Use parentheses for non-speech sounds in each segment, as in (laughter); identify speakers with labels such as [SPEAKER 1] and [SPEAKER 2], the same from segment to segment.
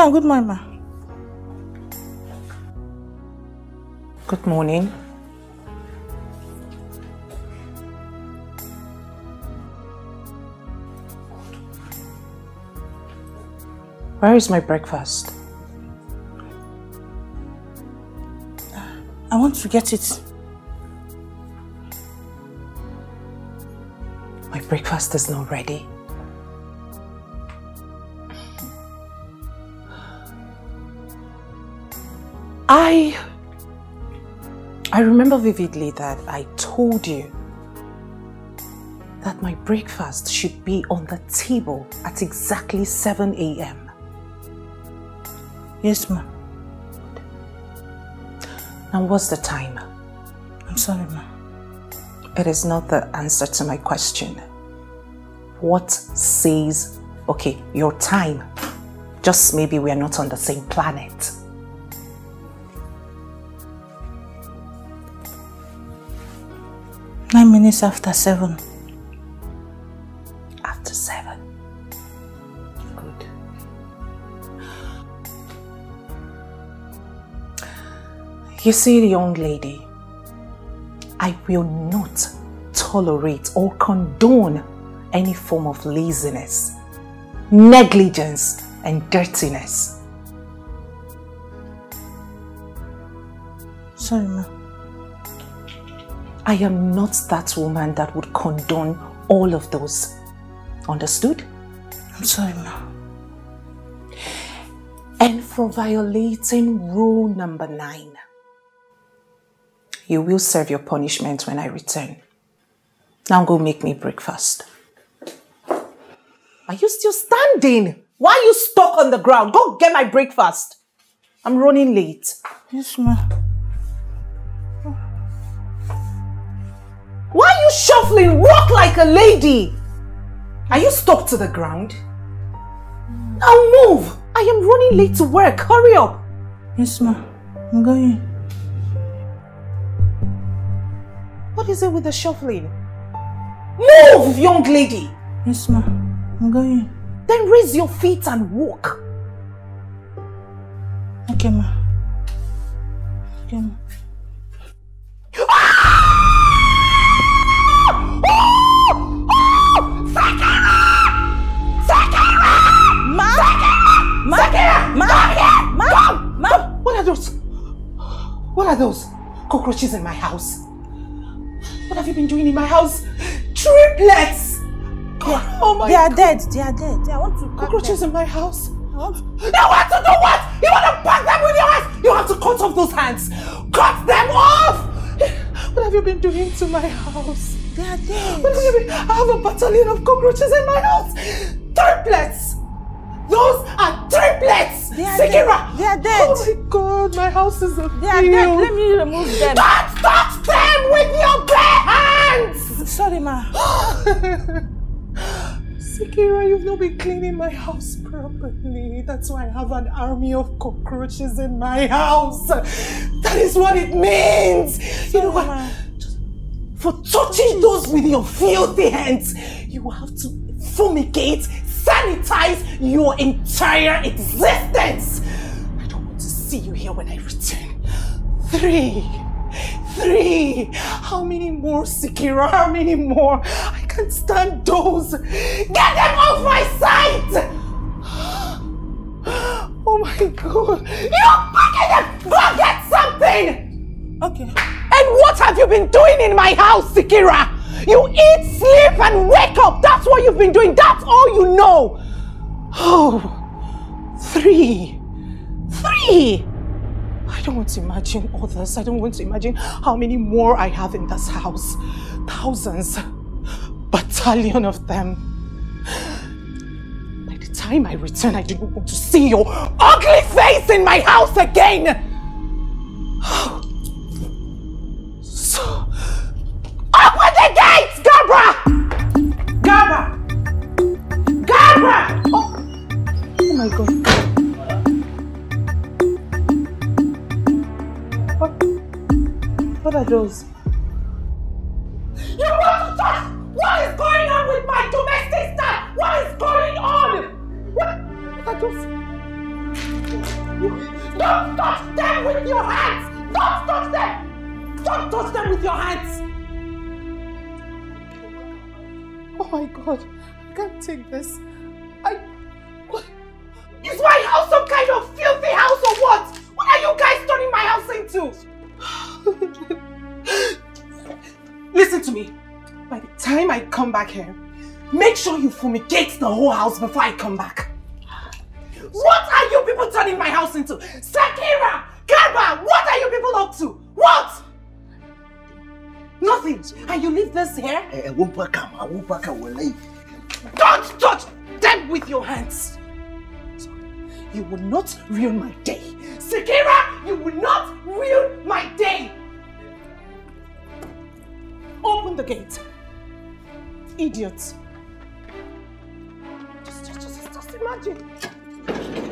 [SPEAKER 1] Madam, good morning, ma.
[SPEAKER 2] Good morning. Where is my breakfast?
[SPEAKER 1] I want to get it.
[SPEAKER 2] My breakfast is not ready. I I remember vividly that I told you that my breakfast should be on the table at exactly 7 a.m.
[SPEAKER 1] Yes, ma'am.
[SPEAKER 2] Now what's the time?
[SPEAKER 1] I'm sorry, ma'am.
[SPEAKER 2] It is not the answer to my question. What says, okay, your time, just maybe we are not on the same planet.
[SPEAKER 1] Nine minutes after seven.
[SPEAKER 2] After seven. Good. You see, the young lady, I will not tolerate or condone any form of laziness, negligence, and dirtiness.
[SPEAKER 1] Sorry, ma.
[SPEAKER 2] I am not that woman that would condone all of those. Understood?
[SPEAKER 1] I'm sorry, ma.
[SPEAKER 2] And for violating rule number nine, you will serve your punishment when I return. Now go make me breakfast. Are you still standing? Why are you stuck on the ground? Go get my breakfast. I'm running late.
[SPEAKER 1] Yes, ma.
[SPEAKER 2] Why are you shuffling? Walk like a lady. Are you stuck to the ground? Now move. I am running late to work. Hurry up.
[SPEAKER 1] Yes, ma. I'm going.
[SPEAKER 2] What is it with the shuffling? Move, young lady.
[SPEAKER 1] Yes, ma. I'm going.
[SPEAKER 2] Then raise your feet and walk.
[SPEAKER 1] Okay, ma. Okay, ma.
[SPEAKER 2] What are those? What are those? Cockroaches in my house. What have you been doing in my house? Triplets! Oh my
[SPEAKER 1] They are dead. They are dead. I want to pack
[SPEAKER 2] Cockroaches
[SPEAKER 1] them.
[SPEAKER 2] in my house.
[SPEAKER 1] I want to...
[SPEAKER 2] You want to do what? You want to pack them with your hands? You have to cut off those hands. Cut them off! What have you been doing to my house?
[SPEAKER 1] They are dead.
[SPEAKER 2] What have you been? I have a battalion of cockroaches in my house. Triplets! Those are triplets!
[SPEAKER 1] They are
[SPEAKER 2] Sekira!
[SPEAKER 1] dead. They are dead.
[SPEAKER 2] Oh my god, my house is a
[SPEAKER 1] They are dead. Let me remove them.
[SPEAKER 2] Don't touch them with your bare hands!
[SPEAKER 1] Sorry, ma. (gasps)
[SPEAKER 2] Sekira, you've not been cleaning my house properly. That's why I have an army of cockroaches in my house. That is what it means. you know
[SPEAKER 1] Sorry,
[SPEAKER 2] what?
[SPEAKER 1] ma.
[SPEAKER 2] For touching those with your filthy hands, you will have to fumigate, sanitize your entire existence. I don't want to see you here when I return. Three. Three. How many more, Sekira? How many more? I can't stand those. Get them off my sight! (gasps) Oh my god. You're packing them! Go get something!
[SPEAKER 1] Okay.
[SPEAKER 2] And what have you been doing in my house, Sikira? You eat, sleep, and wake up. That's what you've been doing. That's all you know. Oh, three. Three. I don't want to imagine others. I don't want to imagine how many more I have in this house. Thousands. Battalion of them. By the time I return, I do not want to see your ugly face in my house again. So, Oh, oh my God. What? What are those? You want to touch? What is going on with my domestic stuff? What is going on? What, what are those? Don't touch them with your hands! Don't touch them! Don't touch them with your hands! Oh my god, I can't take this. I... Is my house some kind of filthy house or what? What are you guys turning my house into? (sighs) Listen to me. By the time I come back here, make sure you fumigate the whole house before I come back. What are you people turning my house into? Sakira! Garba! What are you people up to? What? Nothing. And you leave this here?
[SPEAKER 3] I won't pack I won't pack.
[SPEAKER 2] Don't touch them with your hands. You will not ruin my day. Sakira, you will not ruin my day. Open the gate. Idiots. Just, just, just, just imagine.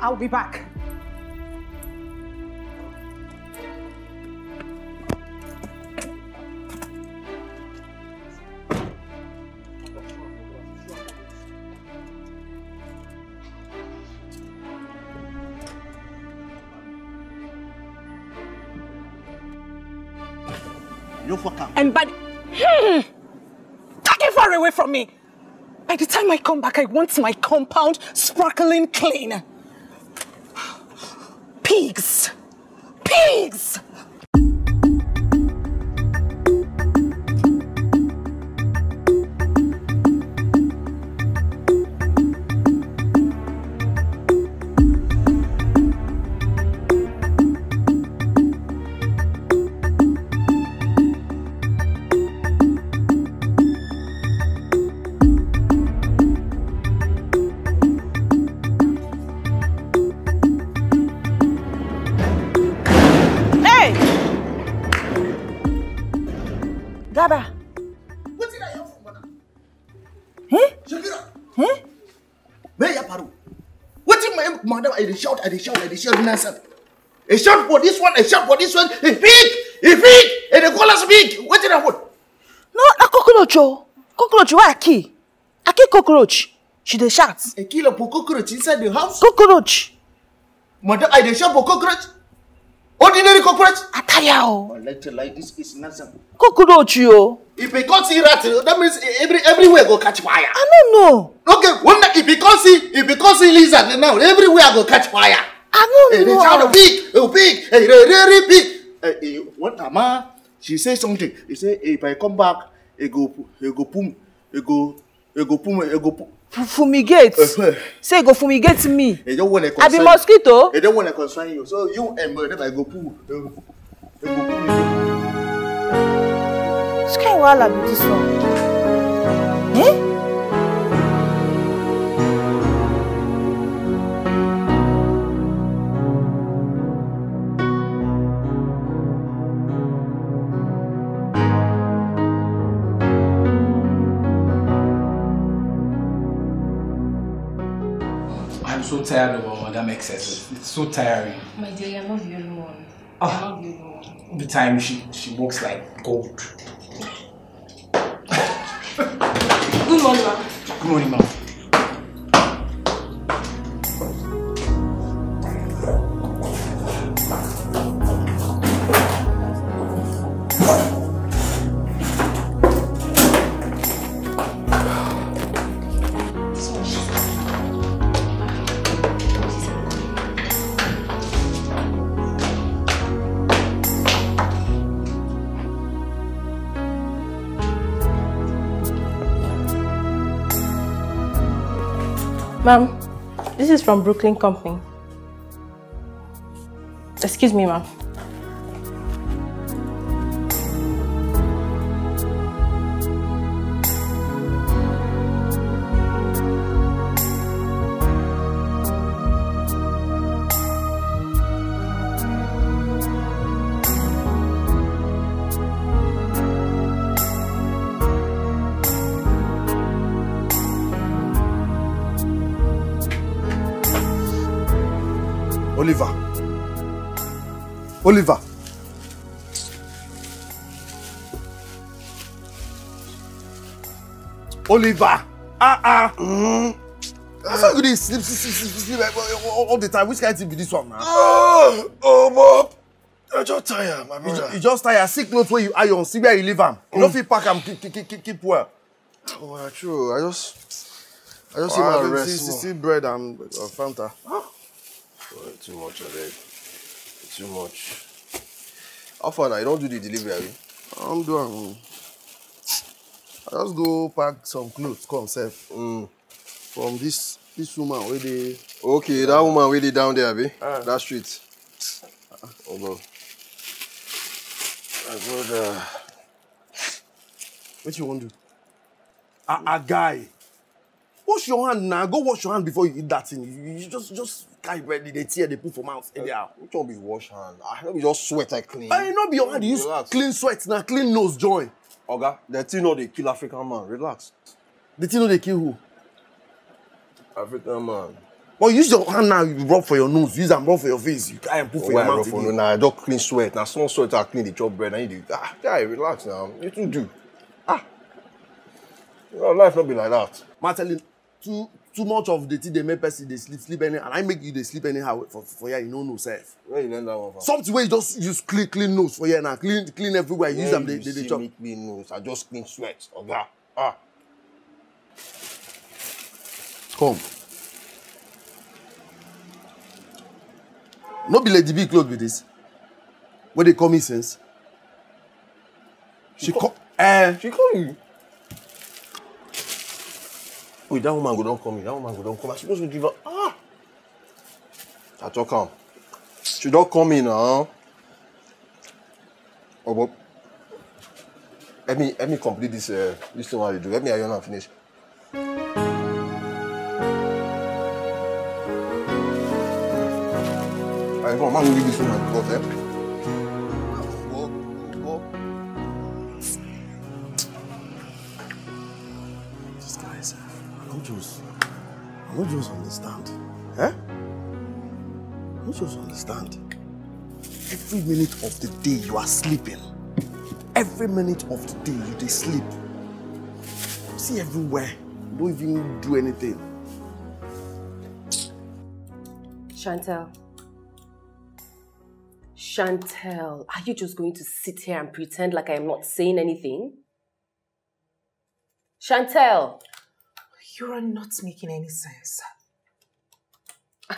[SPEAKER 2] I'll be back. And the... Hmm. Take it far away from me. By the time I come back, I want my compound sparkling clean.
[SPEAKER 3] Shout, dey nonsense. A shout for this one, a shout for this one, a pig, a pig, and they call us did I want?
[SPEAKER 4] No, na cockroach o. Cockroach wey I kill. I kill cockroach. She dey shout.
[SPEAKER 3] A killer for cockroach inside the house.
[SPEAKER 4] Cockroach.
[SPEAKER 3] Mother, I dey shout for cockroach. Ordinary cockroach.
[SPEAKER 4] Ataya o.
[SPEAKER 3] I like to like this is nonsense.
[SPEAKER 4] Cockroach o.
[SPEAKER 3] If it can't see rat, that means every everywhere go catch fire.
[SPEAKER 4] I no know.
[SPEAKER 3] Okay, one if you can't see, if you can't see lizard now, everywhere go catch fire.
[SPEAKER 4] I
[SPEAKER 3] Hey,
[SPEAKER 4] no
[SPEAKER 3] they shout a
[SPEAKER 4] know.
[SPEAKER 3] pig, a pig, hey, re, re, re, pig. Hey, hey, one time, ah, she say something. He say, if I come back, he go, he go pum, he go, he go pum, he go pum.
[SPEAKER 4] Fumigate.
[SPEAKER 3] Uh-huh.
[SPEAKER 4] Say go fumigate me.
[SPEAKER 3] He don't want to
[SPEAKER 4] I be
[SPEAKER 3] concern.
[SPEAKER 4] mosquito.
[SPEAKER 3] He don't want to concern you. So you and me, then I go pum, he go, he go pum.
[SPEAKER 4] Which kind wahala be this one? Eh?
[SPEAKER 5] Tired of our madam excesses. It's so tiring.
[SPEAKER 6] My dear, you're not the only one.
[SPEAKER 5] Ah.
[SPEAKER 6] You're not the only one.
[SPEAKER 5] The time she she walks like gold.
[SPEAKER 6] Good morning, ma'am.
[SPEAKER 5] Good morning, ma'am.
[SPEAKER 6] Ma'am, this is from Brooklyn Company. Excuse me, ma'am.
[SPEAKER 7] Oliver. Ah ah. Mm. That's how you dey sleep sleep sleep sleep sleep all, all the time. Which kind of thing be this one now?
[SPEAKER 8] Oh, oh, Bob. I'm just tired, my
[SPEAKER 7] You,
[SPEAKER 8] brother.
[SPEAKER 7] ju- you just tire sick cloth wey you iron see where you leave am. You no fit pack am keep keep keep keep well.
[SPEAKER 8] Oh, well, true. I just, I just
[SPEAKER 7] Oh,
[SPEAKER 8] see
[SPEAKER 7] I
[SPEAKER 8] my rest.
[SPEAKER 7] see- see- see bread and uh, Fanta.
[SPEAKER 8] Oh, too much, Abeg. Too much. How far now? You don't do the delivery, abi?
[SPEAKER 7] I'm doing. I just go pack some clothes come sef
[SPEAKER 8] Mm.
[SPEAKER 7] from this this woman wey dey.
[SPEAKER 8] Okay, that woman wey dey down there, abi?
[SPEAKER 7] Ah.
[SPEAKER 8] that street. Oh, God. My brother.
[SPEAKER 7] Wetin you wan do? Ah ah guy. Wash your hand na go wash your hand before you eat that thing. You, you just just carry bread dey tear dey put for mouth anyhow.
[SPEAKER 8] Which one be wash hand? I no be just sweat I clean.
[SPEAKER 7] Hey, no be your hand you use clean sweat na clean nose join.
[SPEAKER 8] Oga, the thing no dey kill African man. Relax.
[SPEAKER 7] The thing no dey kill who?
[SPEAKER 8] African man.
[SPEAKER 7] But use your hand now, you rub for your nose, use am rub for your face, you carry am put for
[SPEAKER 8] Why
[SPEAKER 7] your
[SPEAKER 8] I
[SPEAKER 7] mouth
[SPEAKER 8] rough on you
[SPEAKER 7] again.
[SPEAKER 8] now? I just clean sweat. Now small sweat I clean the chop bread. And you dey ah, guy, relax now. You too do. Ah. Your life not be like that.
[SPEAKER 7] Tell you, too too much of the thing dey make person dey sleep sleep anyhow and I make you dey sleep anyhow for for here you no know sef.
[SPEAKER 8] Where you learn that one from?
[SPEAKER 7] Something wey you just use clean clean nose for here now, clean clean everywhere, use
[SPEAKER 8] Where
[SPEAKER 7] am dey
[SPEAKER 8] you
[SPEAKER 7] dey dey
[SPEAKER 8] see
[SPEAKER 7] chop.
[SPEAKER 8] me clean nose. I just clean sweat. Oga. Ah.
[SPEAKER 7] Come. No be Lady B cloth be this. Wey dey call me since. She come. Eh,
[SPEAKER 8] She call you. Wait, that woman go don call me. That woman go don come. I suppose to give her. Ah. I talk am. She don call me now. Oh, but let me let me complete this uh, this thing I dey do. Let me iron am finish. I come, go give this woman cloth, eh?
[SPEAKER 7] Don't just understand. Eh? Don't just understand. Every minute of the day you are sleeping. Every minute of the day you dey sleep. See everywhere. You don't even do anything.
[SPEAKER 9] Chantel. Chantel, are you just going to sit here and pretend like I am not saying anything? Chantel!
[SPEAKER 10] You are not making any sense. wow.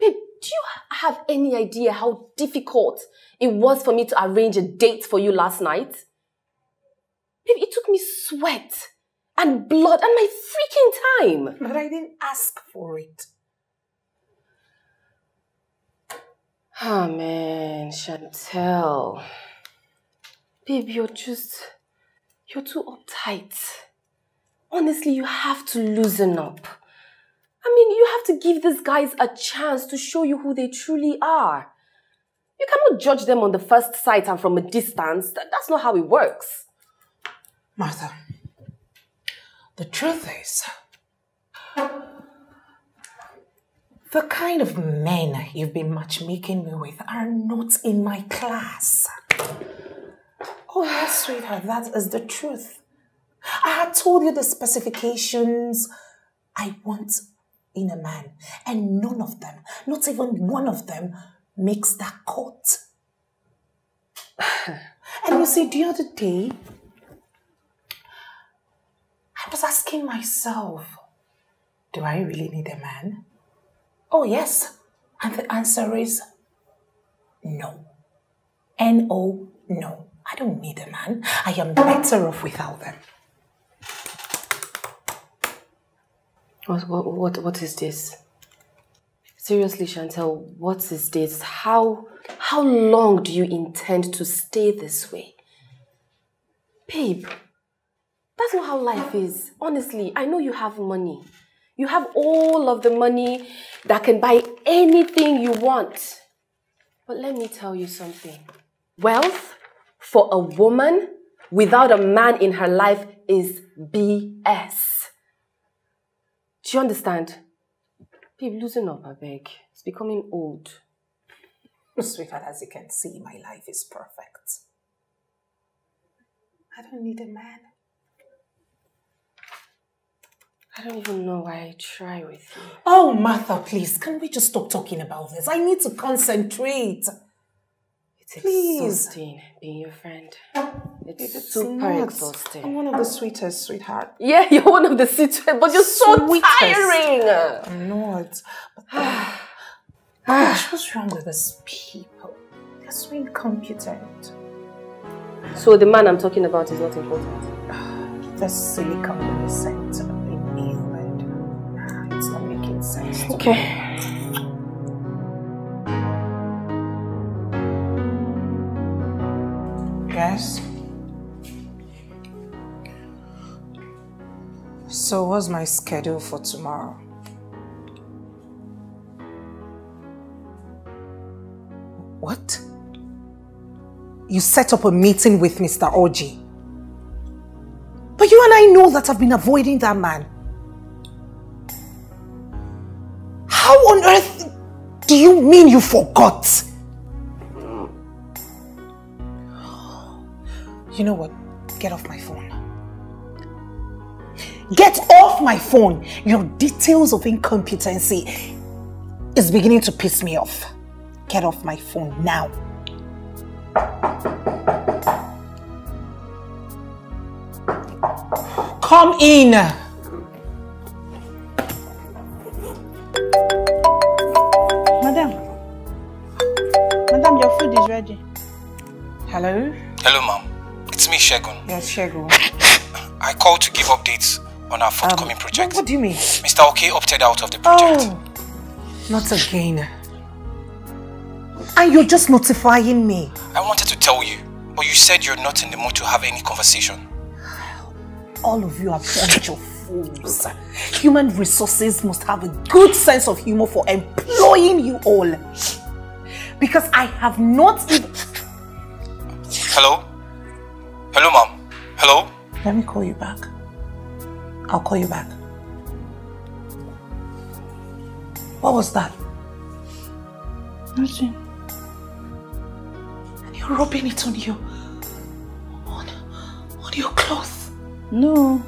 [SPEAKER 9] Babe, do you have any idea how difficult it was for me to arrange a date for you last night? Babe, it took me sweat and blood and my freaking time.
[SPEAKER 10] But I didn't ask for it.
[SPEAKER 9] Oh man, Chantel. Babe, you're just. You're too uptight. Honestly, you have to loosen up. I mean, you have to give these guys a chance to show you who they truly are. You cannot judge them on the first sight and from a distance. That's not how it works.
[SPEAKER 10] Martha, the truth is, the kind of men you've been matchmaking me with are not in my class. Oh, yes, sweetheart, that is the truth. I had told you the specifications I want in a man, and none of them, not even one of them, makes that cut. and you see, the other day, I was asking myself, do I really need a man? Oh, yes. And the answer is no. N O, no. I don't need a man. I am better off without them.
[SPEAKER 9] What, what, what, what is this? Seriously, Chantel, what is this? How, how long do you intend to stay this way? Babe, that's not how life is. Honestly, I know you have money. You have all of the money that can buy anything you want. But let me tell you something. Wealth for a woman without a man in her life is BS. Do you understand? Babe, loosen up, I beg. It's becoming old. (laughs)
[SPEAKER 10] Sweetheart, as you can see, my life is perfect. I don't need a man.
[SPEAKER 9] I don't even know why I try with you.
[SPEAKER 10] Oh, Martha, please, can we just stop talking about this? I need to concentrate.
[SPEAKER 9] It's
[SPEAKER 10] Please.
[SPEAKER 9] exhausting being your friend. It's,
[SPEAKER 10] It's
[SPEAKER 9] super
[SPEAKER 10] not. I'm one of the sweetest, sweetheart.
[SPEAKER 9] Yeah, (laughs) you're one of the sweetest, but you're so
[SPEAKER 10] Sweetest.
[SPEAKER 9] tiring.
[SPEAKER 10] I'm not. But then, (sighs) gosh, what's wrong with these people? They're so incompetent.
[SPEAKER 9] So the man I'm talking about is not important. (sighs)
[SPEAKER 10] The silly sent a mail and ah, it's not making sense.
[SPEAKER 9] Okay.
[SPEAKER 10] So what's my schedule for tomorrow? What? You set up a meeting with Mr. Oji. But you and I know that I've been avoiding that man. How on earth do you mean you forgot? You know what? Get off my phone. Get off my phone! Your details of incompetency is beginning to piss me off. Get off my phone now. Come in.
[SPEAKER 5] Shegun.
[SPEAKER 10] Yes, Shego. (coughs)
[SPEAKER 5] I called to give updates on our forthcoming um, project.
[SPEAKER 10] What do you mean?
[SPEAKER 5] Mr. Oke opted out of the project.
[SPEAKER 10] Oh, not again. And you're just notifying me.
[SPEAKER 5] I wanted to tell you, but you said you're not in the mood to have any conversation.
[SPEAKER 10] All of you are bunch of fools. Human resources must have a good sense of humor for employing you all. Because I have not even...
[SPEAKER 5] Hello? Hello, mom. Hello?
[SPEAKER 10] Let me call you back. I'll call you back. What was that?
[SPEAKER 1] Nothing.
[SPEAKER 10] And you're rubbing it on your... on, on your clothes.
[SPEAKER 1] No.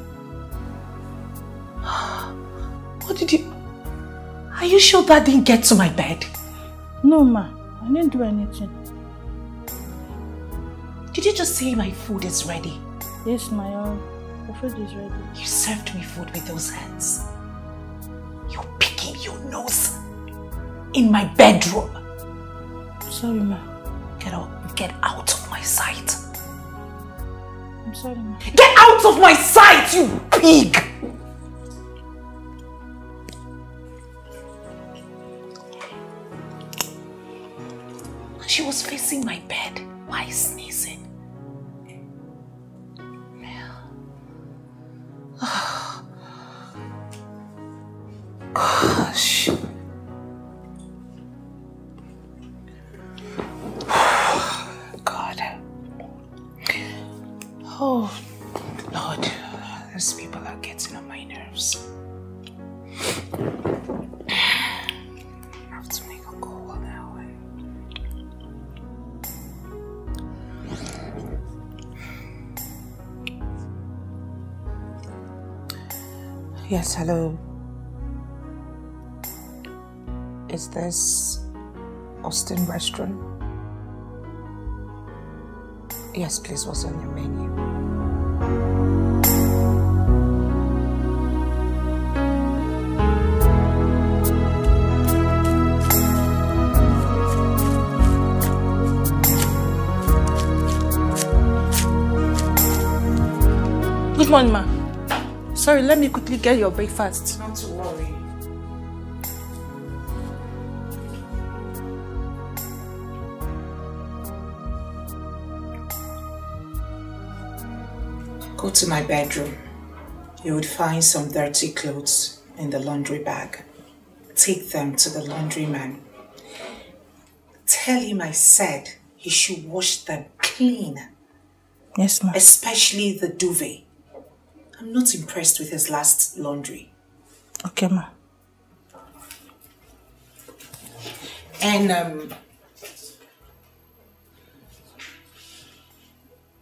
[SPEAKER 10] What did you... Are you sure that didn't get to my bed?
[SPEAKER 1] No, ma. I didn't do anything.
[SPEAKER 10] Did you just say my food is ready?
[SPEAKER 1] Yes, my uh, own. The food is ready.
[SPEAKER 10] You served me food with those hands. You're picking your nose in my bedroom.
[SPEAKER 1] Sorry, ma.
[SPEAKER 10] Get out, get out of my sight.
[SPEAKER 1] I'm sorry, ma.
[SPEAKER 10] Get out of my sight, you pig! She was facing my bed. Why sneezing? Gosh. God. Oh, Lord. These people are getting on my nerves. Yes, hello. Is this Austin restaurant? Yes, please, what's on your menu?
[SPEAKER 1] Good morning, ma. Sorry, let me quickly get your breakfast.
[SPEAKER 10] Not to worry. Go to my bedroom. You would find some dirty clothes in the laundry bag. Take them to the laundryman. Tell him I said he should wash them clean,
[SPEAKER 1] Yes, ma.
[SPEAKER 10] especially the duvet. I'm not impressed with his last laundry.
[SPEAKER 1] Okay, ma.
[SPEAKER 10] And um,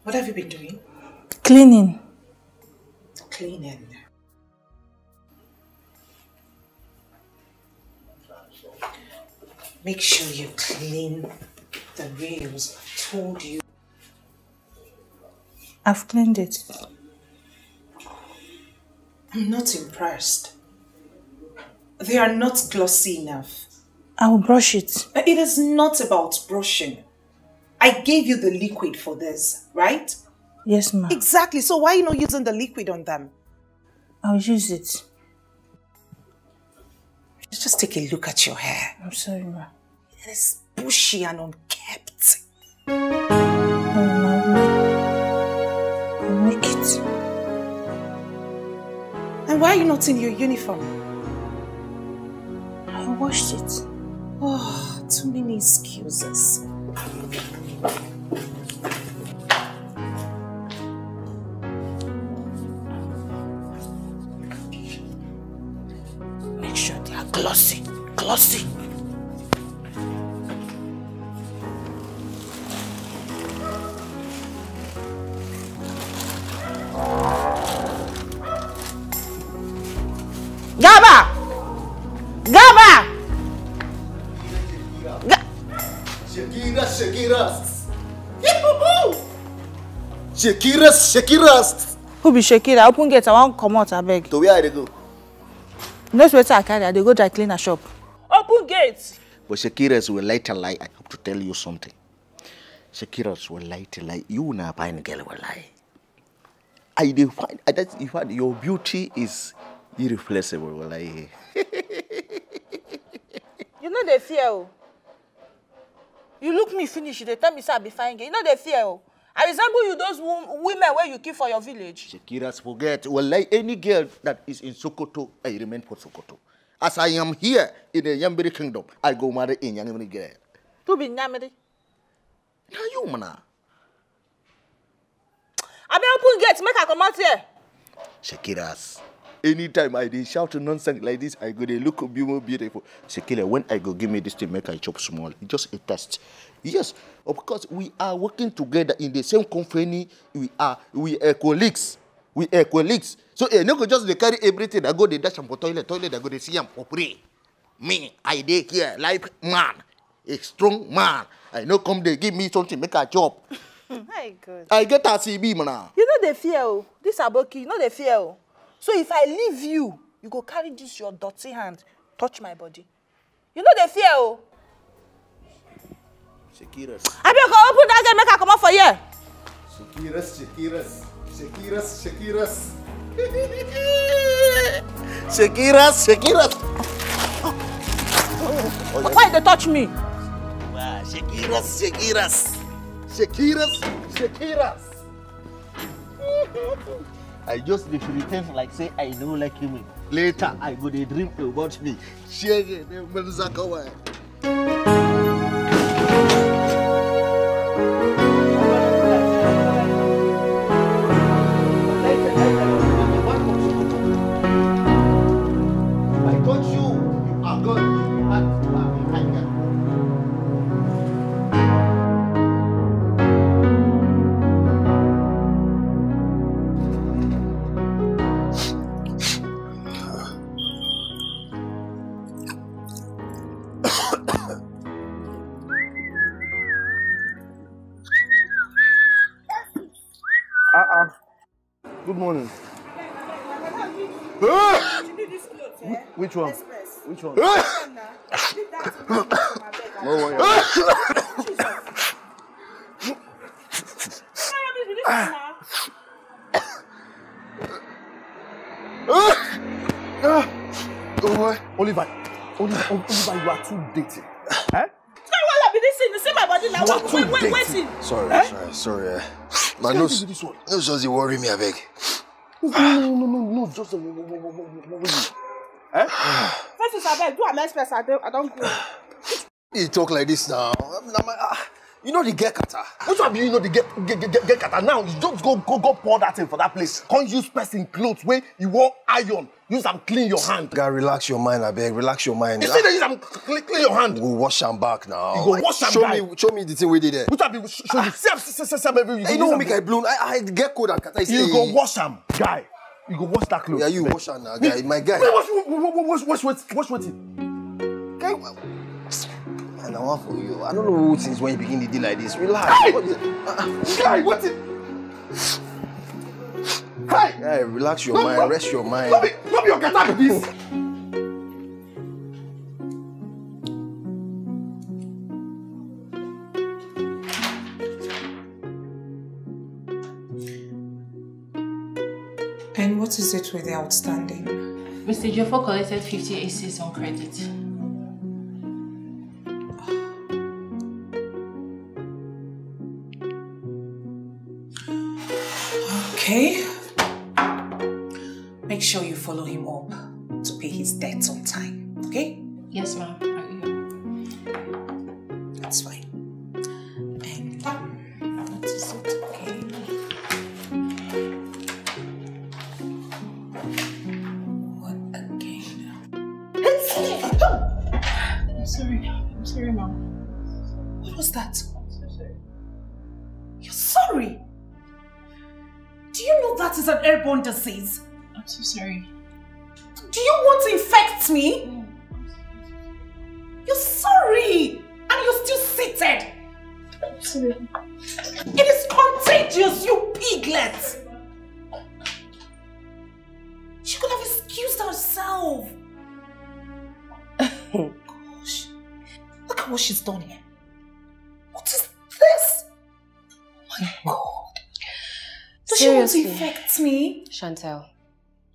[SPEAKER 10] what have you been doing?
[SPEAKER 4] Cleaning.
[SPEAKER 10] Cleaning. Make sure you clean the rails. I told you.
[SPEAKER 4] I've cleaned it.
[SPEAKER 10] I'm not impressed. They are not glossy enough.
[SPEAKER 4] I will brush it.
[SPEAKER 10] It is not about brushing. I gave you the liquid for this, right?
[SPEAKER 4] Yes, ma.
[SPEAKER 10] Exactly. So why are you not using the liquid on them?
[SPEAKER 4] I'll use it.
[SPEAKER 10] Just take a look at your hair.
[SPEAKER 4] I'm sorry, ma.
[SPEAKER 10] It is bushy and unkept. Why are you not in your uniform?
[SPEAKER 4] I washed it.
[SPEAKER 10] Oh, too many excuses.
[SPEAKER 3] Shakiras, Shakiras.
[SPEAKER 4] Who be Shakira? Open gate, I wan comot abeg.
[SPEAKER 3] To where I dey go?
[SPEAKER 4] You know wetin I carry? I dey go dry cleaner shop. Open gate!
[SPEAKER 3] But Shakiras will lie to lie. I have to tell you something. Shakiras will lie to lie. You na fine girl will lie. I dey find I that in fact your beauty is irreplaceable will lie. (laughs)
[SPEAKER 4] You no dey fear o. You look me finish, you dey tell me say I be fine girl. You no dey fear o. I resemble you those wo women wey you kill for your village.
[SPEAKER 3] Shakiras forget. Well, like any girl that is in Sokoto, I remain for Sokoto. As I am here in the Yambiri kingdom, I go marry in Yambiri girl.
[SPEAKER 4] Tu be nyamiri.
[SPEAKER 3] Now you mana.
[SPEAKER 4] Abeg open gate make I comot here.
[SPEAKER 3] Shakiras. Anytime I dey shout nonsense like this, I go dey look more beautiful. Shakira, when I go give me this thing, make I chop small. Just a test. Yes, of course, we are working together in the same company. We are we are colleagues. We are colleagues. So eh, no go just dey carry everything. I go dey dash am for toilet, toilet. I go dey see am for free. Me, I dey here like man, a strong man. I no come dey give me something make I chop. (laughs) I get as e be, man.
[SPEAKER 4] You no dey fear o. This aboki, you no dey fear o. So if I leave you, you go carry this your dirty hand touch my body. You no dey fear o.
[SPEAKER 3] Shakiras.
[SPEAKER 4] Abeg go open that gate make I comot for here.
[SPEAKER 3] Shakiras, Shakiras, Shakiras, Shakiras. Shakiras, Shakiras.
[SPEAKER 4] Why you dey touch me?
[SPEAKER 3] Wow, Shakiras, Shakiras. Shakiras, Shakiras. I just dey pretend like say I no like him. Later, I go dey dream about me. Shege, ne manza kawai. One? Which one? No one. Oh. Oliver, Oliver, Oliver, you are too dating. Eh?
[SPEAKER 4] Why be this thing? You see my body now.
[SPEAKER 3] Are
[SPEAKER 4] Wait,
[SPEAKER 3] too
[SPEAKER 4] wait, wait, waiting.
[SPEAKER 8] Sorry, sorry, sorry. eh. My nose,
[SPEAKER 3] do this one.
[SPEAKER 8] nose just dey worry me, abeg.
[SPEAKER 3] No, no, no, no, no, just uh, Eh? (sighs)
[SPEAKER 4] First is abeg, do am express, I don't, I don't go.
[SPEAKER 8] You talk like this now. Na my, ah,
[SPEAKER 3] You know the get kata.
[SPEAKER 7] Which one be you know the get get get, get, kata now? You just go go go pour that thing for that place. Can't use person clothes wey you wan iron. Use am clean your hand.
[SPEAKER 3] Guy, relax your mind, abeg. Relax your mind.
[SPEAKER 7] You say dey use am clean, clean your hand.
[SPEAKER 3] Go wash am back now.
[SPEAKER 7] You go wash am
[SPEAKER 3] show
[SPEAKER 7] guy.
[SPEAKER 3] me, show me the thing wey dey there.
[SPEAKER 7] Which one be show me? See am see see see am every you
[SPEAKER 3] You know
[SPEAKER 7] use am
[SPEAKER 3] make I blow. I, I get cold and kata.
[SPEAKER 7] You go wash am, guy. You go wash that clothes.
[SPEAKER 3] Yeah, you wash am now, guy. My guy.
[SPEAKER 7] Wash wash wash wash wash wash wetin?
[SPEAKER 3] Guy, and I want for you. I don't know things when you begin the deal like this. Relax.
[SPEAKER 7] Hey!
[SPEAKER 3] What is- uh,
[SPEAKER 7] Guy, wetin? Hey!
[SPEAKER 3] Guy, relax your
[SPEAKER 7] No,
[SPEAKER 3] mind.
[SPEAKER 7] no.
[SPEAKER 3] Rest your mind.
[SPEAKER 7] No be no be your kata be this.
[SPEAKER 2] What is it with the outstanding?
[SPEAKER 4] Mr. Jeffo collected 50 ACs on credit.
[SPEAKER 2] Okay. Make sure you follow him up to pay his debts on time. Okay?
[SPEAKER 4] Yes, ma'am.
[SPEAKER 2] Airborne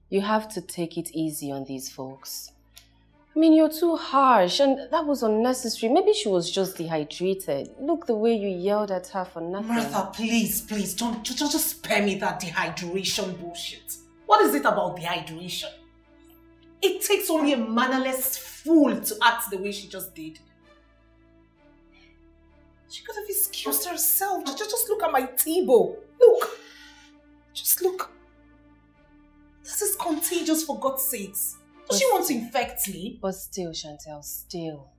[SPEAKER 2] You have to
[SPEAKER 9] take it easy on these folks. I mean, you're too harsh, and that was unnecessary. Maybe she was just dehydrated. Look the way you yelled at her for nothing.
[SPEAKER 2] Martha, please, please, don't ju- ju- just spare me that dehydration bullshit. What is it about dehydration? It takes only a mannerless fool to act the way she just did. She could have excused herself. Ju- ju- Just look at my table. Look. Just look. This is contagious for God's sakes. Does she want to infect me?
[SPEAKER 9] But still, Chantel, still.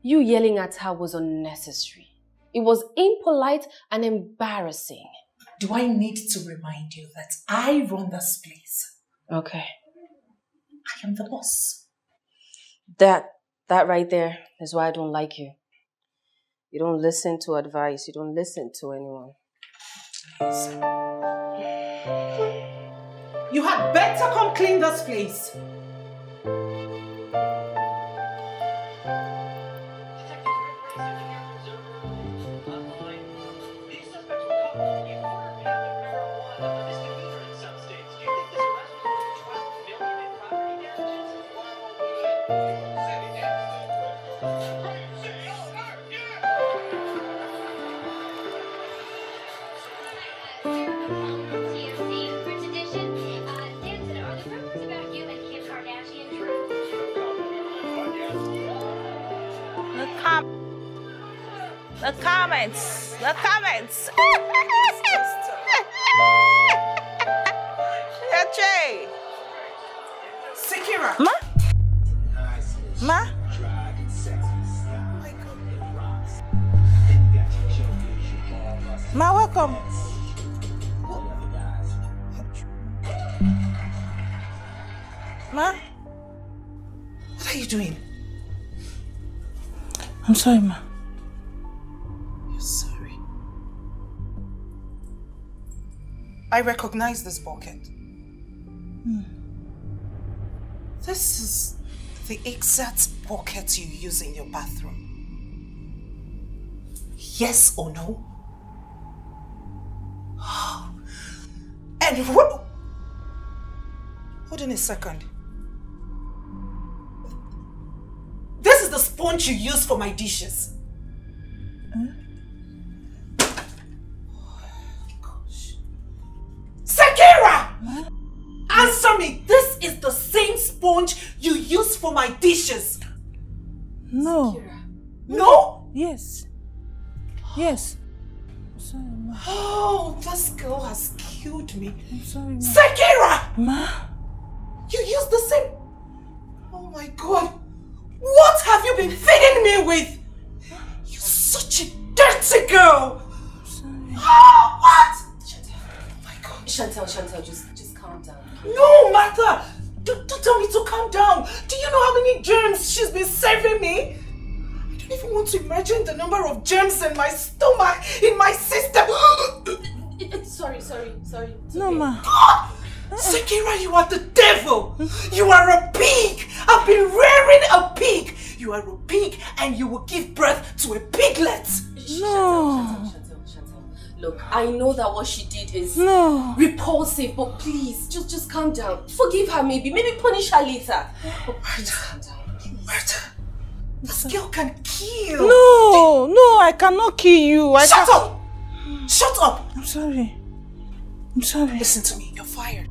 [SPEAKER 9] You yelling at her was unnecessary. It was impolite and embarrassing.
[SPEAKER 2] Do I need to remind you that I run this place?
[SPEAKER 9] Okay.
[SPEAKER 2] I am the boss.
[SPEAKER 9] That that right there is why I don't like you. You don't listen to advice. You don't listen to anyone.
[SPEAKER 2] You had better come clean this place.
[SPEAKER 4] The comments. The comments. (laughs) yeah, Jay.
[SPEAKER 2] Sekira.
[SPEAKER 4] Ma? Ma? Ma, welcome. Ma?
[SPEAKER 2] What are you doing?
[SPEAKER 4] I'm sorry, ma.
[SPEAKER 2] I recognize this bucket. Hmm. This is the exact bucket you use in your bathroom. Yes or no? (gasps) And what? Hold on a second. This is the sponge you use for my dishes. My dishes.
[SPEAKER 4] No.
[SPEAKER 2] No?
[SPEAKER 4] Yes. Yes. Sorry, ma.
[SPEAKER 2] Oh, this girl has killed me.
[SPEAKER 4] I'm sorry, ma.
[SPEAKER 2] Sikira!
[SPEAKER 4] Ma?
[SPEAKER 2] You used the same. Oh my god. What have you been feeding me with? You're such a dirty girl. (gasps) Oh, what? Oh my God.
[SPEAKER 9] Chantel, Chantel, just, just calm down.
[SPEAKER 2] No, Martha. Don't, don't tell me to calm down. Do you know how many germs she's been serving me? I don't even want to imagine the number of germs in my stomach, in my system. (gasps)
[SPEAKER 9] sorry, sorry, sorry.
[SPEAKER 4] No, ma.
[SPEAKER 2] God! Sikira, you are the devil! You are a pig! I've been rearing a pig! You are a pig and you will give birth to a piglet!
[SPEAKER 4] No.
[SPEAKER 9] Look, I know that what she did is
[SPEAKER 4] No.
[SPEAKER 9] repulsive, but please, just just calm down. Forgive her maybe, maybe punish her later. But please calm down.
[SPEAKER 2] Martha, this girl can kill!
[SPEAKER 4] No, no, I cannot kill you. I
[SPEAKER 2] Shut
[SPEAKER 4] can-
[SPEAKER 2] up! Shut up!
[SPEAKER 4] I'm sorry. I'm sorry.
[SPEAKER 2] Listen to me, you're fired.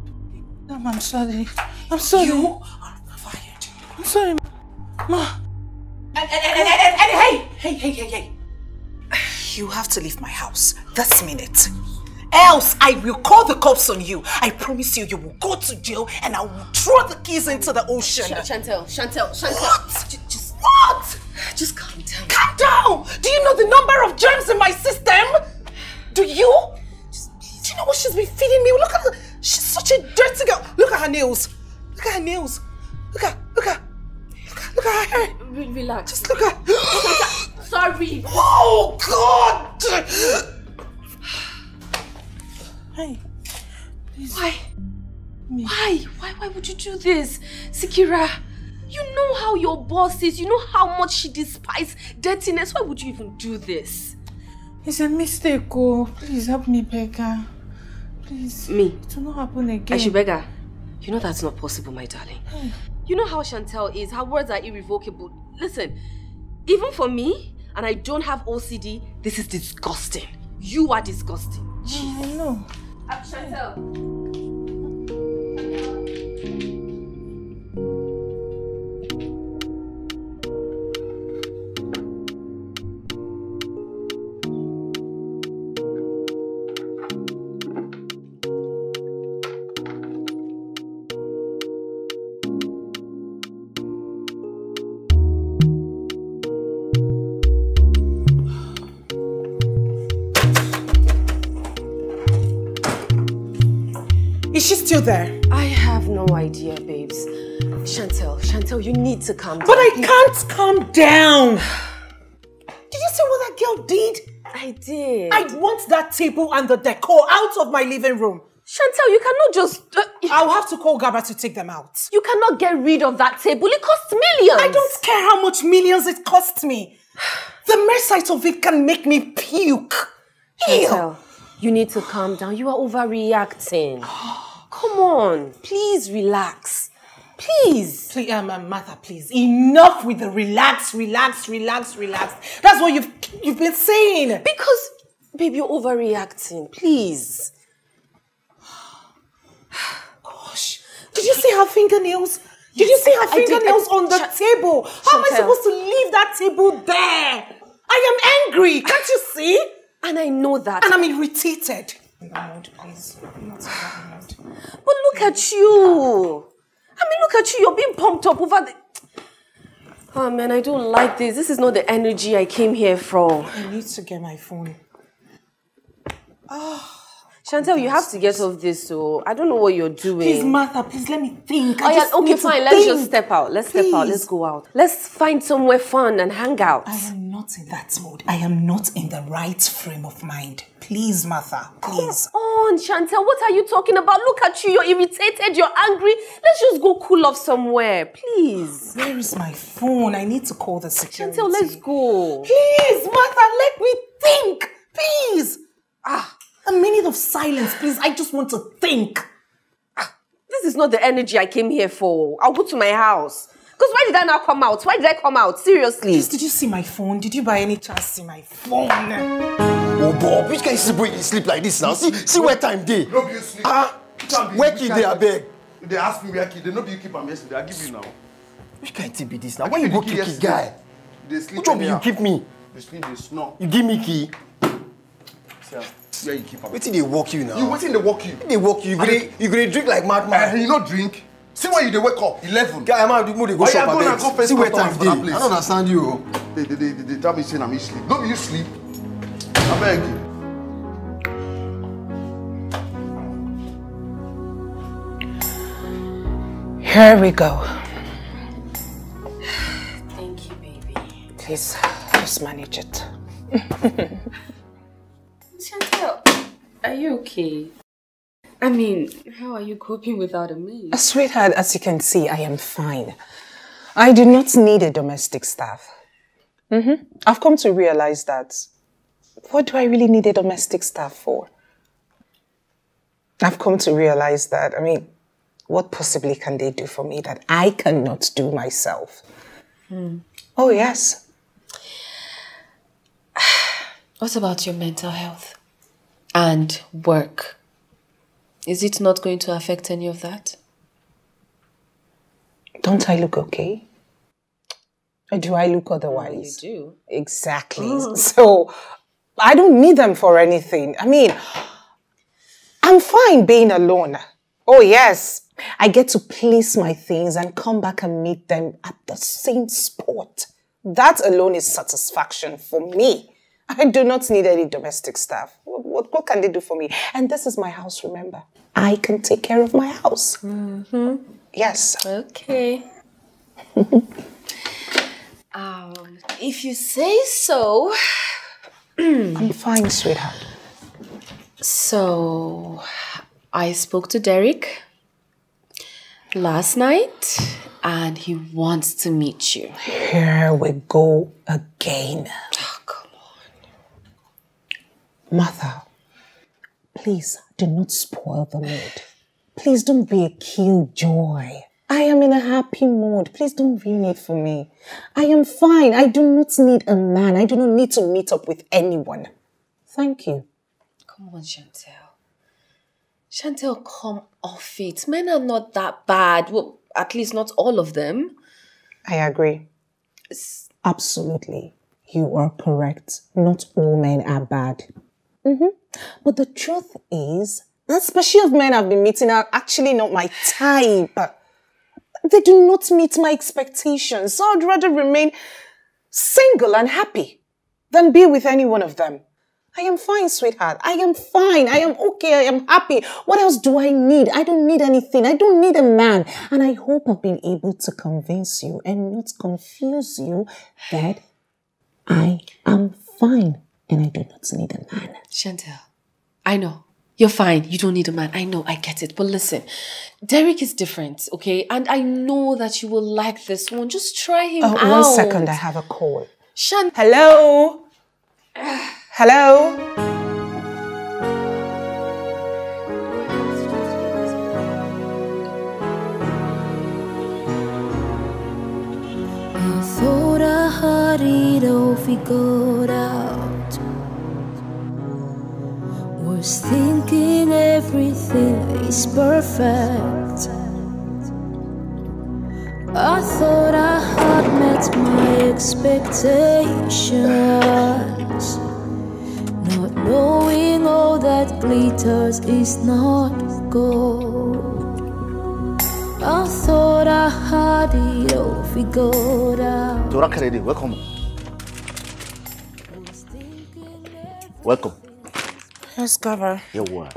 [SPEAKER 4] Mom, I'm sorry. I'm sorry.
[SPEAKER 2] You are fired.
[SPEAKER 4] I'm sorry, ma.
[SPEAKER 2] And, and, and, and, and, and hey, hey, hey, hey, hey. You have to leave my house this minute. Else, I will call the cops on you. I promise you, you will go to jail and I will throw the keys into the ocean.
[SPEAKER 9] Ch- Chantel, Chantel, Chantel.
[SPEAKER 2] What?
[SPEAKER 9] J- just,
[SPEAKER 2] What?
[SPEAKER 9] just calm down.
[SPEAKER 2] Calm down! Do you know the number of germs in my system? Do you? Do you know what she's been feeding me? Look at her. She's such a dirty girl. Look at her nails. Look at her nails. Look at, look at, look at, look at her hair.
[SPEAKER 9] Relax.
[SPEAKER 2] Just look at. (gasps)
[SPEAKER 9] Sorry.
[SPEAKER 2] Oh God!
[SPEAKER 4] Hey.
[SPEAKER 9] Why? Why? Why? Why would you do this? Sikira, you know how your boss is. You know how much she despises dirtiness. Why would you even do this?
[SPEAKER 4] It's a mistake, oh. Please help me, Becca. Please.
[SPEAKER 9] Me?
[SPEAKER 4] It will not happen again.
[SPEAKER 9] I should beg her. You know that's not possible, my darling. You know how Chantel is. Her words are irrevocable. Listen, even for me, and I don't have OCD, this is disgusting. You are disgusting.
[SPEAKER 4] I know.
[SPEAKER 9] Chantel.
[SPEAKER 2] Still there?
[SPEAKER 9] I have no idea, babes. Chantel, Chantel, you need to calm down.
[SPEAKER 2] But I can't calm down. Did you see what that girl did?
[SPEAKER 9] I did.
[SPEAKER 2] I want that table and the decor out of my living room.
[SPEAKER 9] Chantel, you cannot just. Uh,
[SPEAKER 2] I'll have to call Garba to take them out.
[SPEAKER 9] you cannot get rid of that table. It costs millions.
[SPEAKER 2] I don't care how much millions it costs me. The mere sight of it can make me puke. Ew.
[SPEAKER 9] Chantel, you need to calm down. You are overreacting. (gasps) (gasps) Come on, please relax. Please.
[SPEAKER 2] Please, um, um, Martha, please. Enough with the relax, relax, relax, relax. That's what you've you've been saying.
[SPEAKER 9] Because, babe, you're overreacting. Please. (sighs)
[SPEAKER 2] Gosh, did you see her fingernails? Did you see her
[SPEAKER 9] I did.
[SPEAKER 2] fingernails
[SPEAKER 9] I-
[SPEAKER 2] on the
[SPEAKER 9] Cha-
[SPEAKER 2] table? How am I supposed to leave that table there? I am angry. Can't you see?
[SPEAKER 9] And I know that.
[SPEAKER 2] And I'm irritated. In that mood, please. Not in that mood.
[SPEAKER 9] But look at you. I mean, look at you. You're being pumped up over the. Oh man, I don't like this. This is not the energy I came here for.
[SPEAKER 2] I need to get my phone. Ah.
[SPEAKER 9] Chantel, you have to get off this. So I don't know what you're doing.
[SPEAKER 2] Please, Martha, please let me think.
[SPEAKER 9] Oh, yeah,
[SPEAKER 2] just
[SPEAKER 9] okay,
[SPEAKER 2] need to
[SPEAKER 9] fine. Let's just step out. Let's step out. Let's go out. Let's find somewhere fun and hang out.
[SPEAKER 2] I am not in that mood. I am not in the right frame of mind. Please, Martha, please.
[SPEAKER 9] on, Chantel. What are you talking about? Look at you. You're irritated. You're angry. Let's just go cool off somewhere, please.
[SPEAKER 2] Where is my phone? I need to call the security.
[SPEAKER 9] Chantel, let's go.
[SPEAKER 2] Please, Martha, let me think. Please. Ah, a minute of silence, please. I just want to think.
[SPEAKER 9] This is not the energy I came here for. I'll go to my house. Because why did I not come out? Why did I come out? Seriously.
[SPEAKER 2] Please, did you see my phone? Did you by any chance see my phone?
[SPEAKER 8] Oh, Bob, which kind of sleep you sleep like this now? See, see where time day.
[SPEAKER 7] No be you sleep.
[SPEAKER 8] Ah, where kid they, I beg?
[SPEAKER 7] They ask me where kid. They no be you keep am yesterday. I give you now.
[SPEAKER 8] Which kind of thing be this now? When you go keep key
[SPEAKER 7] yesterday.
[SPEAKER 8] guy?
[SPEAKER 7] They sleep
[SPEAKER 8] Which one you keep me?
[SPEAKER 7] They sleep, they snore.
[SPEAKER 8] You give me key.
[SPEAKER 7] Where you keep am?
[SPEAKER 8] Wetin dey work you now?
[SPEAKER 7] You wetin dey work you?
[SPEAKER 8] Wetin dey work you? You go dey you go dey drink like
[SPEAKER 7] Eh,
[SPEAKER 8] madman.
[SPEAKER 7] you no drink? See why you dey wake up? Eleven.
[SPEAKER 8] Guy, man, mo dey go
[SPEAKER 7] Oya,
[SPEAKER 8] shop
[SPEAKER 7] go na go
[SPEAKER 8] abeg.
[SPEAKER 7] face
[SPEAKER 8] See where
[SPEAKER 7] customer
[SPEAKER 8] time
[SPEAKER 7] for that
[SPEAKER 8] dey.
[SPEAKER 7] place.
[SPEAKER 8] I no understand you o.
[SPEAKER 7] They, they, they, they tell me say na me sleep. No be you sleep. Abeg.
[SPEAKER 2] Here we go.
[SPEAKER 9] Thank you, baby.
[SPEAKER 2] Please, just manage it. (laughs)
[SPEAKER 9] Chantel, are you okay? I mean, how are you coping without a maid?
[SPEAKER 2] Sweetheart, as you can see, I am fine. I do not need a domestic staff. hmm I've come to realize that. What do I really need a domestic staff for? I've come to realize that, I mean, what possibly can they do for me that I cannot do myself? Oh, yes. (sighs)
[SPEAKER 9] What about your mental health and work? Is it not going to affect any of that?
[SPEAKER 2] Don't I look okay? Or do I look otherwise?
[SPEAKER 9] You do.
[SPEAKER 2] Exactly. Mm. (laughs) So I don't need them for anything. I mean, I'm fine being alone. Oh, yes. I get to place my things and come back and meet them at the same spot. That alone is satisfaction for me. I do not need any domestic staff. What, what, what can they do for me? And this is my house, remember. I can take care of my house.
[SPEAKER 9] Mm-hmm.
[SPEAKER 2] Yes.
[SPEAKER 9] Okay. (laughs) um, if you say so. (clears throat)
[SPEAKER 2] I'm fine, sweetheart.
[SPEAKER 9] So, I spoke to Derek last night and he wants to meet you.
[SPEAKER 2] Here we go again. Martha, please do not spoil the mood. Please don't be a killjoy. I am in a happy mood. Please don't ruin it for me. I am fine. I do not need a man. I do not need to meet up with anyone. Thank you.
[SPEAKER 9] Come on, Chantel. Chantel, come off it. Men are not that bad. Well, at least not all of them.
[SPEAKER 2] I agree. Absolutely. You are correct. Not all men are bad. Mhm. But the truth is, that species of men I've been meeting are actually not my type. They do not meet my expectations. So I'd rather remain single and happy than be with any one of them. I am fine, sweetheart. I am fine. I am okay. I am happy. What else do I need? I don't need anything. I don't need a man. And I hope I've been able to convince you and not confuse you that I am fine and I do not need a man.
[SPEAKER 9] Chantel, I know. You're fine. You don't need a man. I know. I get it. But listen, Derek is different, okay? And I know that you will like this one. Just try him
[SPEAKER 2] Oh,
[SPEAKER 9] out.
[SPEAKER 2] one second. I have a call.
[SPEAKER 9] Shan-
[SPEAKER 2] Hello? Hello?
[SPEAKER 11] I thought I had it all figured out. Was thinking everything is perfect. I thought I had met my expectations. Not knowing all that glitters is not gold. I thought I had it all figured out.
[SPEAKER 3] Welcome. Welcome.
[SPEAKER 2] Gabba.
[SPEAKER 3] Yawwa,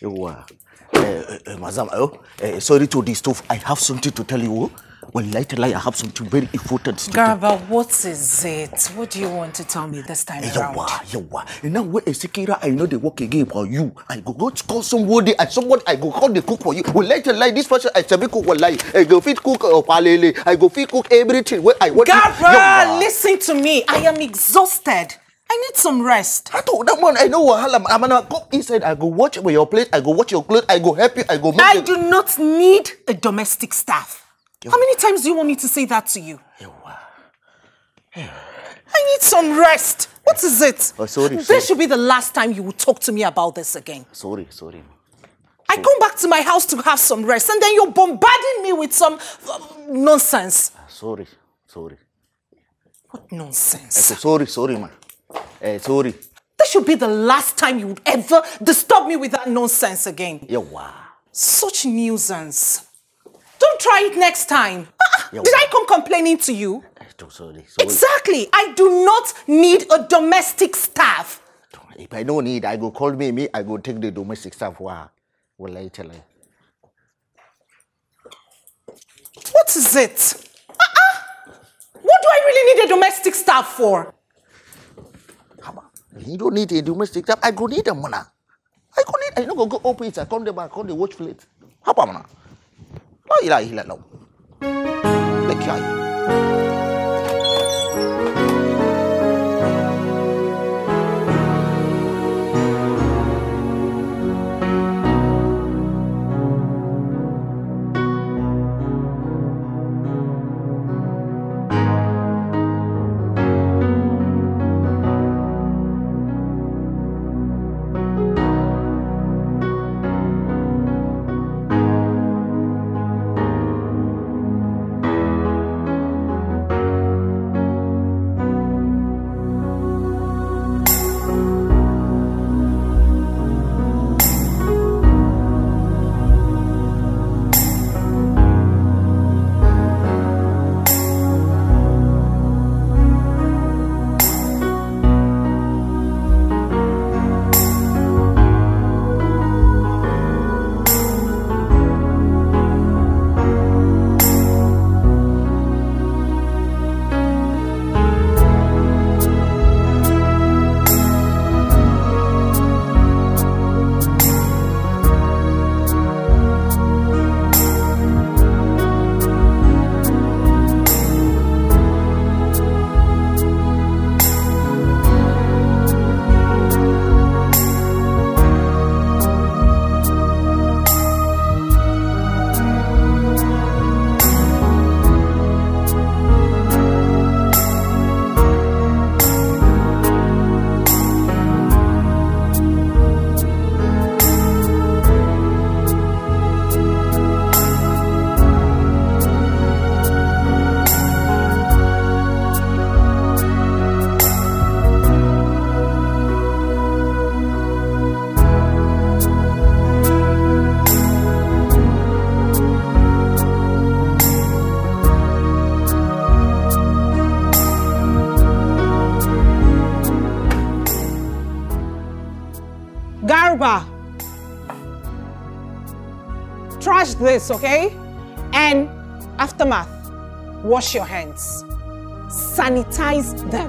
[SPEAKER 3] yawwa. Eh, eh, Mazam, oh, eh, sorry to disturb. I have something to tell you. Wallahi tallahi, I have something very important to tell
[SPEAKER 2] Garba, what is it? What do you want to tell me this time around?
[SPEAKER 3] Yawa, yawa. And now when a security, I know they work again for you. I go go call somebody and somebody I go call the cook for you. Well, later like this person I sabi cook wallahi. I go fit cook uh, palele. I go fit cook everything. Where I want.
[SPEAKER 2] Gabra, listen to me. I am exhausted. I need some rest.
[SPEAKER 3] I told that one I know wahala. I'm gonna go inside. I go watch your plate. I go watch your clothes. I go help you. I go make.
[SPEAKER 2] I do not need a domestic staff. How many times do you want me to say that to you? I need some rest. What is it?
[SPEAKER 3] Oh, sorry,
[SPEAKER 2] This
[SPEAKER 3] sorry.
[SPEAKER 2] should be the last time you will talk to me about this again.
[SPEAKER 3] Sorry, sorry.
[SPEAKER 2] I come back to my house to have some rest, and then you're bombarding me with some uh, nonsense.
[SPEAKER 3] Sorry, sorry.
[SPEAKER 2] What nonsense?
[SPEAKER 3] sorry, sorry, man. Eh, sorry.
[SPEAKER 2] This should be the last time you would ever disturb me with that nonsense again.
[SPEAKER 3] Yawa.
[SPEAKER 2] Such nuisance. Don't try it next time.
[SPEAKER 3] Yo.
[SPEAKER 2] Did I come complaining to you?
[SPEAKER 3] So sorry. So
[SPEAKER 2] Exactly. I do not need a domestic staff.
[SPEAKER 3] If I don't need, I go call me, me, I go take the domestic staff. Wow. Will I tell you?
[SPEAKER 2] What is it? Uh-uh. What do I really need a domestic staff for?
[SPEAKER 3] You don't need a domestic staff. I go need a money. I go need, I no go go open it. I come there back, come the watch plate. How about mana? La ilaha illallah. Look here.
[SPEAKER 2] Wash your hands. Sanitize them.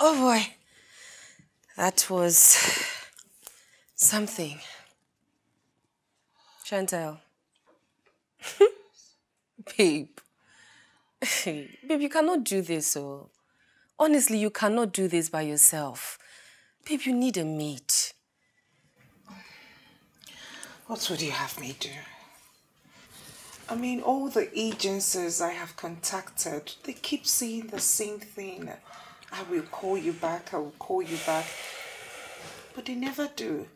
[SPEAKER 9] Oh boy. That was something. Chantel. (laughs) Babe. (laughs) Babe, you cannot do this, oh. Honestly, you cannot do this by yourself. Babe, you need a mate.
[SPEAKER 2] What would you have me do? I mean, all the agencies I have contacted, they keep saying the same thing. I will call you back, I will call you back. But they never do.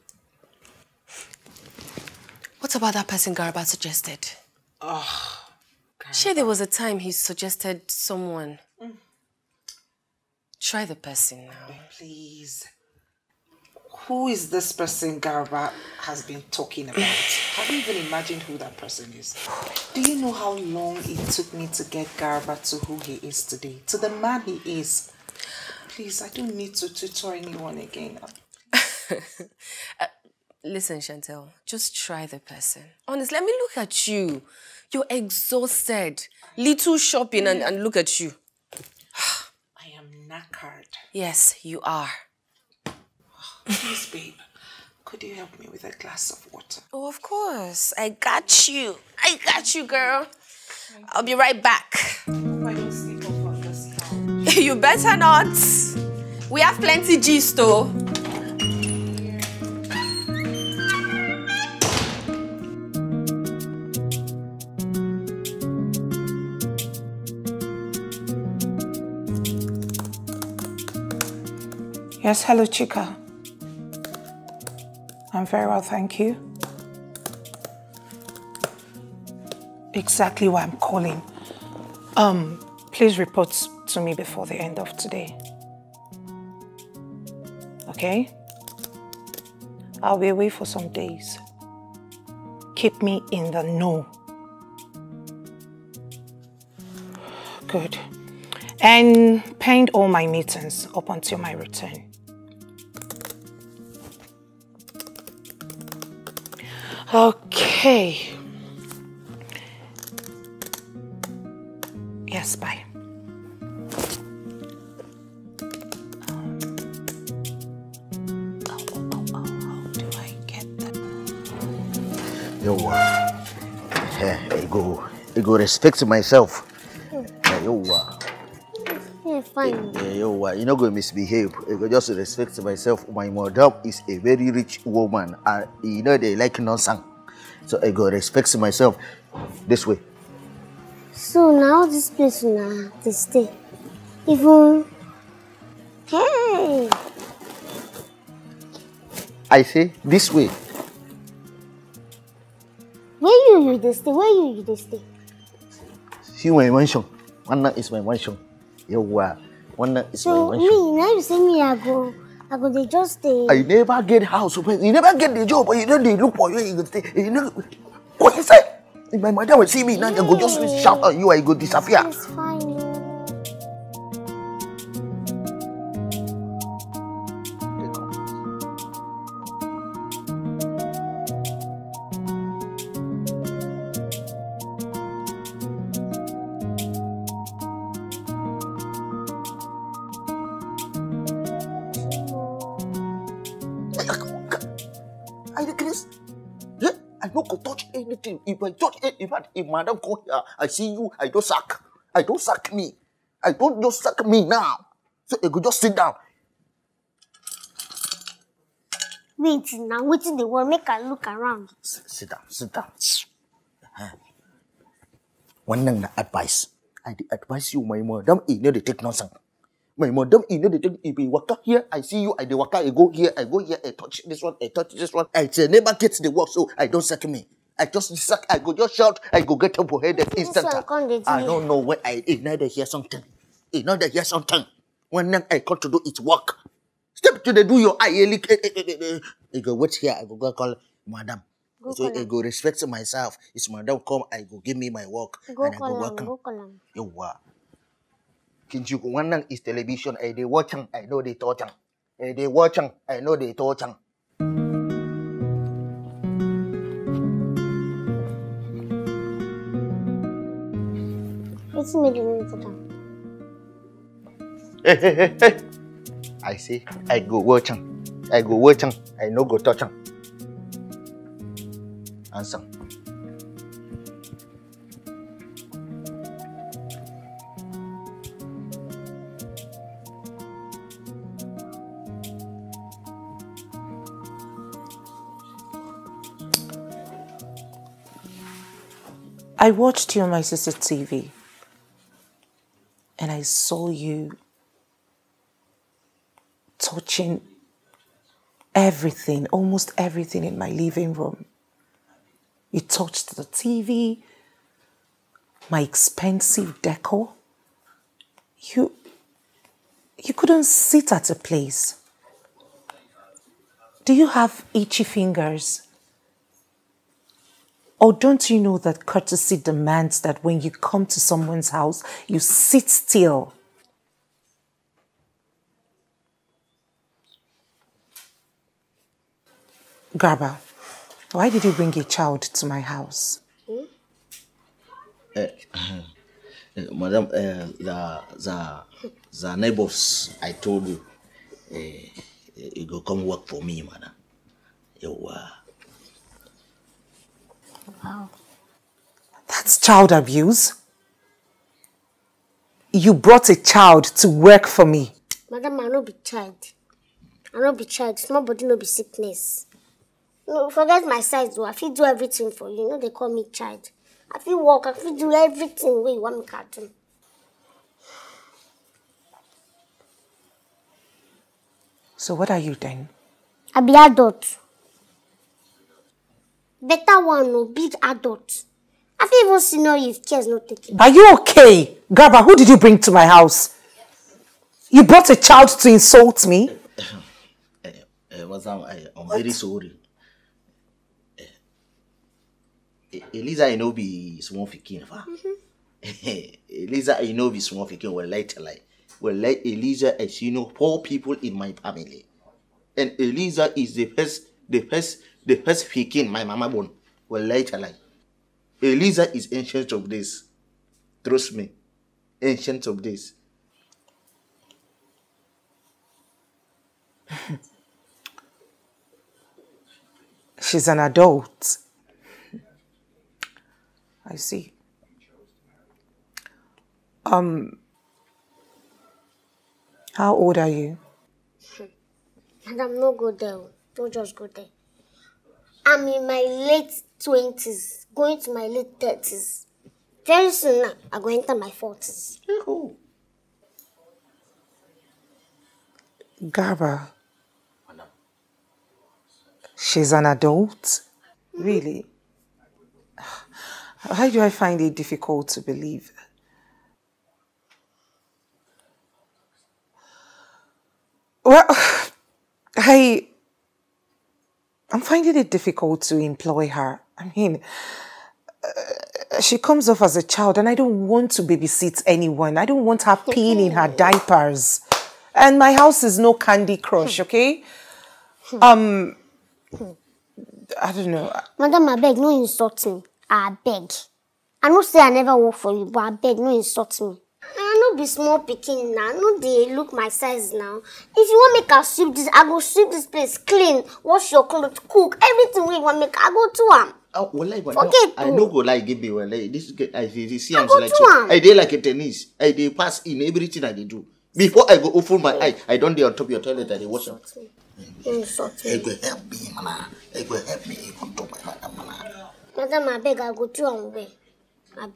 [SPEAKER 9] What about that person Garba suggested?
[SPEAKER 2] Oh,
[SPEAKER 9] Sure, there was a time he suggested someone.
[SPEAKER 2] Mm.
[SPEAKER 9] Try the person now.
[SPEAKER 2] please. Who is this person Garba has been talking about? Have you even imagined who that person is? Do you know how long it took me to get Garba to who he is today? To the man he is. Please, I don't need to tutor anyone again. (laughs)
[SPEAKER 9] Uh, listen, Chantel, just try the person. Honest, let me look at you. You're exhausted. Little shopping and, and look at you. (sighs)
[SPEAKER 2] I am knackered.
[SPEAKER 9] Yes, you are.
[SPEAKER 2] Please, babe, could you help me with a glass of water?
[SPEAKER 9] Oh, of course. I got you. I got you, girl. I'll be right back. (laughs) you better not. We have plenty gist though.
[SPEAKER 2] Yes, hello, Chica. I'm very well, thank you. Exactly why I'm calling. Um, please report to me before the end of today. Okay? I'll be away for some days. Keep me in the know. Good. And pend all my meetings up until my return. Okay. Yes, bye.
[SPEAKER 3] Go, respect myself. Yeah, yo,
[SPEAKER 12] Yeah, fine.
[SPEAKER 3] yeah, uh, you not going to misbehave. I go just respect myself. My mother is a very rich woman, and you know they like nonsense. So I go respect myself this way.
[SPEAKER 12] So now this place na to stay. Even hey,
[SPEAKER 3] I say this way.
[SPEAKER 12] where you you dey stay? Where you you dey stay?
[SPEAKER 3] See my mansion. One is my. Yo, uh, one is
[SPEAKER 12] So
[SPEAKER 3] my mansion.
[SPEAKER 12] me now you say me I go I go dey just stay.
[SPEAKER 3] I never get house. You never get the job, but you know they look for you. You go stay. You know what you say? If my mother will see me now, they go just shout at you. I go disappear.
[SPEAKER 12] It's fine.
[SPEAKER 3] I touch it, if madam come here, I see you, I don't sack. I don't sack me. I don't just sack me now. So I go just sit down.
[SPEAKER 12] Wait now, wetin dey worry? Make I look around.
[SPEAKER 3] S- Sit down, sit down. Wannan na advice. I dey advise you, my madam, you know they take nonsense. My madam, you know they take, if you waka here, I see you, I dey waka, I go here, I go here, I touch this one, I touch this one. I say, never get the work, so I don't sack me. I just suck, I go just shout, I go get up for head instant.
[SPEAKER 12] come dey
[SPEAKER 3] I
[SPEAKER 12] do
[SPEAKER 3] don't know where I, know they hear something. Know they hear something. When I come to do it work. Step to the do your eye, eh, eh, eh, eh. I go wait here, I go go call madam.
[SPEAKER 12] Go
[SPEAKER 3] so
[SPEAKER 12] call
[SPEAKER 3] I go respect myself. It's madam come, I go give me my work
[SPEAKER 12] Go
[SPEAKER 3] and I go
[SPEAKER 12] call
[SPEAKER 3] work.
[SPEAKER 12] go call.
[SPEAKER 3] Yawa. Kinji ko wannan is television. I dey watch am, I know they touch am. I dey watch am, I know they touch am.
[SPEAKER 12] Wetin make you no dey talk am?
[SPEAKER 3] Hey, hey, hey, hey. I say, I go watch am. I go watch am, I no go touch am. Answer.
[SPEAKER 2] I watched you on my sister's TV and I saw you touching everything, almost everything in my living room. You touched the TV, my expensive decor. You you couldn't sit at a place. Do you have itchy fingers? Or don't you know that courtesy demands that when you come to someone's house, you sit still? Garba, why did you bring a child to my house?
[SPEAKER 3] Uh, uh, madam, uh, the, the, the neighbors, I told you, you go come work for me, madam. You, uh,
[SPEAKER 12] Wow.
[SPEAKER 2] That's child abuse. you brought a child to work for me.
[SPEAKER 12] Madam, I no be child. I no be child. Small body no be sickness. No, forget my size though. I fit do everything for you. No, they call me child. I fit work. I fit do everything wey you want me to do.
[SPEAKER 2] So what are you then?
[SPEAKER 12] I be adult. Better one, no big adult. I fit even senior you if cares no take it.
[SPEAKER 2] Are you okay? Garba, who did you bring to my house? You brought a child to insult me?
[SPEAKER 3] Uh, (coughs) what's that? I, I'm very sorry. Uh, Eliza, I know be small fikin. fa. (laughs) Eliza, I know be small fikin. Well, like, like, well, like Eliza, as you know, poor people in my family, and Eliza is the first, the first, the first fikin my mama born. Well, like, like, Eliza is ancient of this. Trust me, ancient of this. (laughs)
[SPEAKER 2] She's an adult. I see. Um, how old are you?
[SPEAKER 12] Madam, no good there. Don't just go there. I'm in my late twenties, going to my late thirties. Very soon now, I go enter my forties.
[SPEAKER 2] Garba. She's an adult? Mm-hmm. Really? Why do I find it difficult to believe? Well, (sighs) I I'm finding it difficult to employ her. I mean, uh, she comes off as a child, and I don't want to babysit anyone. I don't want her (laughs) peeing in her diapers. And my house is no Candy Crush, okay? Um, I don't know.
[SPEAKER 12] Madam, I beg, no insult me. I beg. I no say I never work for you, but I beg, no insult me. I no be small pikin now. No dey look my size now. If you want make I sweep this, I go sweep this place clean, wash your clothes, cook, everything wey you want make I go do am.
[SPEAKER 3] Oh, well, like,
[SPEAKER 12] Forget
[SPEAKER 3] I
[SPEAKER 12] to.
[SPEAKER 3] no go like give me well, like, this I dey see
[SPEAKER 12] I
[SPEAKER 3] am like so. I dey like a tennis. I dey pass in everything I dey do. Before I go open my eye, I don dey on top your toilet. I dey wash am.
[SPEAKER 12] No
[SPEAKER 3] I
[SPEAKER 12] me.
[SPEAKER 3] go help me, mana. I go help me on top my madam, mana.
[SPEAKER 12] Madam, I beg, I go do am well. I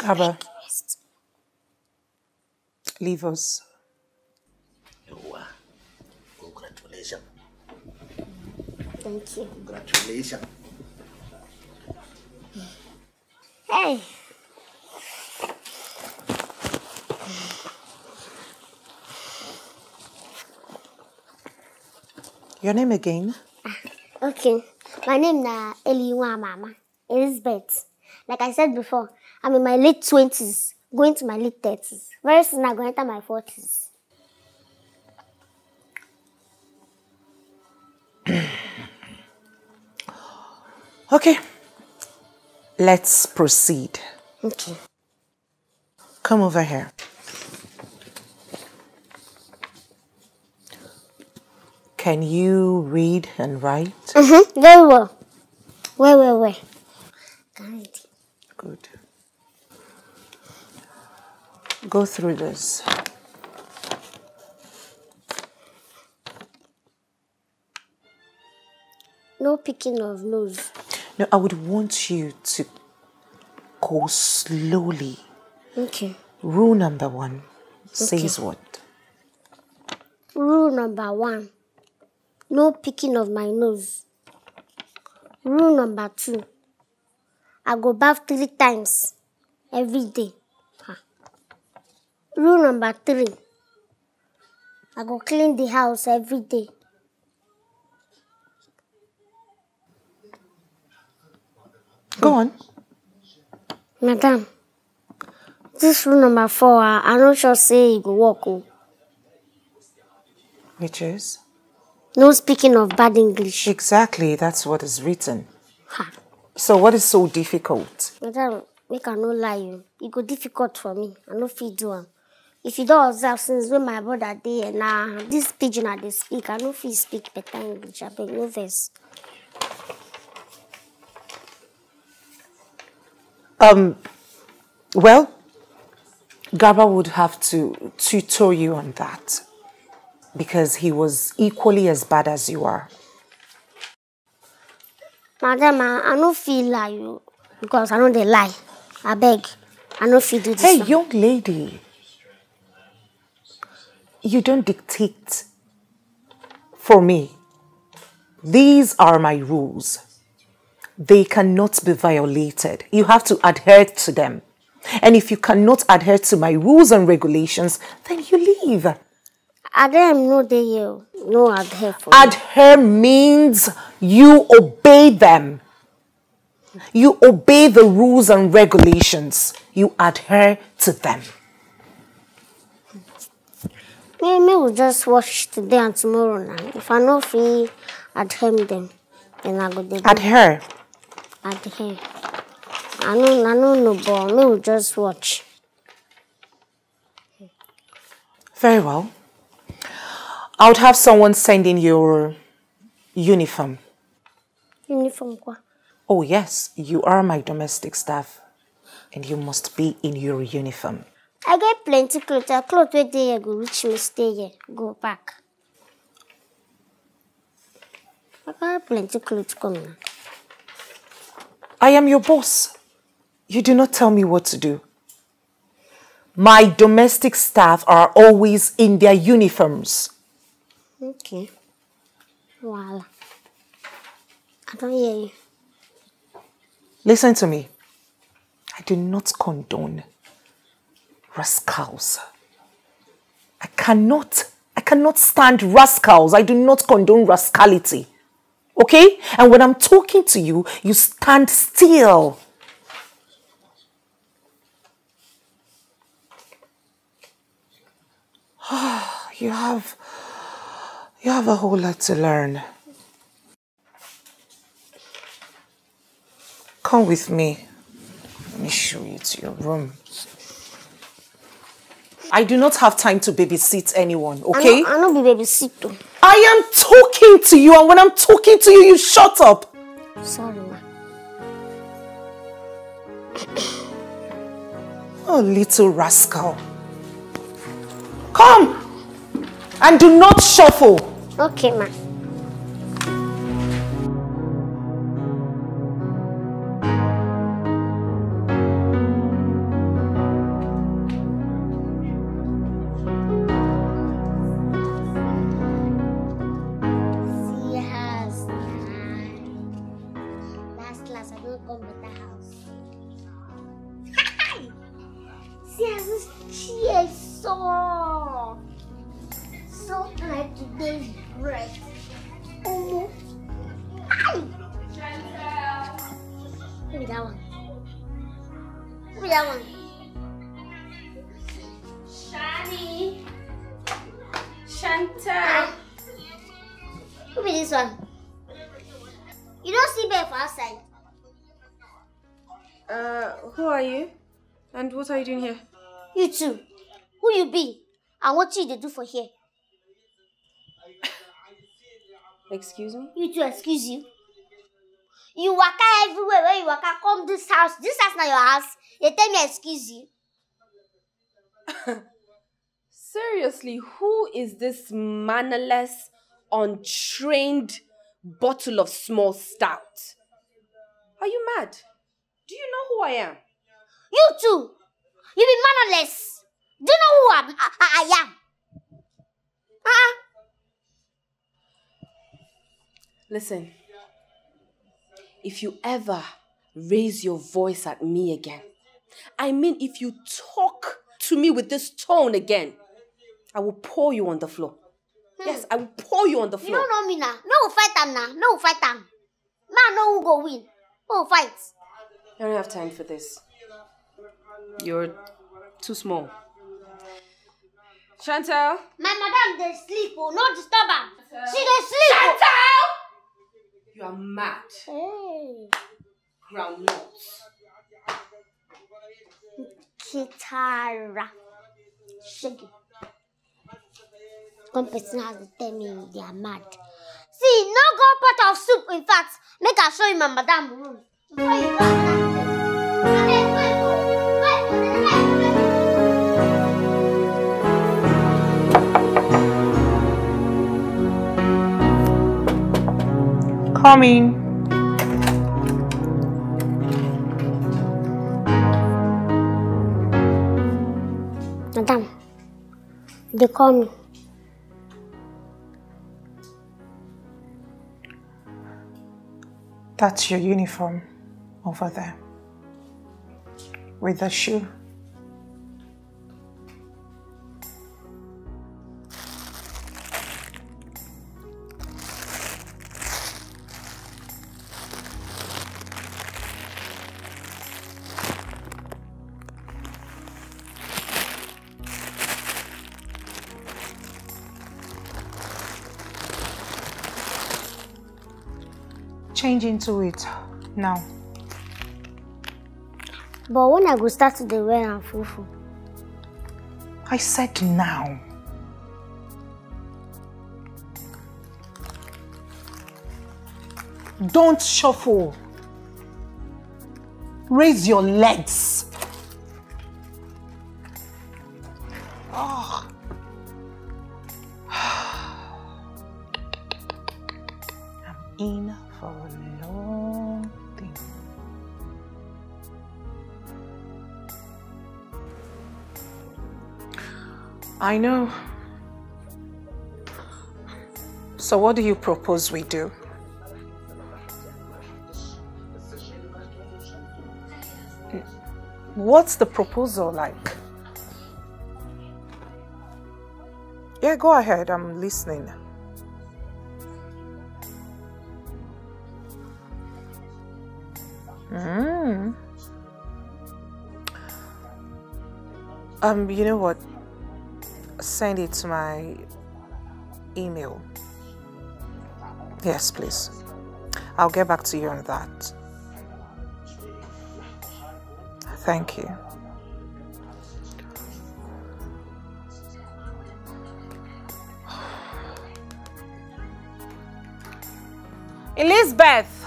[SPEAKER 3] Person wey-
[SPEAKER 2] Garba, leave us.
[SPEAKER 3] Yawwa. Congratulations.
[SPEAKER 12] Thank you.
[SPEAKER 3] Congratulations.
[SPEAKER 12] Hey.
[SPEAKER 2] Your name again?
[SPEAKER 12] Okay. My name is Eliwa Mama. Elizabeth. Like I said before, I'm in my late twenties, going to my late thirties. Very soon I go enter my forties. (clears throat)
[SPEAKER 2] Okay. Let's proceed.
[SPEAKER 12] Okay.
[SPEAKER 2] Come over here. Can you read and write?
[SPEAKER 12] Mm-hmm. Very well. Well, well, well.
[SPEAKER 2] Good. Go through this.
[SPEAKER 12] No picking of nose.
[SPEAKER 2] No, I would want you to go slowly.
[SPEAKER 12] Okay.
[SPEAKER 2] Rule number one says what?
[SPEAKER 12] Rule number one. No picking of my nose. Rule number two. I go bath three times every day. Rule number three. I go clean the house every day.
[SPEAKER 2] Go on.
[SPEAKER 12] Madam, this rule number four, I, I not sure say e go work. Oh.
[SPEAKER 2] Which is?
[SPEAKER 12] No speaking of bad English.
[SPEAKER 2] Exactly, that's what is written.
[SPEAKER 12] Ha.
[SPEAKER 2] So, what is so difficult?
[SPEAKER 12] Madam, make I no lie you. E go difficult for me. I no fit do am. If you don't observe since when my brother dey na this pidgin i dey speak i no fit speak better english abeg no vex.
[SPEAKER 2] Um, well, Garba would have to tutor you on that because he was equally as bad as you are.
[SPEAKER 12] madam i i no fit lie you because i no dey lie abeg i no fit do this
[SPEAKER 2] Hey, young lady, you don't dictate for me. These are my rules. They cannot be violated. You have to adhere to them. And if you cannot adhere to my rules and regulations, then you leave.
[SPEAKER 12] adem no dey here no adhere for
[SPEAKER 2] Adhere means you obey them. You obey the rules and regulations. You adhere to them.
[SPEAKER 12] Me me we just watch today and tomorrow na if i no fit adhere them then i go dey go
[SPEAKER 2] Adhere.
[SPEAKER 12] adhere i no i no know but me we just watch.
[SPEAKER 2] Very well. I would have someone send in your uniform.
[SPEAKER 12] uniform kwa.
[SPEAKER 2] Oh, yes, you are my domestic staff and you must be in your uniform.
[SPEAKER 12] I get plenty clothes. The clothes wey dey here go reach me stay here. Go back. I got plenty clothes come now.
[SPEAKER 2] I am your boss. You do not tell me what to do. My domestic staff are always in their uniforms.
[SPEAKER 12] Okay. Voila. I don't hear you.
[SPEAKER 2] Listen to me. I do not condone rascals. I cannot, I cannot stand rascals. I do not condone rascality. Okay? And when I'm talking to you, you stand still. (sighs) you have, you have a whole lot to learn. Come with me. Let me show you to your room. I do not have time to babysit anyone, okay?
[SPEAKER 12] I no be babysit though.
[SPEAKER 2] I am talking to you, and when I'm talking to you, you shut up.
[SPEAKER 12] Sorry, ma. (coughs)
[SPEAKER 2] Oh, little rascal. Come! And do not shuffle.
[SPEAKER 12] Okay, ma.
[SPEAKER 9] Shani. Shanta.
[SPEAKER 12] Who be this one? You don't see bear for outside.
[SPEAKER 9] Uh, who are you? And what are you doing here?
[SPEAKER 12] You too. Who you be? And what you dey do for here?
[SPEAKER 9] Excuse me?
[SPEAKER 12] You too, excuse you. You waka everywhere where you waka come this house. This house not your house. You tell me excuse you. (laughs)
[SPEAKER 9] Seriously, who is this mannerless, untrained bottle of small stout? Are you mad? Do you know who I am?
[SPEAKER 12] You too. You be mannerless. Do you know who I'm, I, I, I am? Ah,
[SPEAKER 9] Listen, if you ever raise your voice at me again, I mean, if you talk to me with this tone again, I will pour you on the floor. Hmm. Yes, I will pour you on the floor.
[SPEAKER 12] you
[SPEAKER 9] floor.
[SPEAKER 12] don't know me now. No will fight am now. No will fight am. Man know who go win. Who will fight?
[SPEAKER 9] I don't have time for this. You're too small. Chantel?
[SPEAKER 12] My madam dey sleep oh. No disturb am. She dey sleep oh.
[SPEAKER 9] You are mad.
[SPEAKER 12] Hey.
[SPEAKER 9] Groundnuts.
[SPEAKER 12] Kitara. Shaggy. Come person has to tell me they are mad. See, no go pot of soup. In fact, make I show you my madam room. Before you go.
[SPEAKER 2] Coming.
[SPEAKER 12] Madam, they call me.
[SPEAKER 2] That's your uniform over there. With the shoe. Into it now.
[SPEAKER 12] But when I go start to dey wear am fufu,
[SPEAKER 2] I said now. Don't shuffle. Raise your legs. I know. So what do you propose we do? What's the proposal like? Yeah, go ahead. I'm listening. Mm. Um, you know what? Send it to my email. Yes, please. I'll get back to you on that. Thank you. (sighs) Elizabeth,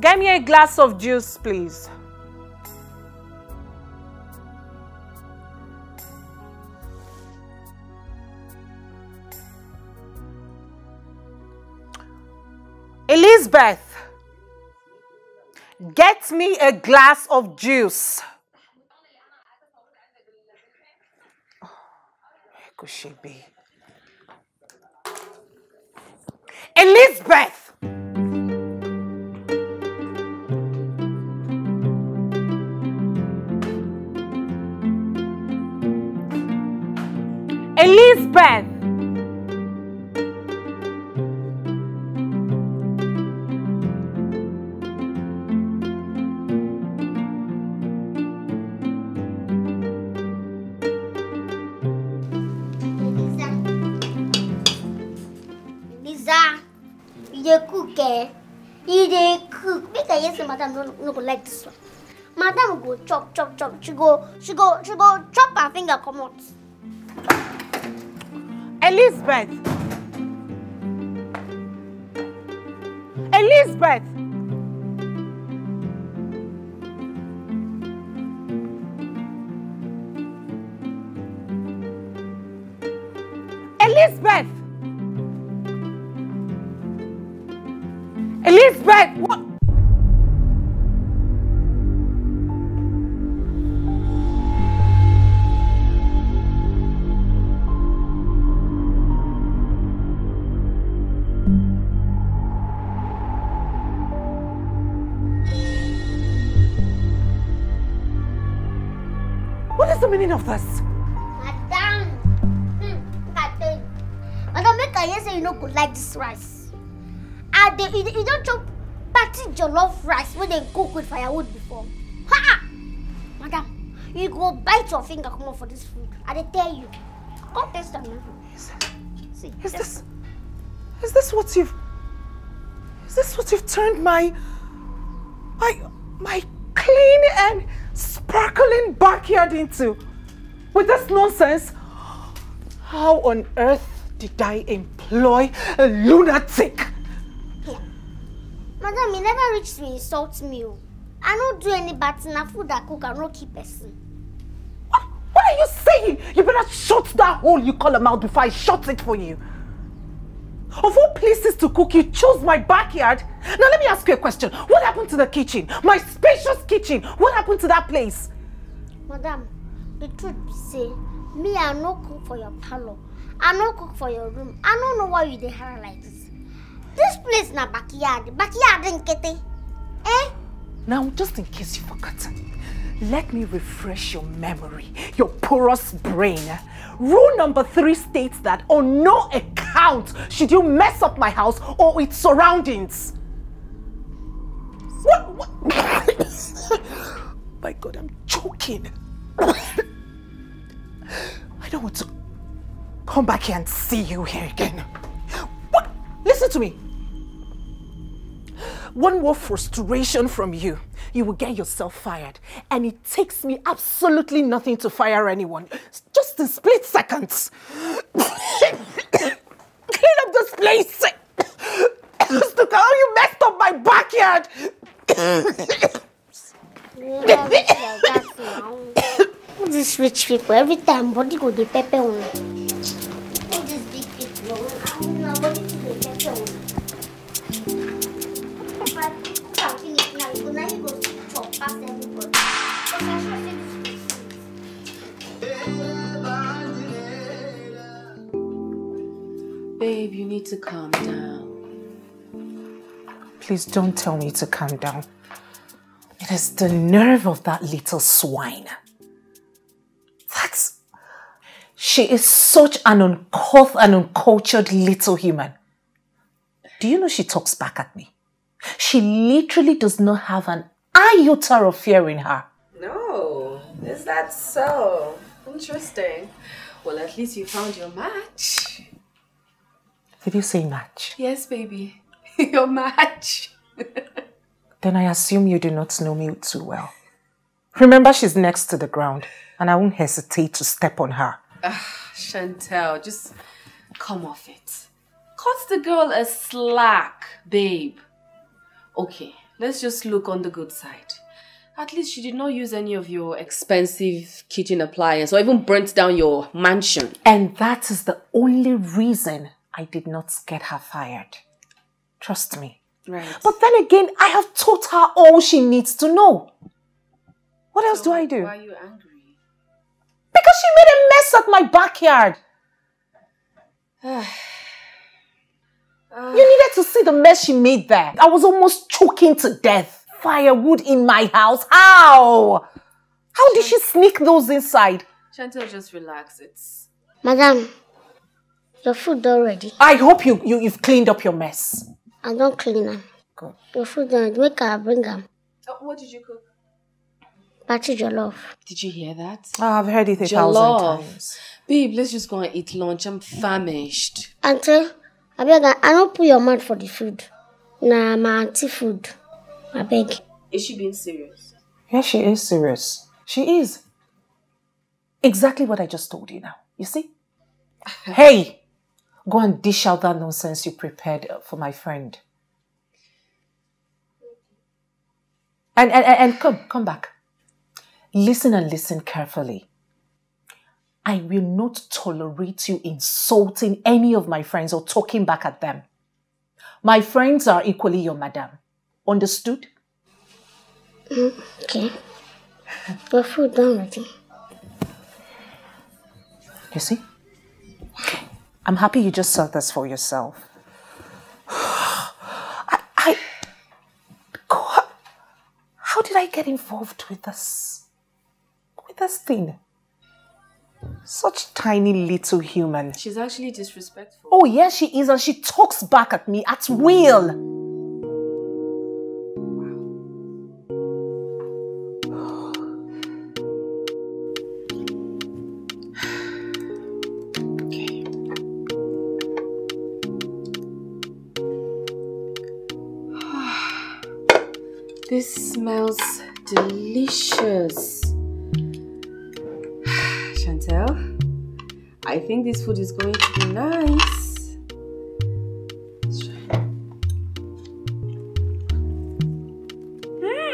[SPEAKER 2] get me a glass of juice, please. Elizabeth, get me a glass of juice. Where could she be? Elizabeth! Elizabeth!
[SPEAKER 12] Madam no, no go like this one. Madam go chop, chop, chop. She go, she go, she go chop her finger comot.
[SPEAKER 2] Elizabeth! Elizabeth! Elizabeth!
[SPEAKER 12] Finger comot for this food. I dey tell you. Come taste am now. See,
[SPEAKER 2] Is this is this what you've is this what you've turned my my my clean and sparkling backyard into? with this nonsense? How on earth did I employ a lunatic?
[SPEAKER 12] Madam, you never reached to insult me. oh. I don't do any bad thing. Na food I cook, I no keep person.
[SPEAKER 2] What are you saying? You better shut that hole you call a mouth before I shut it for you. Of all places to cook, you chose my backyard. Now let me ask you a question. What happened to the kitchen? My spacious kitchen. What happened to that place?
[SPEAKER 12] Madam, the truth be say, me I no cook for your parlor. I no cook for your room. I don't know why you dey hara like this. This place na backyard. Backyard nkete. Eh?
[SPEAKER 2] Now, just in case you've forgotten, let me refresh your memory, your porous brain. Rule number three states that on no account should you mess up my house or its surroundings. What? what? (coughs) my God, I'm choking. (coughs) I don't want to come back here and see you here again. What? Listen to me. One more frustration from you, you will get yourself fired. And it takes me absolutely nothing to fire anyone. Just in split seconds. (coughs) Clean up this place. Look how you messed up my backyard.
[SPEAKER 12] These rich people, every time body go pepper on. You
[SPEAKER 9] Babe, you need to calm down.
[SPEAKER 2] Please don't tell me to calm down. It is the nerve of that little swine. That's. She is such an uncouth and uncultured little human. Do you know she talks back at me? She literally does not have an iota of fear in her.
[SPEAKER 9] No, is that so? Interesting. Well, at least you found your match.
[SPEAKER 2] Did you say match?
[SPEAKER 9] Yes, baby. (laughs) your match. (laughs)
[SPEAKER 2] Then I assume you do not know me too well. Remember, she's next to the ground, and I won't hesitate to step on her.
[SPEAKER 9] Ah, Chantel, just come off it. Cut the girl a slack, babe. Okay, let's just look on the good side. At least she did not use any of your expensive kitchen appliance or even burnt down your mansion.
[SPEAKER 2] And that is the only reason I did not get her fired. Trust me.
[SPEAKER 9] Right.
[SPEAKER 2] But then again, I have taught her all she needs to know. What else do I do?
[SPEAKER 9] Why are you angry?
[SPEAKER 2] Because she made a mess at my backyard. (sighs) (sighs) you needed to see the mess she made there. I was almost choking to death. Firewood in my house. How? How did she sneak those inside?
[SPEAKER 9] Chantel, just relax. It's
[SPEAKER 12] Madam, your food done ready.
[SPEAKER 2] I hope you, you, you've cleaned up your mess.
[SPEAKER 12] I don't clean am.
[SPEAKER 2] Good.
[SPEAKER 12] Your food done ready. Make I bring am.
[SPEAKER 9] Oh, what did you cook?
[SPEAKER 12] Party jollof.
[SPEAKER 9] Did you hear that?
[SPEAKER 2] Oh, I've heard it a
[SPEAKER 9] Jollof.
[SPEAKER 2] thousand times.
[SPEAKER 9] Babe, let's just go and eat lunch. I'm famished.
[SPEAKER 12] Auntie, I beg, I I don't put your mouth for the food. Nah, my auntie food. I beg.
[SPEAKER 9] Is she being serious?
[SPEAKER 2] Yeah, she is serious. She is. Exactly what I just told you now. You see? (laughs) hey, go and dish out that nonsense you prepared for my friend. And, and, and and come, come back. Listen and listen carefully. I will not tolerate you insulting any of my friends or talking back at them. My friends are equally your madam. Understood?
[SPEAKER 12] Mm, okay. Your food done ready.
[SPEAKER 2] You see? I'm happy you just saw this for yourself. (sighs) I, I, God, how did I get involved with this, with this thing? Such tiny little human.
[SPEAKER 9] She's actually disrespectful.
[SPEAKER 2] Oh yes, she is, and she talks back at me at will.
[SPEAKER 9] This smells delicious. I think this food is going to be nice.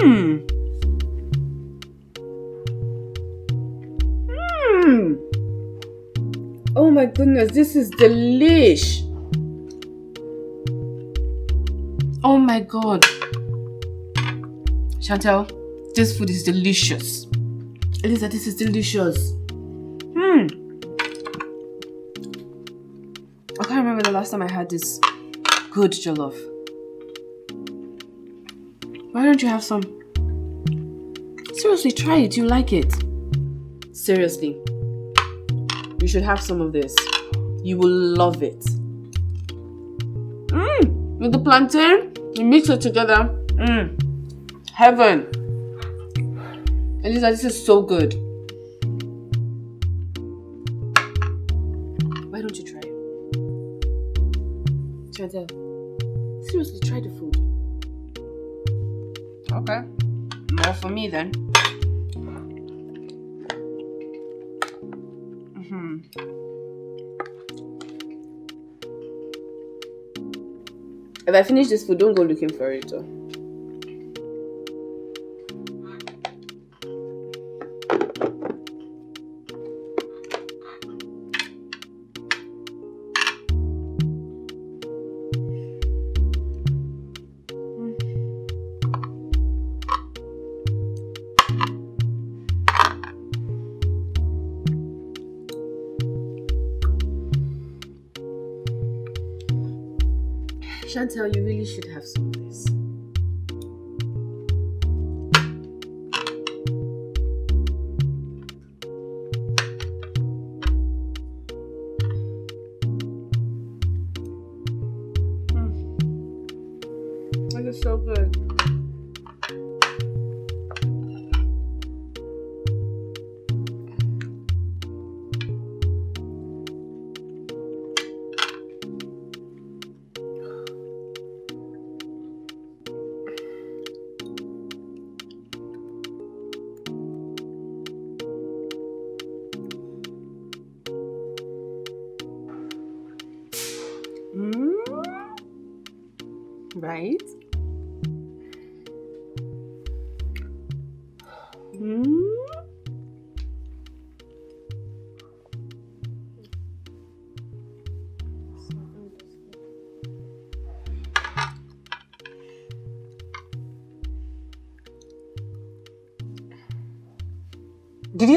[SPEAKER 9] Hmm. Hmm. Oh my goodness, this is delish. Oh my god. Chantel, this food is delicious. Elisa, this is delicious. Time I had this good jollof. Why don't you have some? Seriously, try it. You like it. Seriously. You should have some of this. You will love it. Mmm. With the plantain, you mix it together. Mmm. Heaven. Elisa, this is so good. If I finish this food, don't go looking for it. Though.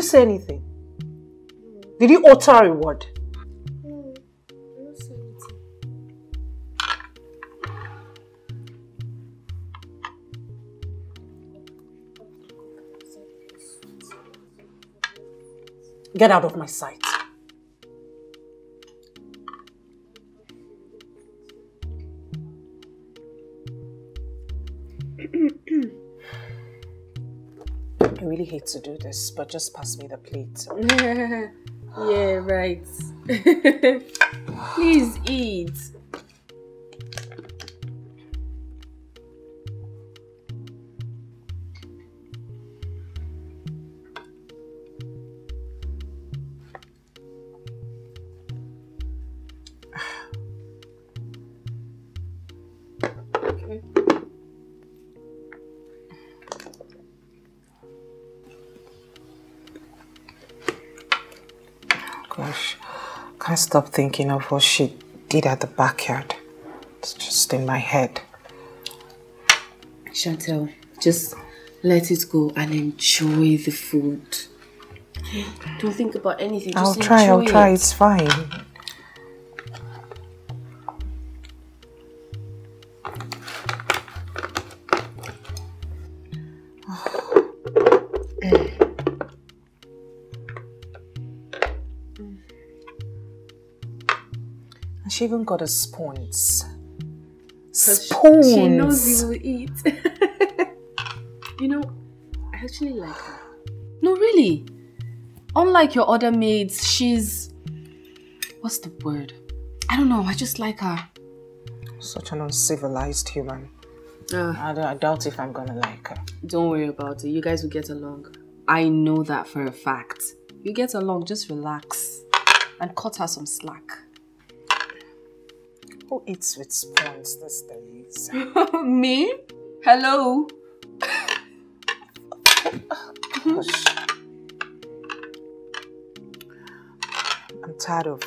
[SPEAKER 2] Say anything? Did you utter a word? Get out of my sight. (clears throat) I really hate to do this, but just pass me the plate. (laughs)
[SPEAKER 9] yeah, right. (laughs) Please eat.
[SPEAKER 2] Stop thinking of what she did at the backyard. It's just in my head.
[SPEAKER 9] Chantel, just let it go and enjoy the food. Don't think about anything. Just
[SPEAKER 2] I'll try, I'll try,
[SPEAKER 9] it.
[SPEAKER 2] it's fine. She even got a spoons.
[SPEAKER 9] 'Cause
[SPEAKER 2] Spoons.
[SPEAKER 9] She knows you will eat. (laughs) you know, I actually like her. No, really. Unlike your other maids, she's. What's the word? I don't know. I just like her.
[SPEAKER 2] Such an uncivilized human.
[SPEAKER 9] Uh,
[SPEAKER 2] I, don't- I doubt if I'm gonna like her.
[SPEAKER 9] don't worry about it. You guys will get along. I know that for a fact. You get along, just relax. and cut her some slack.
[SPEAKER 2] Who eats with spoons these days? (laughs)
[SPEAKER 9] Me? Hello?
[SPEAKER 2] Gosh. I'm tired of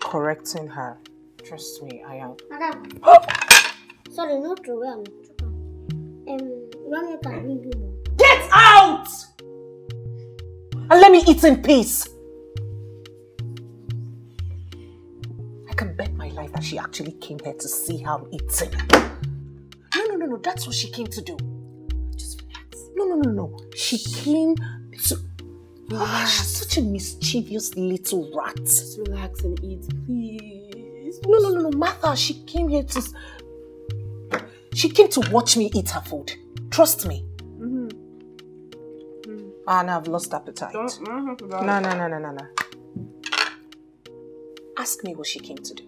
[SPEAKER 2] correcting her. Trust me, I am.
[SPEAKER 12] Madam. Sorry, not true. Um, um, run it and bring you.
[SPEAKER 2] Get out! And let me eat in peace. She actually came here to see how I'm eating. No, no, no, no. That's what she came to do. Just relax. No, no, no, no. She came to. Ah, she's such a mischievous little rat.
[SPEAKER 9] Just relax and eat, please.
[SPEAKER 2] No, no, no, no, Martha. She came here to. She came to watch me eat her food. Trust me.
[SPEAKER 9] Mm-hmm.
[SPEAKER 2] Ah, now I've lost appetite.
[SPEAKER 9] Don't,
[SPEAKER 2] No, no, no, no, no, no. Ask me what she came to do.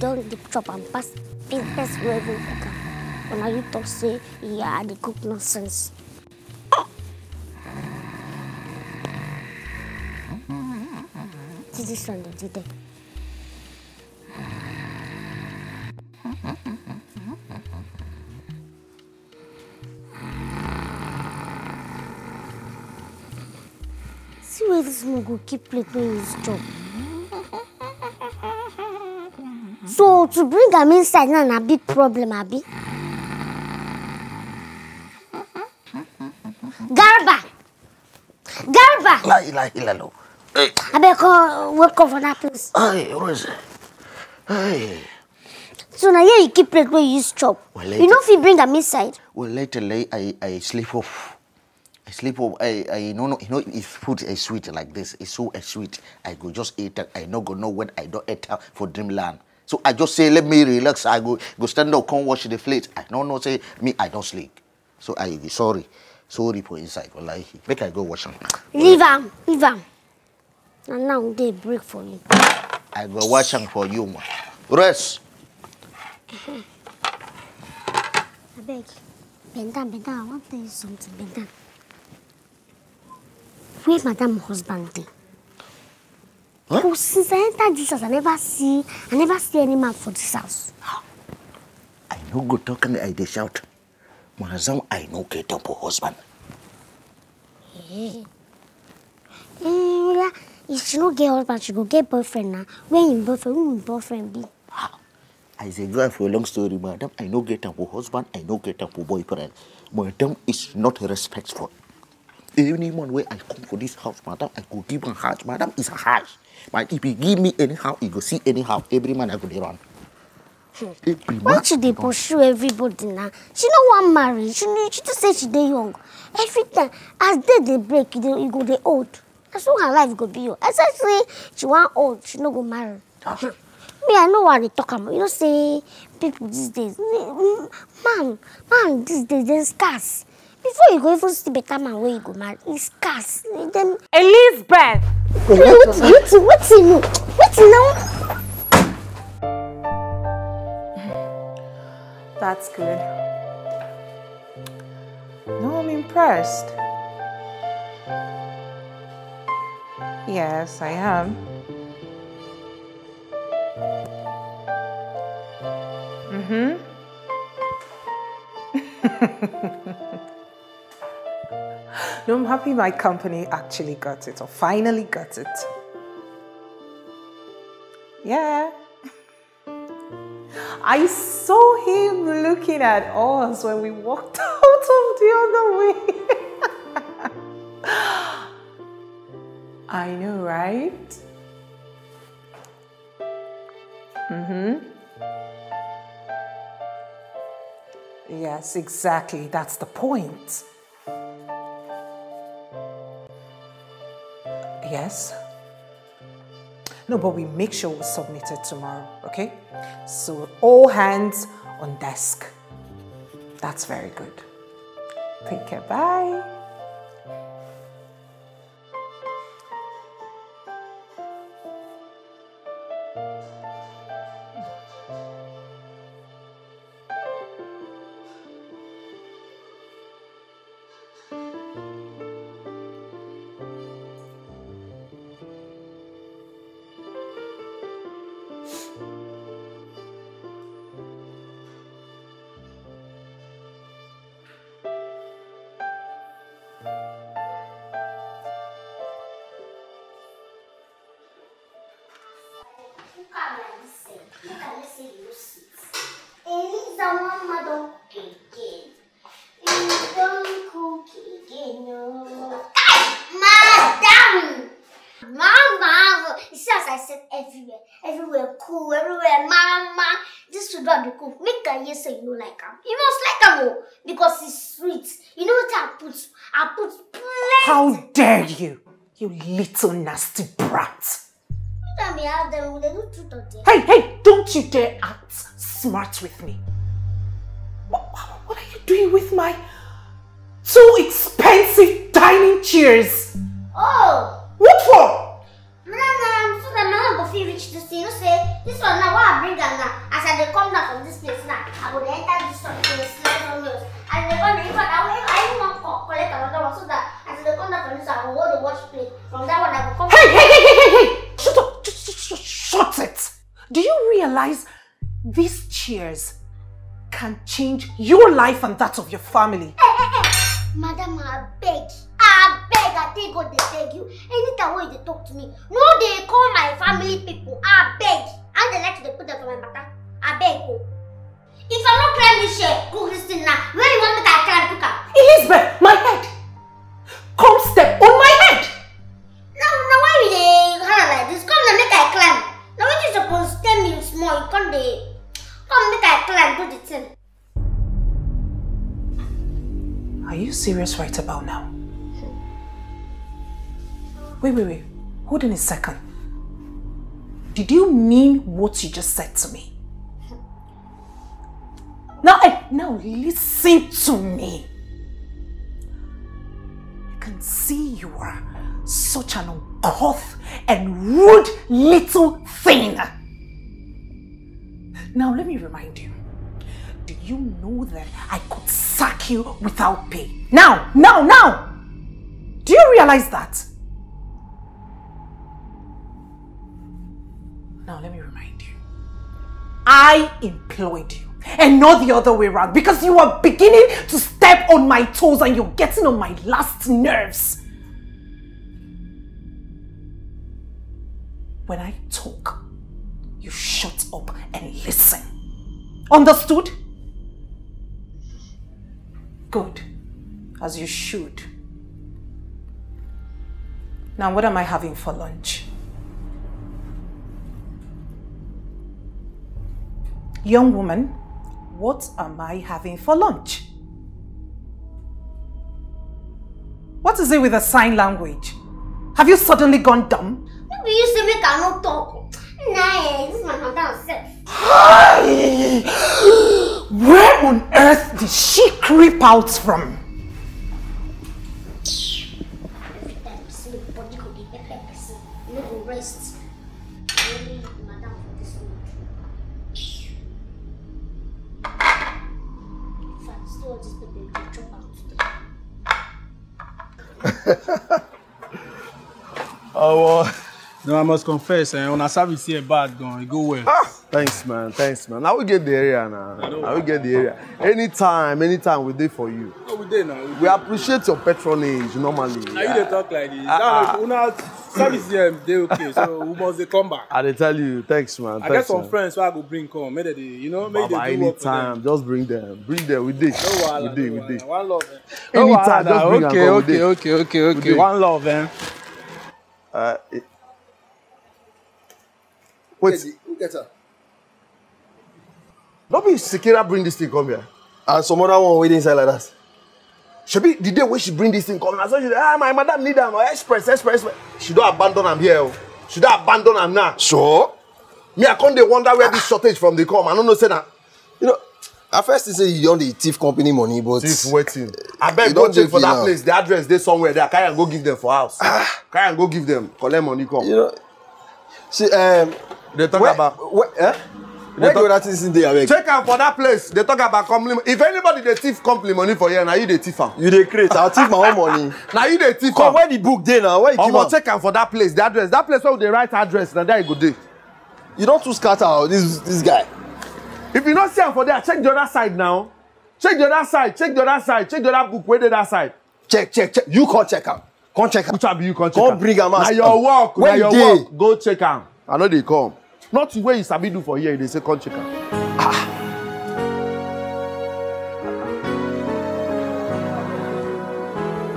[SPEAKER 12] Don't dey chop and pass pass go every cook. But now you talk say yeah, I cook nonsense. See this one dey. See where this one go keep plate when chop. So to bring am inside now na big problem abi? Garba! Garba!
[SPEAKER 3] La ilaha illallah. Hey,
[SPEAKER 12] Abeg come wake up for that place.
[SPEAKER 3] hey, Rose. Hey.
[SPEAKER 12] So na here you keep plate wey you use chop.
[SPEAKER 3] Well,
[SPEAKER 12] You no fit bring am inside.
[SPEAKER 3] Well, lately I, I sleep off. I sleep off. I, I no know, you know, if food is sweet like this, it's so sweet. I go just eat it. I no go know when I don't eat it for dreamland. So I just say, let me relax. I go go stand up, come wash the plate. I no know say me, I don't sleep. So I sorry, sorry for inside. Wallahi, make I go wash am.
[SPEAKER 12] Leave am, leave am. Na now dey break for you.
[SPEAKER 3] I go wash am for you, ma. Rest.
[SPEAKER 12] Abeg, bend down, bend down. I wan tell you something. Bend down. Where madam husband dey?
[SPEAKER 3] Huh?
[SPEAKER 12] Because since I enter this house, I never see, I never see any man for this house.
[SPEAKER 3] I no go talk and I dey shout. Mazam, I no get up for husband.
[SPEAKER 12] Eh, eh, oya, if she no get husband, she go get boyfriend na. Where im boyfriend? Who im boyfriend be?
[SPEAKER 3] I say go for a long story, madam. I no get up for husband, I no get up for boyfriend. Madam is not respectful. Anyone where I come for this house, madam, I go give him house. Madam is a house. But if he give me anyhow, he go see anyhow. Every man I go dey run. Every man.
[SPEAKER 12] Why she dey pursue everybody na? She no wan marry. She no, she just say she dey young. Every time as day dey break, dey e go dey old. Na so her life go be o. Except say she wan old, she no go marry. Me, I why I dey talk am. You know say people these days, man, man these days dey scarce. Before you go even see better man wey you go marry, e scarce. Dem
[SPEAKER 2] Elizabeth!
[SPEAKER 12] wetin wetin wetin no wetin no.
[SPEAKER 2] That's good. No, I'm impressed. Yes, I am. Mm-hmm. (laughs) no, I'm happy my company actually got it or finally got it. Yeah. (laughs) I saw him looking at us when we walked (laughs) out of the other way. (laughs) I know, right? Mm-hmm. Yes, exactly. That's the point. Yes. No, but we make sure we submit it tomorrow, okay? So all hands on desk. That's very good. Take care. Bye.
[SPEAKER 12] Or dare.
[SPEAKER 2] Hey, hey, don't you dare act smart with me. What, what are you doing with my two expensive dining chairs?
[SPEAKER 12] Oh!
[SPEAKER 2] What for?
[SPEAKER 12] Madam, so that my go fit reach this thing. You say, this one now, what I bring am now, as I dey come down from this place now, I dey enter this one, dey slide on yours. And dey come fact, I will, I even want to collect another one so that as I dey come down from this one, I go hold the watch plate. From that one, I go come.
[SPEAKER 2] Hey, hey, hey, hey, hey, hey! Shut up! Shut it! Do you realize these chairs can change your life and that of your family?
[SPEAKER 12] Hey, hey, hey! Madam, I beg, I beg, I take God dey beg you. Anytime wey you talk to me, no dey call my family people. I beg. And they like to put them for my matter. I beg o. If I no climb this this thing now, where you want make I climb cook am?
[SPEAKER 2] Elizabeth, my head! Come step on my head!
[SPEAKER 12] Now, now why you dey holler like this? Come na make I climb. Now when you suppose tell me small, you come dey come make I climb do the thing.
[SPEAKER 2] Are you serious right about now? Wait, wait, wait. Hold on a second. Did you mean what you just said to me? Now, eh, now listen to me. See you are such an uncouth and rude little thing. Now, let me remind you. Do you know that I could sack you without pay? Now, now, now! Do you realize that? Now, let me remind you. I employed you and not the other way around because you are beginning to step on my toes and you're getting on my last nerves. When I talk, you shut up and listen. Understood? Good. As you should. Now, what am I having for lunch? Young woman, what am I having for lunch? What is it with the sign language? Have you suddenly gone dumb?
[SPEAKER 12] No be you say make I no talk. Nah, eh, this my madam sef.
[SPEAKER 2] Where on earth did she creep out from?
[SPEAKER 7] Uh,
[SPEAKER 13] No, I must confess, eh, on a service here bad gone, it go well.
[SPEAKER 7] ah, thanks, man. Thanks, man. Now we get the area now. Now we get the area. Anytime, anytime we there for you.
[SPEAKER 13] No, we dey now. We
[SPEAKER 7] We appreciate your patronage normally.
[SPEAKER 13] Now you dey talk like this.
[SPEAKER 7] Ah, ah.
[SPEAKER 13] Now, una service here dey okay, so we must dey come back.
[SPEAKER 7] I dey tell you, thanks, man.
[SPEAKER 13] I
[SPEAKER 7] thanks,
[SPEAKER 13] get some
[SPEAKER 7] man.
[SPEAKER 13] friends wey I go bring come, make they dey, you know, make
[SPEAKER 7] Baba,
[SPEAKER 13] they do work for them.
[SPEAKER 7] just bring them. Bring them. We did.
[SPEAKER 13] No wahala,
[SPEAKER 7] we
[SPEAKER 13] no
[SPEAKER 7] we
[SPEAKER 13] wahala. One love. eh. No
[SPEAKER 7] Anytime, just bring
[SPEAKER 13] okay,
[SPEAKER 7] we
[SPEAKER 13] okay,
[SPEAKER 7] dey.
[SPEAKER 13] okay, okay, okay.
[SPEAKER 7] dey.
[SPEAKER 13] One love, eh?
[SPEAKER 7] Uh, it- wait,
[SPEAKER 8] Who get her?
[SPEAKER 7] be Sekira bring this thing come here.
[SPEAKER 8] And some other one waiting inside like that.
[SPEAKER 7] Shebi the day when she bring this thing come, na so she say, ah, my madam need am, oh, express, express, express. She don abandon am here, oh. She don abandon am now.
[SPEAKER 8] Sure.
[SPEAKER 7] Me, I come dey wonder where this shortage from dey come. I no know say na
[SPEAKER 8] You know, at first they say you don dey thief company money, but
[SPEAKER 7] thief wetin. Abeg go check
[SPEAKER 8] dey
[SPEAKER 7] for that place. The address dey somewhere there. Carry am go give them for house. Carry am go give them. Collect money come.
[SPEAKER 8] you know, see, um,
[SPEAKER 7] They talk
[SPEAKER 8] where,
[SPEAKER 7] about.
[SPEAKER 8] where, eh? where
[SPEAKER 7] talk-
[SPEAKER 8] things in there, abeg?
[SPEAKER 7] Check am for that place. They talk about company. If anybody dey thief company money for here, na you dey thief am.
[SPEAKER 8] You dey create, I'll thief my own money. (laughs)
[SPEAKER 7] Na you dey thief
[SPEAKER 8] Come,
[SPEAKER 7] am.
[SPEAKER 8] where the book dey now? Where you keep
[SPEAKER 7] Omo
[SPEAKER 8] am?
[SPEAKER 7] check am for that place. The address. That place where we dey write address. Na there e go dey.
[SPEAKER 8] You don too scatter this this guy.
[SPEAKER 7] If you no see am for there, check the other side now. Check the other side. Check the other side. Check the other book wey dey that side.
[SPEAKER 8] Check, check, check. You come check am. Come check am.
[SPEAKER 7] Which one be you come check
[SPEAKER 8] Come
[SPEAKER 7] am?
[SPEAKER 8] bring am out.
[SPEAKER 7] Na your work. Na your
[SPEAKER 8] dey?
[SPEAKER 7] work. Go check am. I no dey come. Nothing wey you sabi do for here, you dey say come check am. Ah.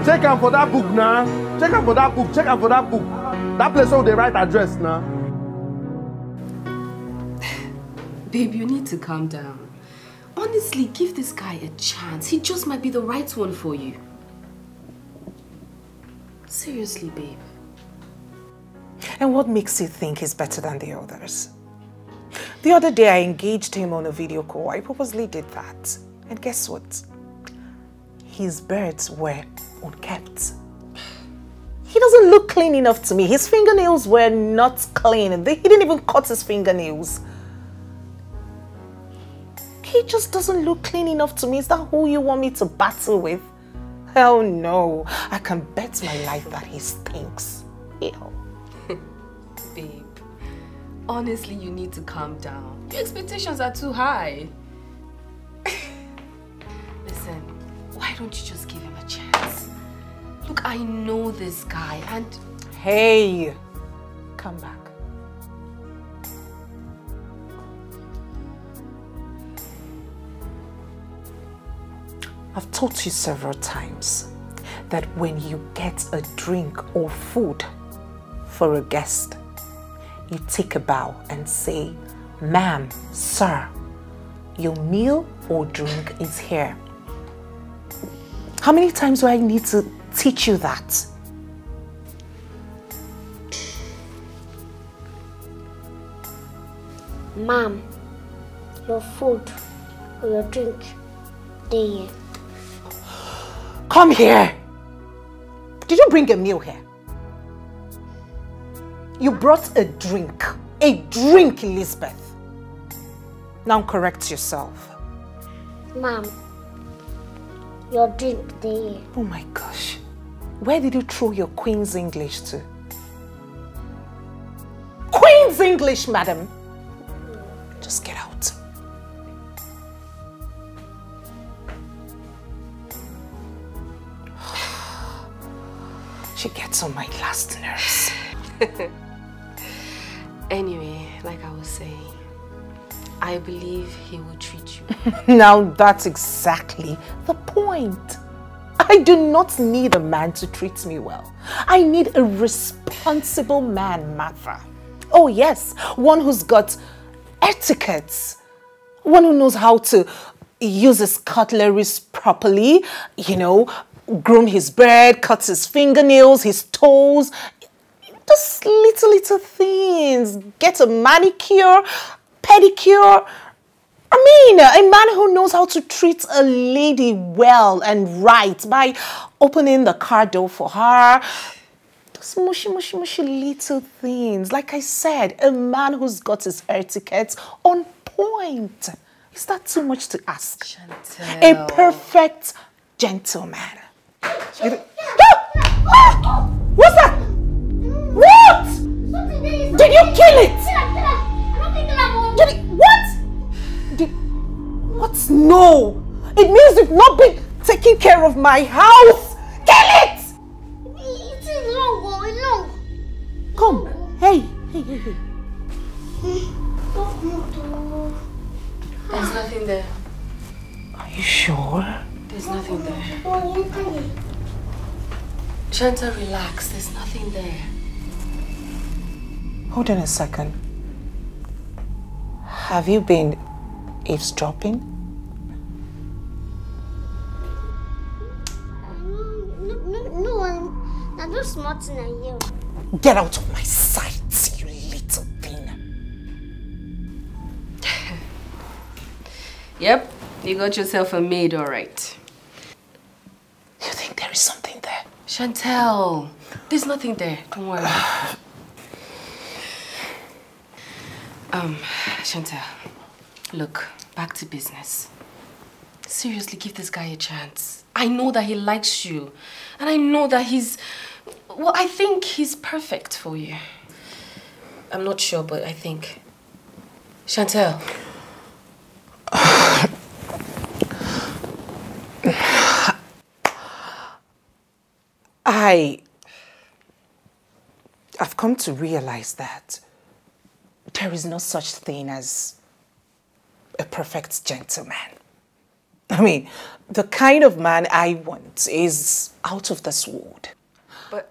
[SPEAKER 7] Check am for that book na. Check am for that book. Check am for that book. That place where they write address na.
[SPEAKER 9] Babe, you need to calm down. Honestly, give this guy a chance. He just might be the right one for you. Seriously, babe.
[SPEAKER 2] And what makes you think he's better than the others? The other day I engaged him on a video call. I purposely did that. And guess what? His birds were unkept. He doesn't look clean enough to me. His fingernails were not clean. He didn't even cut his fingernails. He just doesn't look clean enough to me. Is that who you want me to battle with? Hell no. I can bet my life that he stinks. Ew. (laughs)
[SPEAKER 9] Babe, honestly, you need to calm down. Your expectations are too high. (laughs) Listen, why don't you just give him a chance? Look, I know this guy and...
[SPEAKER 2] Hey, come back. I've told you several times that when you get a drink or food for a guest, you take a bow and say, Ma'am, sir, your meal or drink is here. How many times do I need to teach you that?
[SPEAKER 12] Ma'am, your food or your drink, they here.
[SPEAKER 2] Come here. Did you bring a meal here? You brought a drink. A drink, Elizabeth. Now correct yourself.
[SPEAKER 12] Mom, your drink, they here.
[SPEAKER 2] Oh my gosh. Where did you throw your Queen's English to? Queen's English, madam. Just get out. She gets on my last nerves. (laughs)
[SPEAKER 9] Anyway, like I was saying, I believe he will treat you. (laughs)
[SPEAKER 2] now that's exactly the point. I do not need a man to treat me well. I need a responsible man, Martha. Oh yes, one who's got etiquette. One who knows how to use his cutleries properly, you know, groom his beard, cut his fingernails, his toes, just little, little things. Get a manicure, pedicure. I mean, a man who knows how to treat a lady well and right by opening the car door for her. Those mushy, mushy, mushy little things. Like I said, a man who's got his etiquette on point. Is that too much to ask? A perfect gentleman. You- Ah! What's that? What? Did you kill it? Did it what? Did, what? No. It means you've not been taking care of my house. Kill it!
[SPEAKER 12] It's long, oh, it's long.
[SPEAKER 2] Come. Hey, hey, hey, hey.
[SPEAKER 9] There's nothing there.
[SPEAKER 2] Are you sure?
[SPEAKER 9] There's nothing there. Shanta, relax. There's nothing there.
[SPEAKER 2] Hold on a second. Have you been eavesdropping? Get out of my sight, you little thing. (laughs)
[SPEAKER 9] Yep, you got yourself a maid, all right.
[SPEAKER 2] You think there is something there?
[SPEAKER 9] Chantel, there's nothing there. Don't worry. um, Chantel, look, back to business. Seriously, give this guy a chance. I know that he likes you. And I know that he's... Well, I think he's perfect for you. I'm not sure, but I think... Chantel. (sighs) (laughs)
[SPEAKER 2] I. I've come to realize that there is no such thing as a perfect gentleman. I mean, the kind of man I want is out of this world.
[SPEAKER 9] But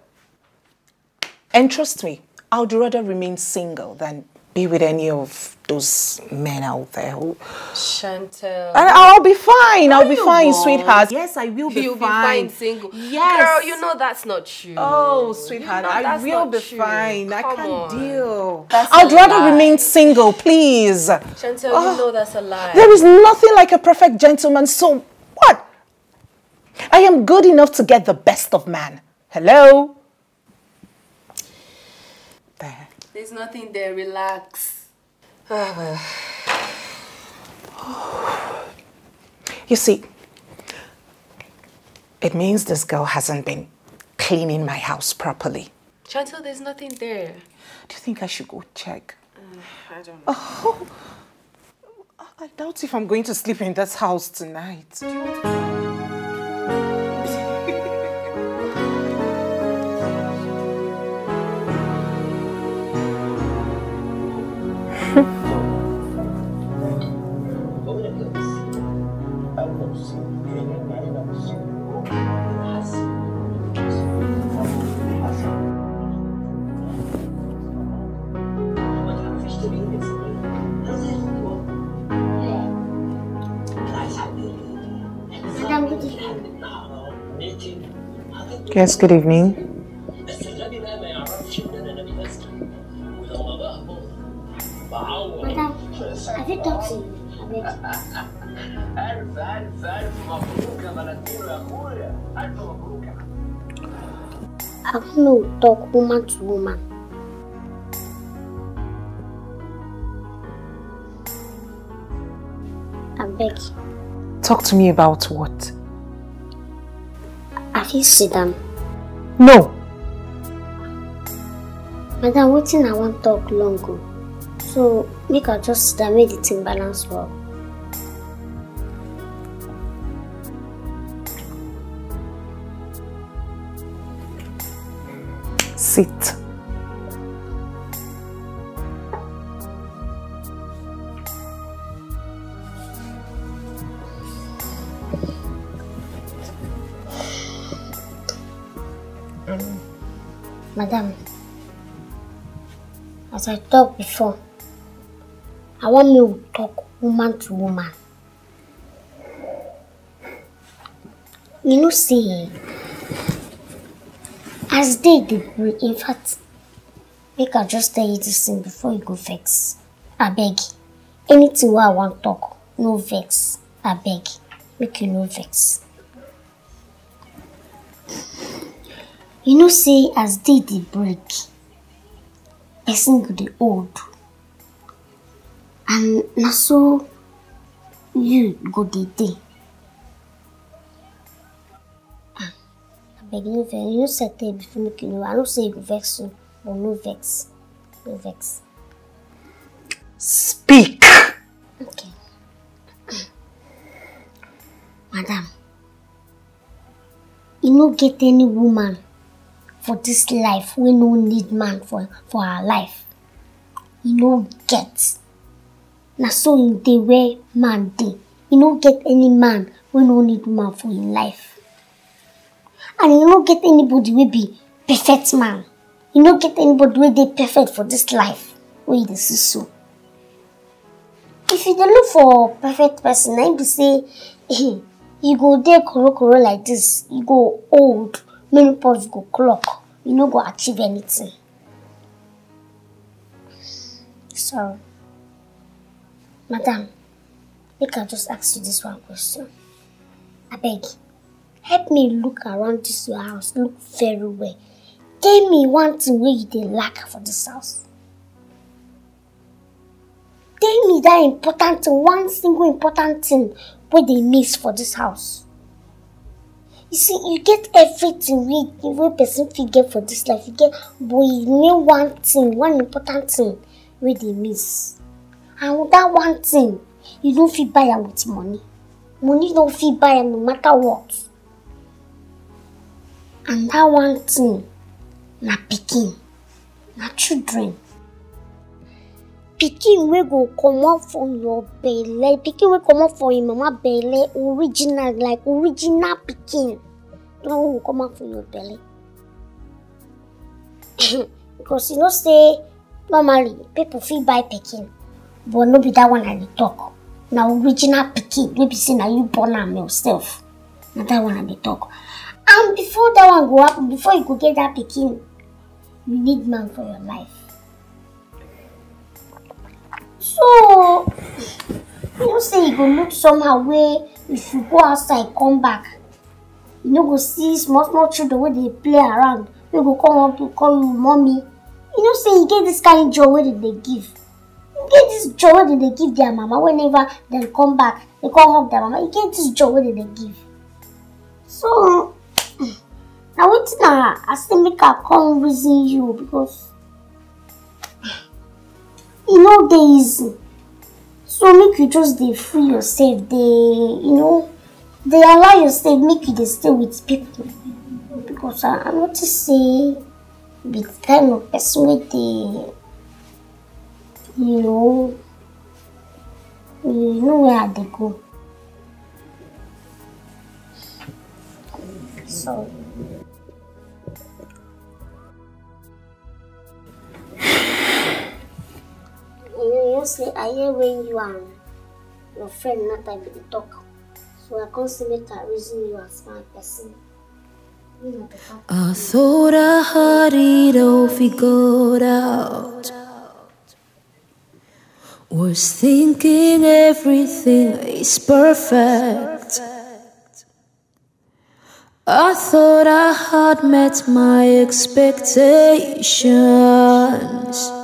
[SPEAKER 2] And trust me, I would rather remain single than be with any of those men out there. Who,
[SPEAKER 9] Chantel.
[SPEAKER 2] and I'll be fine. I'll be fine,
[SPEAKER 9] won't.
[SPEAKER 2] sweetheart. Yes, I will be
[SPEAKER 9] You'll be
[SPEAKER 2] fine.
[SPEAKER 9] fine single.
[SPEAKER 2] Yes.
[SPEAKER 9] Girl, you know that's not true.
[SPEAKER 2] Oh, sweetheart,
[SPEAKER 9] You know
[SPEAKER 2] I will be
[SPEAKER 9] true.
[SPEAKER 2] fine. I
[SPEAKER 9] Come
[SPEAKER 2] can
[SPEAKER 9] on.
[SPEAKER 2] deal.
[SPEAKER 9] That's
[SPEAKER 2] I'd rather
[SPEAKER 9] lie.
[SPEAKER 2] remain single, please.
[SPEAKER 9] Chantel,
[SPEAKER 2] Oh.
[SPEAKER 9] you know that's a lie.
[SPEAKER 2] There is nothing like a perfect gentleman. So what? I am good enough to get the best of man. Hello? There.
[SPEAKER 9] There's nothing there. Relax. Ah, (sighs) well.
[SPEAKER 2] You see, it means this girl hasn't been cleaning my house properly.
[SPEAKER 9] Chantel, there's nothing there.
[SPEAKER 2] Do you think I should go check?
[SPEAKER 9] I don't know.
[SPEAKER 2] Oh, I doubt if I'm going to sleep in this house tonight. Yes, good evening.
[SPEAKER 12] Madam, you talked to? I to talk woman to woman. Abeg,
[SPEAKER 2] Talk to me about what?
[SPEAKER 12] Sit down?
[SPEAKER 2] No.
[SPEAKER 12] Madam, wetin I wan talk long. So make I just sit down make the thing balance well.
[SPEAKER 2] Sit.
[SPEAKER 12] Madam, as I talk before, I want me to talk woman to woman. You know, say, as they break, in fact, make I just tell you this thing before you go vex. Abeg, anything wey I wan talk, no vex. Abeg, make you no vex. You know, say as day dey break, person go dey old. And na so you go dey dey. Ah, Abeg no vex, you know say I tell you before make you know, I know say you go vex o, but no vex, no vex.
[SPEAKER 2] Speak.
[SPEAKER 12] Okay. (clears throat) Madam, you no get any woman for dis life wey no need man for for her life. You no get. Na so e dey where man dey. You no get any man wey no need woman for im life. And you no get anybody wey be perfect man. You no get anybody dey perfect for dis life wey dey see so. If you dey look for perfect person, na im be say hey, you go there dey korokoro like dis, you go old, many menopause go clock, you no go achieve anything. So, madam, make I just ask you this one question. Abeg, help me look around this house, look very well. Tell me one thing wey you lack for dis house. Tell me that important thing, one single important thing wey they miss for this house. You see, you get everything wey wey person fit for dis life, you get but e remain one thing, one important thing wey dey miss. And that one thing, you no fit buy with money. Money no fit buy no matter what. And that one thing na pikin, na children. Pikin wey go come comot from your belly. belle pikin wey comot from im mama belle original like original pikin. The one come out from your belle. (coughs) Because you know say normally people fit buy pikin but no be that one i talk. Na original pikin wey be say na you born am yourself. Na that one i talk. And before that one go happen before you go get that pikin you need man for your life so you know say e go look somehow wey if you go outside come back. You no go see small small children wey dey play around. Wey go come up to call you mommy. You know say e get this kind joy wey dem dey give. E get this joy wey dem dey give their mama whenever dem come back. Dey come hug their mama. E get this joy wey dem dey give. So (clears throat) na wetin i i say make i come reason you because e no dey easy so make you just dey free yourself dey you know dey allow yourself make you dey stay with people. Because i i notice say you be kind of person you know you know where i dey go. So you say i hear when you and your friend nata bin dey talk so i come say make i reason you as my person
[SPEAKER 11] I thought I had it all figured out. Was thinking everything is perfect. I thought I had met my expectations.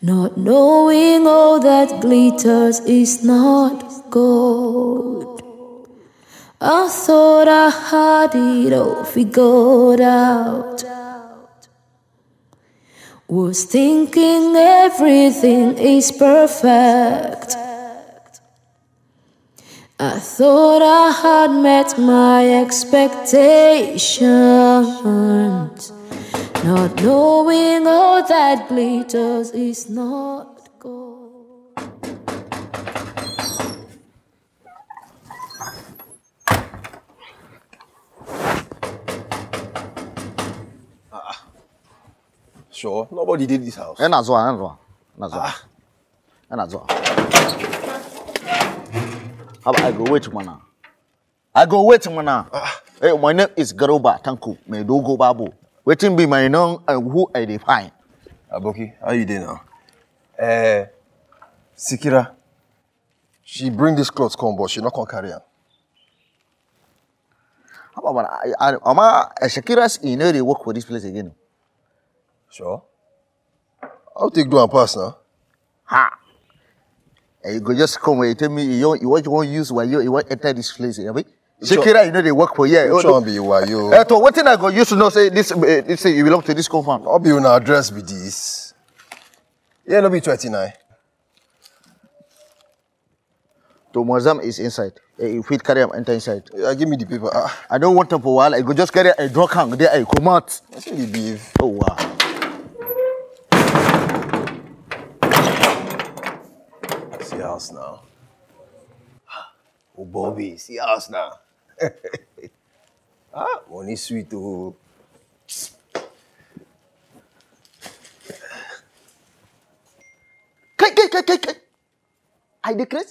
[SPEAKER 11] Not knowing all that glitters is not gold. I thought I had it all figured out. Was thinking everything is perfect. I thought I had met my expectations. Not knowing all that glitters is not gold. Ah.
[SPEAKER 8] Sure, nobody did this house.
[SPEAKER 3] Ena zuwa, ena zuwa, ena zuwa, ah. ena How about I go wait mana. I go wait mana. Ah. Hey, my name is Garuba Tanku Medogo Babu. Waiting be my name and who I define.
[SPEAKER 8] Aboki, how you doing now? Uh, Sikira, she bring this clothes come, but she not come carry am.
[SPEAKER 3] Haba mana, I, I, Ama, uh, Shakira's in they work for this place again.
[SPEAKER 8] Sure. I'll take do and pass now.
[SPEAKER 3] Ha! Eh, you go just come and tell me you, you what you want use while you, you want enter this place, you know? Shakira, you know they work for here.
[SPEAKER 8] Which one be you, why you?
[SPEAKER 3] Eh, to what thing I go use to know say this, uh, this say you belong to this compound.
[SPEAKER 8] I'll be una address be this. Yeah, no be 29.
[SPEAKER 3] To Mozam is inside. Eh, if we carry him enter inside.
[SPEAKER 8] Yeah, give me the paper. Ah,
[SPEAKER 3] I don't want them for a while. I go just carry a drug hang there. I come out.
[SPEAKER 8] The beef.
[SPEAKER 3] Oh wow.
[SPEAKER 8] See house now. Oh, Bobby, see house now. (laughs) ah, money sweet oh.
[SPEAKER 3] Kai, kai, kai, kai, kai. I declare.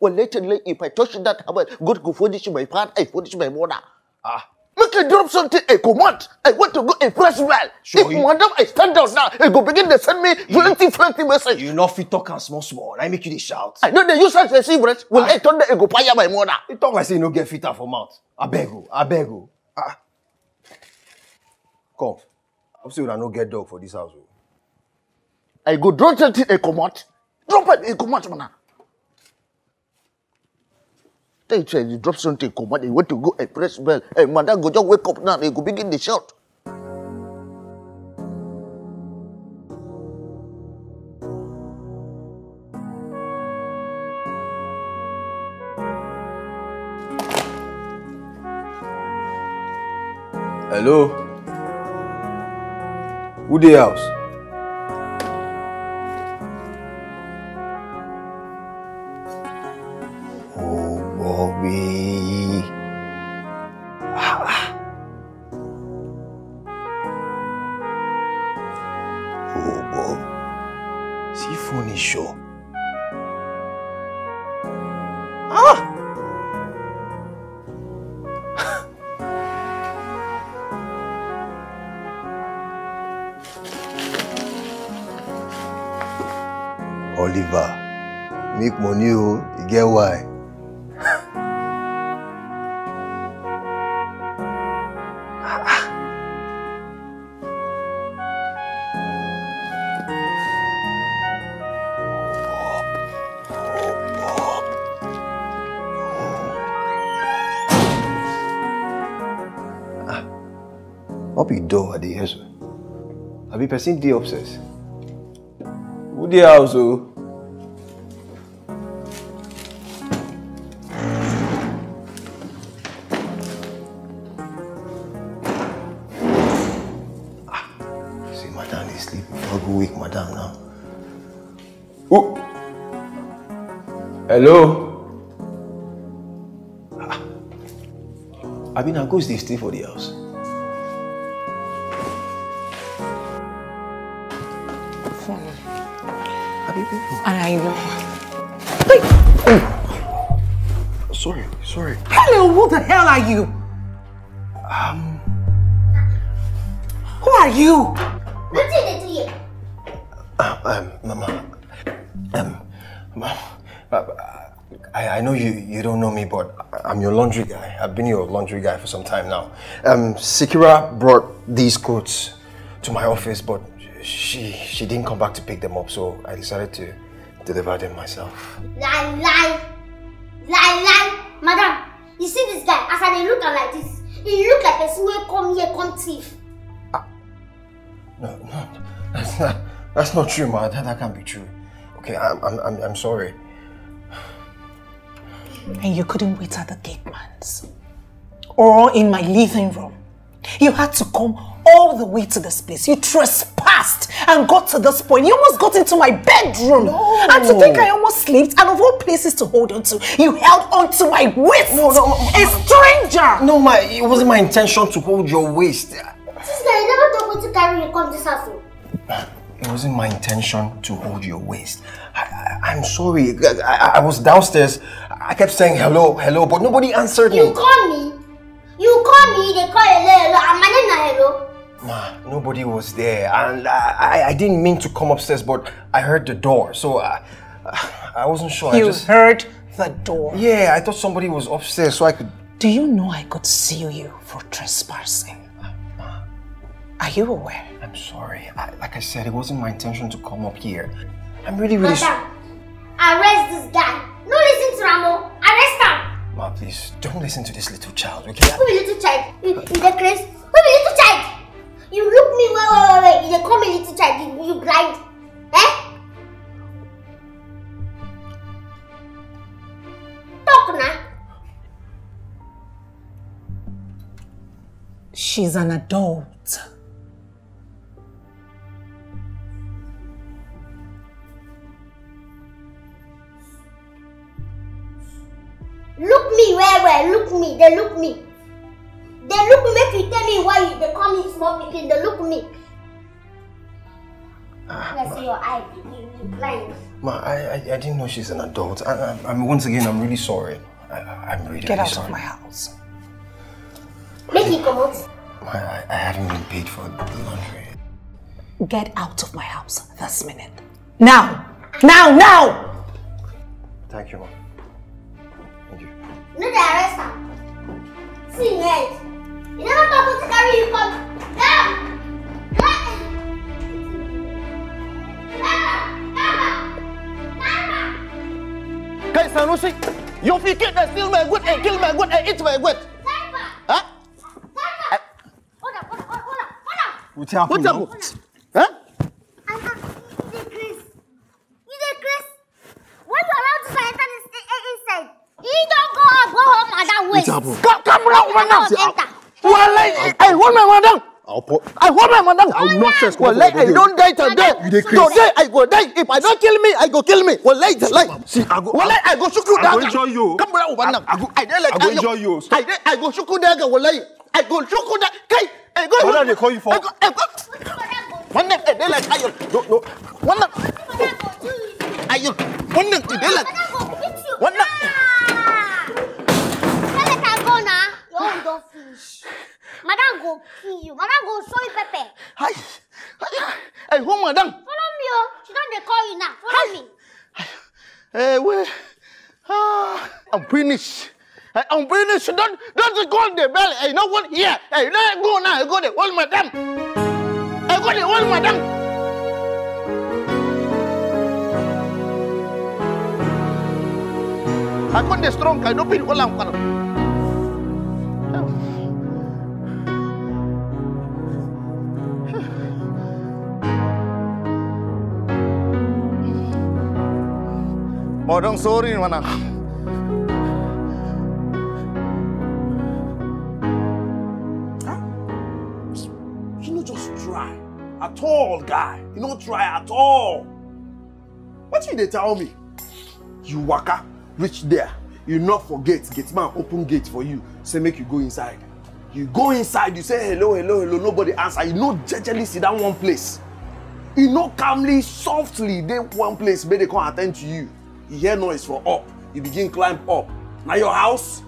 [SPEAKER 3] Well, later, if I touch that, I will go to furnish my part. I furnish my mother.
[SPEAKER 8] Ah,
[SPEAKER 3] I drop something. I come out. I want to go a fresh well.
[SPEAKER 8] Sure,
[SPEAKER 3] if
[SPEAKER 8] you-
[SPEAKER 3] madam, I stand down now. I go begin to send me 20, 20 message.
[SPEAKER 8] you not fit talk and small small. I make you the shout.
[SPEAKER 3] I know they use such a secret. When I turn there, I go fire my mother.
[SPEAKER 8] You talk like say you no get fit for mouth. I beg you, I beg you. Ah. Come. I'm still no get dog for this house. oh.
[SPEAKER 3] I go drop something. I come out. Drop it. I come out, man. Say you drop something, come out. You want to go a press bell. Hey, madam, go just wake up now. They go begin the shout.
[SPEAKER 8] Hello? Who dey house? Person dey upstairs. Who dey house oh? Ah, See, madam dey sleep. Before I go wake madam now. Oh. Hello. Ah. Abi na ghost dey stay for the house.
[SPEAKER 2] I know.
[SPEAKER 8] Sorry, sorry.
[SPEAKER 2] Hello, who the hell are you?
[SPEAKER 8] Um,
[SPEAKER 2] Who are you?
[SPEAKER 12] What did they do here?
[SPEAKER 8] uh, um, Mama, um, Ma, uh, I, I know you, you don't know me, but I'm your laundry guy. I've been your laundry guy for some time now. Um, Sikira brought these coats to my office, but she she didn't come back to pick them up, so I decided to deliver them myself.
[SPEAKER 12] Lie, lie. Lie, lie. Madam, you see this guy, as I look am like this, he look like a wey come here come thief. Ah.
[SPEAKER 8] No, no, that's not that's not true, ma. That, that can't be true. Okay, I'm I'm I'm, I'm sorry.
[SPEAKER 2] And you couldn't wait at the gate man's. Or in my living room. You had to come all the way to this place. You trespassed and got to this point. You almost got into my bedroom.
[SPEAKER 8] No.
[SPEAKER 2] And to think I almost slept, and of all places to hold on to, you held on to my waist.
[SPEAKER 8] No, no,
[SPEAKER 2] A stranger.
[SPEAKER 8] No, my, it wasn't my intention to hold your waist.
[SPEAKER 12] This guy you never talk wetin carry you come this house.
[SPEAKER 8] It wasn't my intention to hold your waist. I, I, I'm sorry. I, I, I was downstairs. I kept saying hello, hello, but nobody answered
[SPEAKER 12] You
[SPEAKER 8] me.
[SPEAKER 12] You call me, you call me, they call hello hello, and my name na hello.
[SPEAKER 8] Ma, nobody was there, and I, I, I didn't mean to come upstairs, but I heard the door, so uh, I, (sighs) I wasn't sure. I
[SPEAKER 2] You
[SPEAKER 8] just,
[SPEAKER 2] heard the door.
[SPEAKER 8] yeah, I thought somebody was upstairs, so I could.
[SPEAKER 2] Do you know I could sue you for trespassing? Ma, Are you aware?
[SPEAKER 8] I'm sorry. I, like I said, it wasn't my intention to come up here. I'm really, really. s-
[SPEAKER 12] Madam, arrest this guy. No listen to Ramo. Arrest am.
[SPEAKER 8] Ma, please don't listen to this little child, okay?
[SPEAKER 12] Who be little child? You, you dey craze? Who be little child? You look me well, well, well. You call me little child. You, you blind? Eh? Talk na.
[SPEAKER 2] She's an adult.
[SPEAKER 12] Look me where, where, Look me. They look me. They look me. Make you tell me why they call me small pikin. They look me. Ah, Let's see your eye. You, you blind.
[SPEAKER 8] Ma, I, I, I didn't know she's an adult. I, I, I mean, once again, I'm really sorry. I, I- I'm really,
[SPEAKER 2] Get
[SPEAKER 8] really
[SPEAKER 2] out
[SPEAKER 8] sorry.
[SPEAKER 2] of my house.
[SPEAKER 12] Make you come out.
[SPEAKER 8] Ma, I, I haven't been paid for the laundry.
[SPEAKER 2] Get out of my house this minute. Now! Now, now!
[SPEAKER 8] Thank you, ma. Thank you.
[SPEAKER 12] No, they arrest am. See him head. You never talk to carry you come. Down.
[SPEAKER 3] Kai Sanusi, you fikir dah steal my good and kill my good and eat my good. Huh?
[SPEAKER 12] Hold up, hold up, hold up, hold up, hold up.
[SPEAKER 8] What's happening?
[SPEAKER 3] What's up? Huh?
[SPEAKER 12] You dey craze. You dey craze. When you allow this one enter this thing eh, inside, he don go up, go home and that waste.
[SPEAKER 3] Come, come round, man.
[SPEAKER 12] Come
[SPEAKER 3] Walai, hey, what my madam? I'll put. I want my madam. I will not stress. Wallahi, I don't die today. Today I go die. If I don't kill me, I go kill me. Wallahi, wallahi.
[SPEAKER 7] See, I go.
[SPEAKER 3] Wallahi, I go shoot you
[SPEAKER 7] I
[SPEAKER 3] down.
[SPEAKER 7] go enjoy you.
[SPEAKER 3] Come on, madam.
[SPEAKER 7] I go-
[SPEAKER 3] I dey like
[SPEAKER 7] I go enjoy you.
[SPEAKER 3] I dey. I go shoot you down. Wallahi, I go shoot you down. Kai, I go.
[SPEAKER 7] What are they call you for?
[SPEAKER 3] I go. I go. One day, I dey like ayo. No, no. One day. Ayo. One day, I dey like. One day.
[SPEAKER 12] Own don't finish. Madam go kill you. Madam go show you pepper.
[SPEAKER 3] Hi. Hey, who madam?
[SPEAKER 12] Follow me, oh. She don't dey call you now. Follow me.
[SPEAKER 3] Hey, wait. Ah, I'm finished. Hey, I'm finished. Don't, don't on the bell. Hey, no one here. Hey, let go now. I go there. Hold madam. I go there. Hold madam. I got the strong. I don't feel well. I'm gonna. Modern sorry, mana.
[SPEAKER 7] You no just try at all, guy. You no try at all. What you dey tell me? You waka reach there, you not forget gate man open gate for you, say make you go inside. You go inside, you say hello, hello, hello, nobody answer. You no jejely sit down one place. You no calmly, softly dey one place make they come attend to you. You hear noise for up, you begin climb up. Na your house?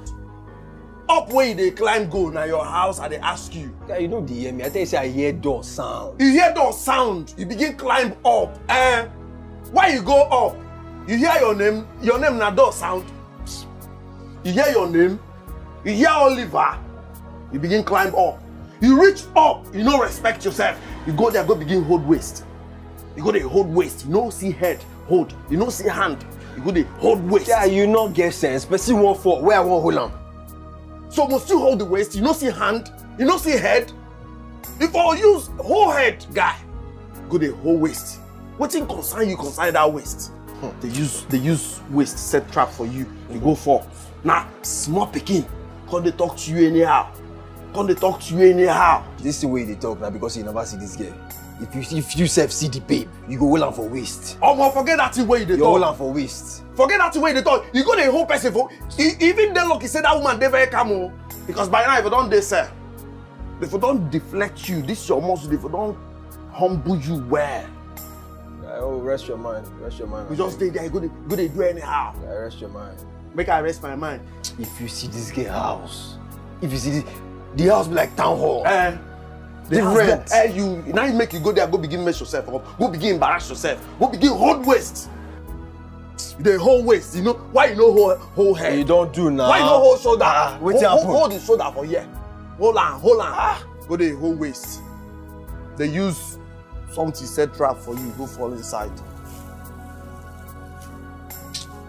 [SPEAKER 7] Up where you dey climb go, na your house I dey ask you.
[SPEAKER 8] Guy, you know dey hear me. I tell you say I hear door sound.
[SPEAKER 7] You hear door sound, you begin climb up. Eh? Why you go up? You hear your name, your name na door sound. You hear your name, you hear Oliver, you begin climb up. You reach up, you no respect yourself. You go there, go begin hold waist. You go there hold waist, you no see head, hold. You no see hand, you go there hold waist.
[SPEAKER 8] Yeah, you no get sense. Person wan fall, where I wan hold am?
[SPEAKER 7] So must you hold the waist? You no see hand, you no see head. If I use whole head, guy, go the whole waist. Wetin concern you concern that waist? They use they use waist set trap for you. You go fall. Na small pikin come dey talk to you anyhow. Come dey talk to you anyhow.
[SPEAKER 8] This thing wey you dey talk na because you never see this girl. If you if you sef see the babe, you go hold am for waist.
[SPEAKER 7] Omo forget that thing wey you dey
[SPEAKER 8] You hold
[SPEAKER 7] talk.
[SPEAKER 8] am for waist.
[SPEAKER 7] Forget that thing wey you dey talk. You go dey hold person for e even dey lucky say that woman dey very calm o. Because by now if you don dey sell, if you don deflect you, this your muscle, if you don humble you well.
[SPEAKER 8] Guy, oh, rest your mind. Rest your mind.
[SPEAKER 7] You just dey there, you go dey go dey do anyhow.
[SPEAKER 8] Guy, rest your mind.
[SPEAKER 7] Make I rest my mind.
[SPEAKER 8] If you see this girl house, if you see this, the house be like town hall.
[SPEAKER 7] Eh, the
[SPEAKER 8] Different.
[SPEAKER 7] eh, you now you make you go there, go begin mess yourself up, go begin embarrass yourself, go begin hold waist. You dey hold waist, you know why you no hold hold head?
[SPEAKER 8] You don't do now.
[SPEAKER 7] Why you no hold shoulder?
[SPEAKER 8] Ah,
[SPEAKER 7] hold, hold, hold the shoulder for here. Hold am, hold am. Go dey hold waist. Dey use something set trap for you, go fall inside.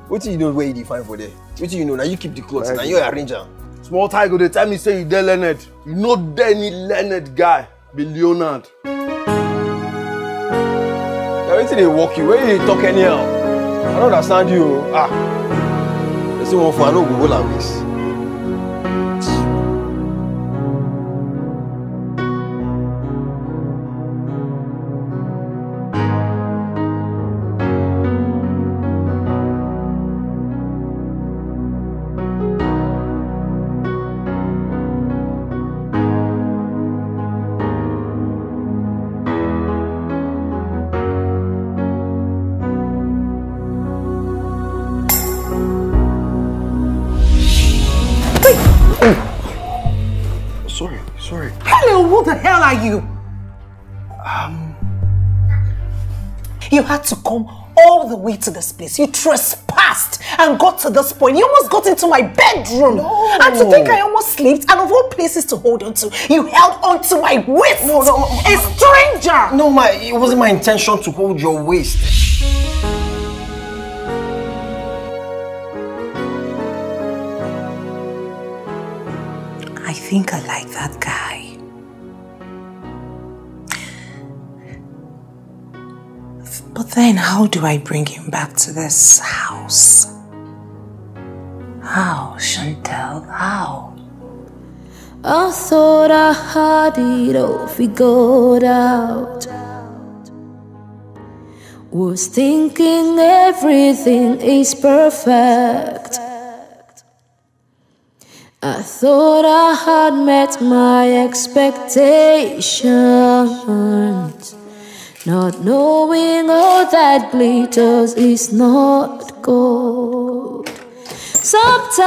[SPEAKER 8] Wetin you know where you dey find for there? Wetin you know? Na you keep the cloth, na
[SPEAKER 7] Right.
[SPEAKER 8] you arrange am.
[SPEAKER 7] Small tie go dey tell me say you dey learned. You no dey any learned guy be Leonard.
[SPEAKER 8] Na wetin dey work you? Where you dey talk anyhow? I no understand you o. Ah. Person wan fall, I no go hold am waist.
[SPEAKER 2] You had to come all the way to this place. You trespassed and got to this point. You almost got into my bedroom.
[SPEAKER 8] No.
[SPEAKER 2] And to think I almost slept, and of all places to hold on to, you held on to my waist.
[SPEAKER 8] No, no,
[SPEAKER 2] A stranger.
[SPEAKER 8] No, my it wasn't my intention to hold your waist.
[SPEAKER 2] I think I like that guy. But then, how do I bring him back to this house? How, Chantel? How?
[SPEAKER 11] I thought I had it all figured out. Was thinking everything is perfect. I thought I had met my expectations. Not knowing all that glitters is not gold. Sometimes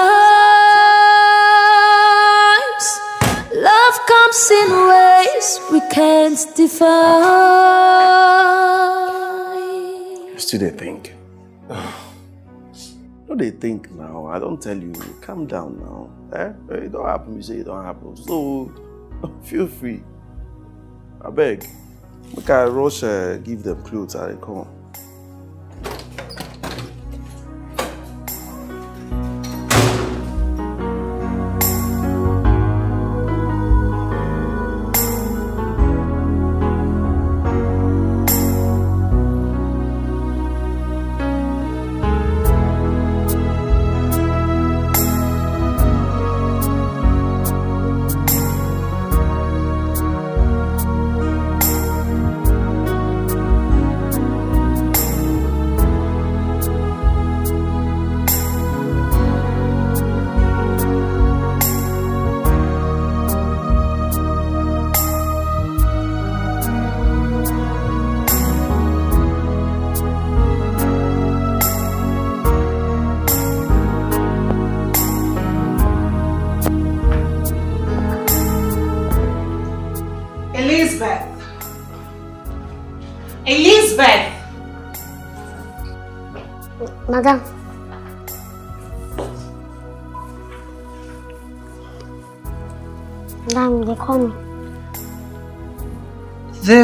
[SPEAKER 11] love comes in ways we can't define.
[SPEAKER 7] Still they think? (sighs) No, they think now. I don't tell you. Calm down now. Eh? Eh, It don't happen. You say it don't happen. So (laughs) feel free. I beg. Make I rush uh, give them clothes and come.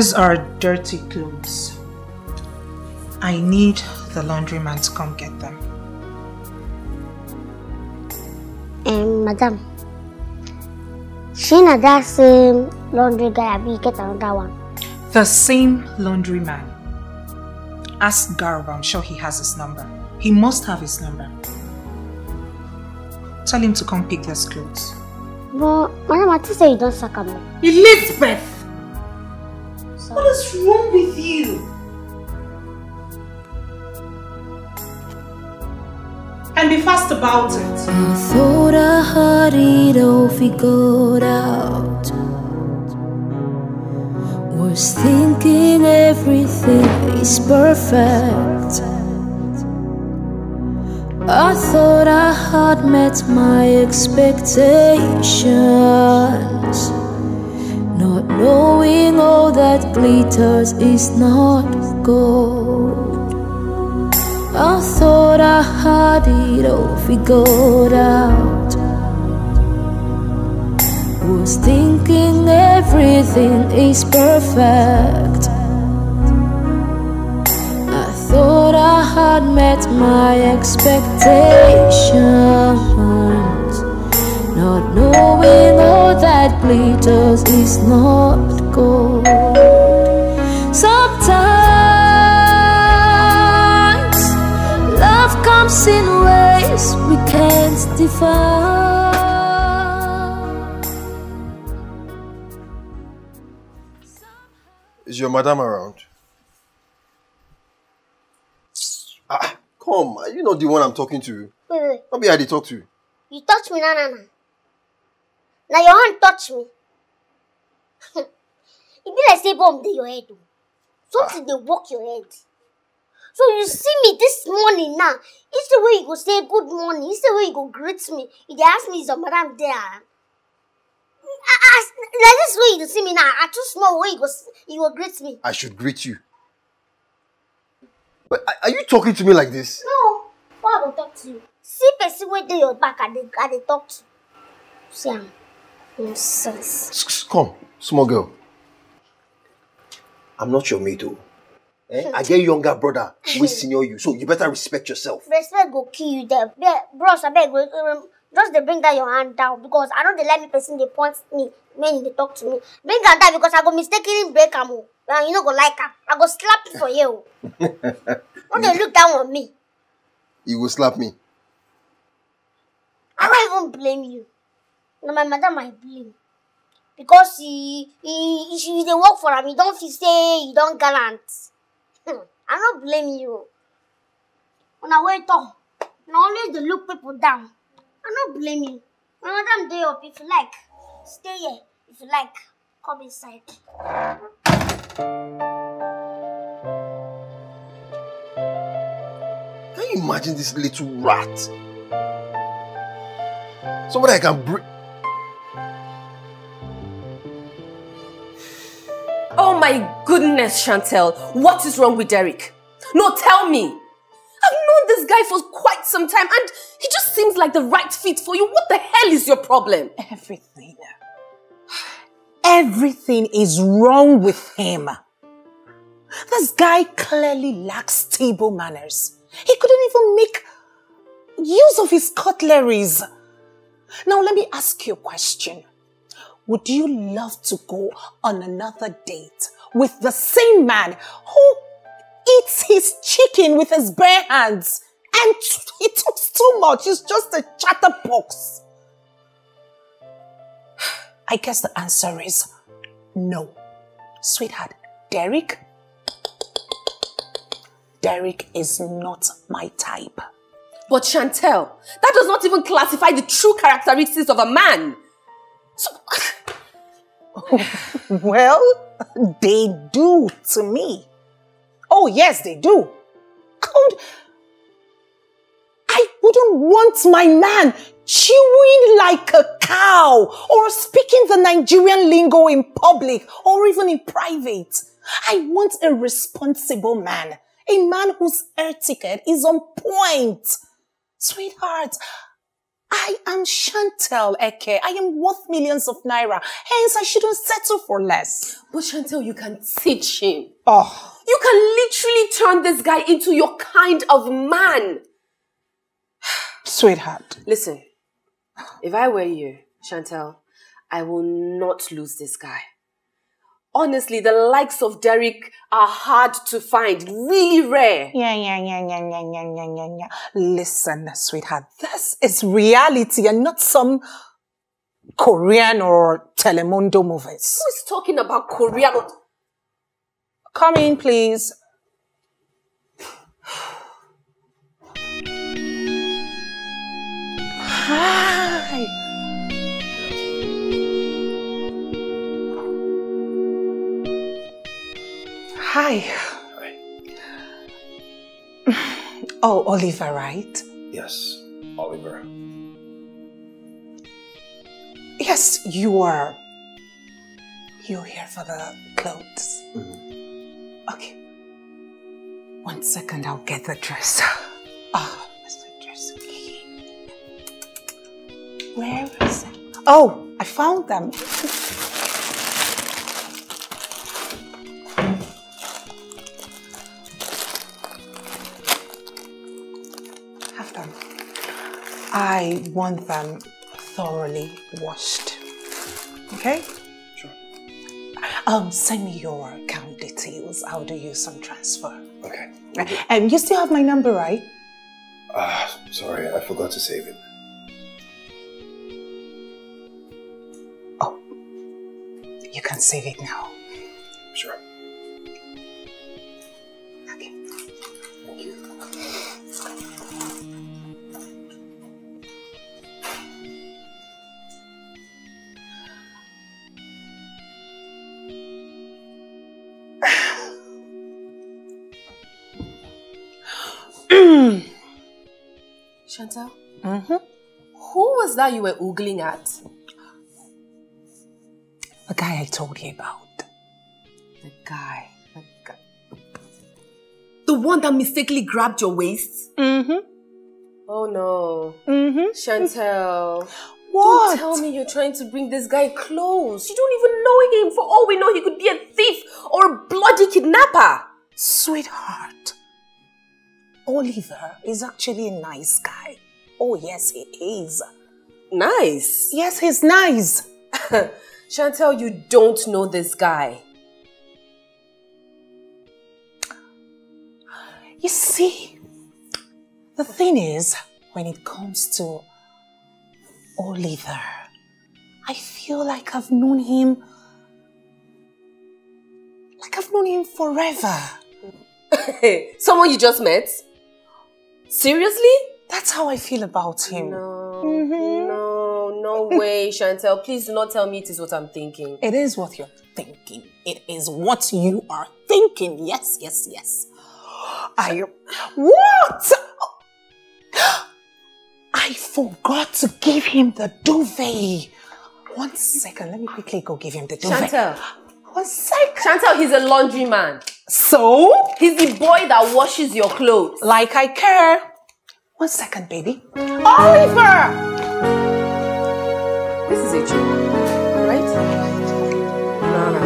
[SPEAKER 2] These are dirty clothes. I need the laundryman to come get them.
[SPEAKER 12] Um, madam. She na that same laundry guy, abi you get another one.
[SPEAKER 2] The same laundryman. Ask Garba, I'm sure he has his number. He must have his number. Tell him to come pick these clothes.
[SPEAKER 12] But, madam, I think say you don't suck am.
[SPEAKER 2] Elizabeth! Wrong with you? And be fast about it.
[SPEAKER 11] I thought I had it all figured out. Was thinking everything is perfect. I thought I had met my expectations. Knowing all that glitters is not gold. I thought I had it all figured out. Was thinking everything is perfect. I thought I had met my expectations. Not knowing all that glitters is not gold. Sometimes love comes in ways we can't define.
[SPEAKER 8] Is your madam around? Ah, come. Are you not the one I'm talking to?
[SPEAKER 12] Wait, wait,
[SPEAKER 8] Not be I dey talk to.
[SPEAKER 12] you You touch me, na na. Now your hand touch me. (laughs) it be like say bomb dey your head o. Something dey work your head. So you see me this morning now. Instead way you go say good morning, instead way you go greet me, you dey ask me is your madam there. I, I, like this way you see me now, I too small way you go you go greet me.
[SPEAKER 8] I should greet you. But are- are you talking to me like this?
[SPEAKER 12] No, why I go talk to you? See person wey dey your back, I dey I dey talk to. See am. Nonsense.
[SPEAKER 8] Come, small girl. I'm not your mate, oh. Eh? I get younger brother wey (laughs) senior you, so you better respect yourself.
[SPEAKER 12] Respect go kill you there. Bros, abeg, go- um, just dey bring that your hand down because I no dey let me person dey point me when you dey talk to me. Bring am down because I go mistakenly break am o. And you no go like am. I go slap you for you o. (laughs) No dey look down on me.
[SPEAKER 8] You go slap me.
[SPEAKER 12] I no even blame you. Na my madam I blame. because he he he should dey work for am he don feel say he don gallant hmm, i no blame you una wait talk na always dey look people down i no blame you my madam dey up if you like stay here if you like come inside.
[SPEAKER 8] Can you imagine this little rat? Somebody I can bring.
[SPEAKER 9] Oh my goodness, Chantel. What is wrong with Derek? No, tell me. I've known this guy for quite some time and he just seems like the right fit for you. What the hell is your problem?
[SPEAKER 2] Everything. Everything is wrong with him. This guy clearly lacks table manners. He couldn't even make use of his cutleries. Now, let me ask you a question. Would you love to go on another date with the same man who eats his chicken with his bare hands and (laughs) he talks too much? He's just a chatterbox. (sighs) I guess the answer is no. Sweetheart, Derek? Derek is not my type.
[SPEAKER 9] But Chantel, that does not even classify the true characteristics of a man. So, (sighs) (laughs)
[SPEAKER 2] well, they do to me. Oh, yes, they do. Could I wouldn't want my man chewing like a cow or speaking the Nigerian lingo in public or even in private. I want a responsible man, a man whose etiquette is on point. Sweetheart, I am Chantel Eke. I am worth millions of naira. Hence, I shouldn't settle for less.
[SPEAKER 9] But Chantel, you can teach him.
[SPEAKER 2] Oh.
[SPEAKER 9] You can literally turn this guy into your kind of man.
[SPEAKER 2] Sweetheart.
[SPEAKER 9] Listen, if I were you, Chantel, I will not lose this guy. Honestly, the likes of Derek are hard to find, really rare.
[SPEAKER 2] Yeah, yeah, yeah, yeah, yeah, yeah, yeah, yeah, yeah. Listen, sweetheart, this is reality and not some Korean or Telemundo movies.
[SPEAKER 9] Who is talking about Korean?
[SPEAKER 2] Come in, please. (sighs) (sighs) Hi. Hi. Oh, Oliver, right?
[SPEAKER 8] Yes, Oliver.
[SPEAKER 2] Yes, you are. You're here for the clothes. Okay. One second, I'll get the dress. Ah, where's the dress? Where is it? Oh, I found them. (laughs) I want them thoroughly washed. Okay?
[SPEAKER 8] Sure.
[SPEAKER 2] Um, send me your account details. I'll do you some transfer.
[SPEAKER 8] Okay.
[SPEAKER 2] And you still have my number, right?
[SPEAKER 8] Ah, sorry, I forgot to save it.
[SPEAKER 2] Oh, you can save it now.
[SPEAKER 9] Chantel,
[SPEAKER 2] Mm-hmm.
[SPEAKER 9] who was that you were oogling at?
[SPEAKER 2] The guy I told you about.
[SPEAKER 9] The guy. The guy. The one that mistakenly grabbed your waist?
[SPEAKER 2] Mm-hmm.
[SPEAKER 9] Oh no.
[SPEAKER 2] Mm-hmm.
[SPEAKER 9] Chantel.
[SPEAKER 2] What?
[SPEAKER 9] Don't tell me you're trying to bring this guy close. You don't even know him. For all we know, he could be a thief or a bloody kidnapper.
[SPEAKER 2] Sweetheart, Oliver is actually a nice guy. Oh, yes, he is.
[SPEAKER 9] Nice.
[SPEAKER 2] Yes, he's nice. (laughs)
[SPEAKER 9] Chantel, you don't know this guy.
[SPEAKER 2] You see, the thing is, when it comes to Oliver, I feel like I've known him. Like I've known him forever. (laughs)
[SPEAKER 9] Someone you just met? Seriously?
[SPEAKER 2] That's how I feel about him.
[SPEAKER 9] No, mm-hmm. no, no way, Chantel. Please do not tell me it is what I'm thinking.
[SPEAKER 2] It is what you're thinking. It is what you are thinking. Yes, yes, yes. I. What? I forgot to give him the duvet. One second, let me quickly go give him the duvet.
[SPEAKER 9] Chantel.
[SPEAKER 2] One second.
[SPEAKER 9] Chantel, he's a laundry man.
[SPEAKER 2] So?
[SPEAKER 9] He's the boy that washes your clothes.
[SPEAKER 2] Like I care. One second, baby. Oliver!
[SPEAKER 9] This is a joke, right? No, no.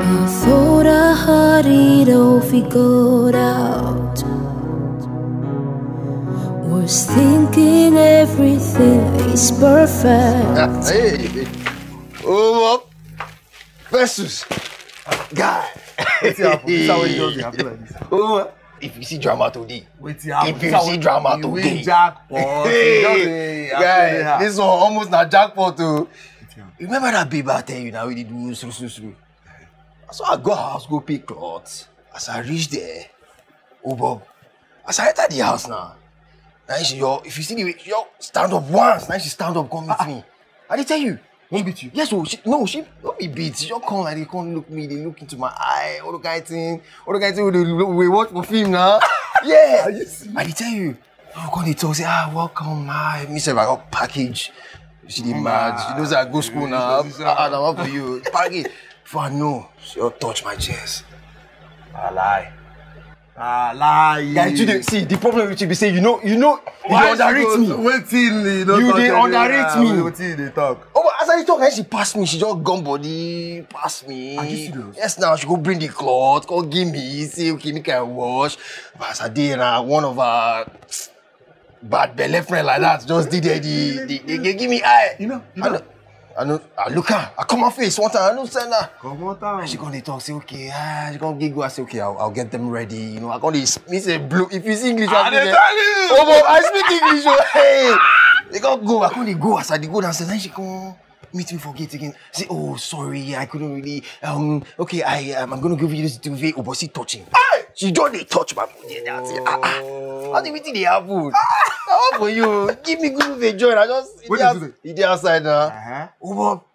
[SPEAKER 11] I thought I had it all figured out. Was thinking everything is perfect.
[SPEAKER 8] hey, oh, up. Versus. Guy.
[SPEAKER 7] Wetin happen? This how you just dey happen like this.
[SPEAKER 8] Oh, if you see drama today,
[SPEAKER 7] Wetin happen?
[SPEAKER 8] if you see drama (laughs)
[SPEAKER 7] You win
[SPEAKER 8] today,
[SPEAKER 7] jackpot.
[SPEAKER 8] Guy, this one almost na jackpot too. Remember that babe I tell you now we dey do sru sru sru. So I go house go pick cloth. As I reach there, oh Bob, as I enter the house now, now she yo, if you see the way she yo stand up once, now she stand up come meet me. I dey tell you.
[SPEAKER 7] Won't beat you.
[SPEAKER 8] Yes, oh, she, no, she don't be beat. She just come like they come look me, they look into my eye, all the kind of thing, all the kind of thing we we watch for film now. (laughs) yeah, I dey tell you. You come dey talk say ah welcome, me sef I got package. She dey mad. She knows I go school now. Ah, na one for you. Package. I know, she just touch my chest.
[SPEAKER 7] I lie. I lie.
[SPEAKER 8] Guy, you dey see the problem with you be say you know you know you
[SPEAKER 7] Why
[SPEAKER 8] underrate me.
[SPEAKER 7] go- Wetin you no
[SPEAKER 8] You
[SPEAKER 7] anyhow?
[SPEAKER 8] underrate me.
[SPEAKER 7] Wetin you dey talk?
[SPEAKER 8] Oh, but as I talk, she pass me. She just gum body, pass me.
[SPEAKER 7] Are you serious?
[SPEAKER 8] Yes, now she go bring the cloth, go give me, say okay, make I wash. But as I dey now, one of her bad belle friend like that just did the the, the, they, they give me eye.
[SPEAKER 7] You know, you know.
[SPEAKER 8] I know, I look her, I come my face one time, I know send her.
[SPEAKER 7] Come on down.
[SPEAKER 8] She gonna talk, say okay, ah, she gonna giggle, I say okay, I'll, I'll get them ready. You know, I gonna me say blue. If you see English,
[SPEAKER 7] I
[SPEAKER 8] I
[SPEAKER 7] dey
[SPEAKER 8] speak,
[SPEAKER 7] tell you.
[SPEAKER 8] Oh, but I speak English. Oh, hey, they gonna go. I couldn't go as I go downstairs. Then she come meet me for gate again. Say, oh, sorry, I couldn't really. Um, okay, I um, I'm gonna give you this duvet. Oh, but she touching. Hey! She just dey touch my body. That's it. Ah, ah. How the meeting dey happen? How for you? Give me good duvet join. I just.
[SPEAKER 7] The
[SPEAKER 8] dey dey outside now.
[SPEAKER 7] Uh-huh.
[SPEAKER 8] Oh, but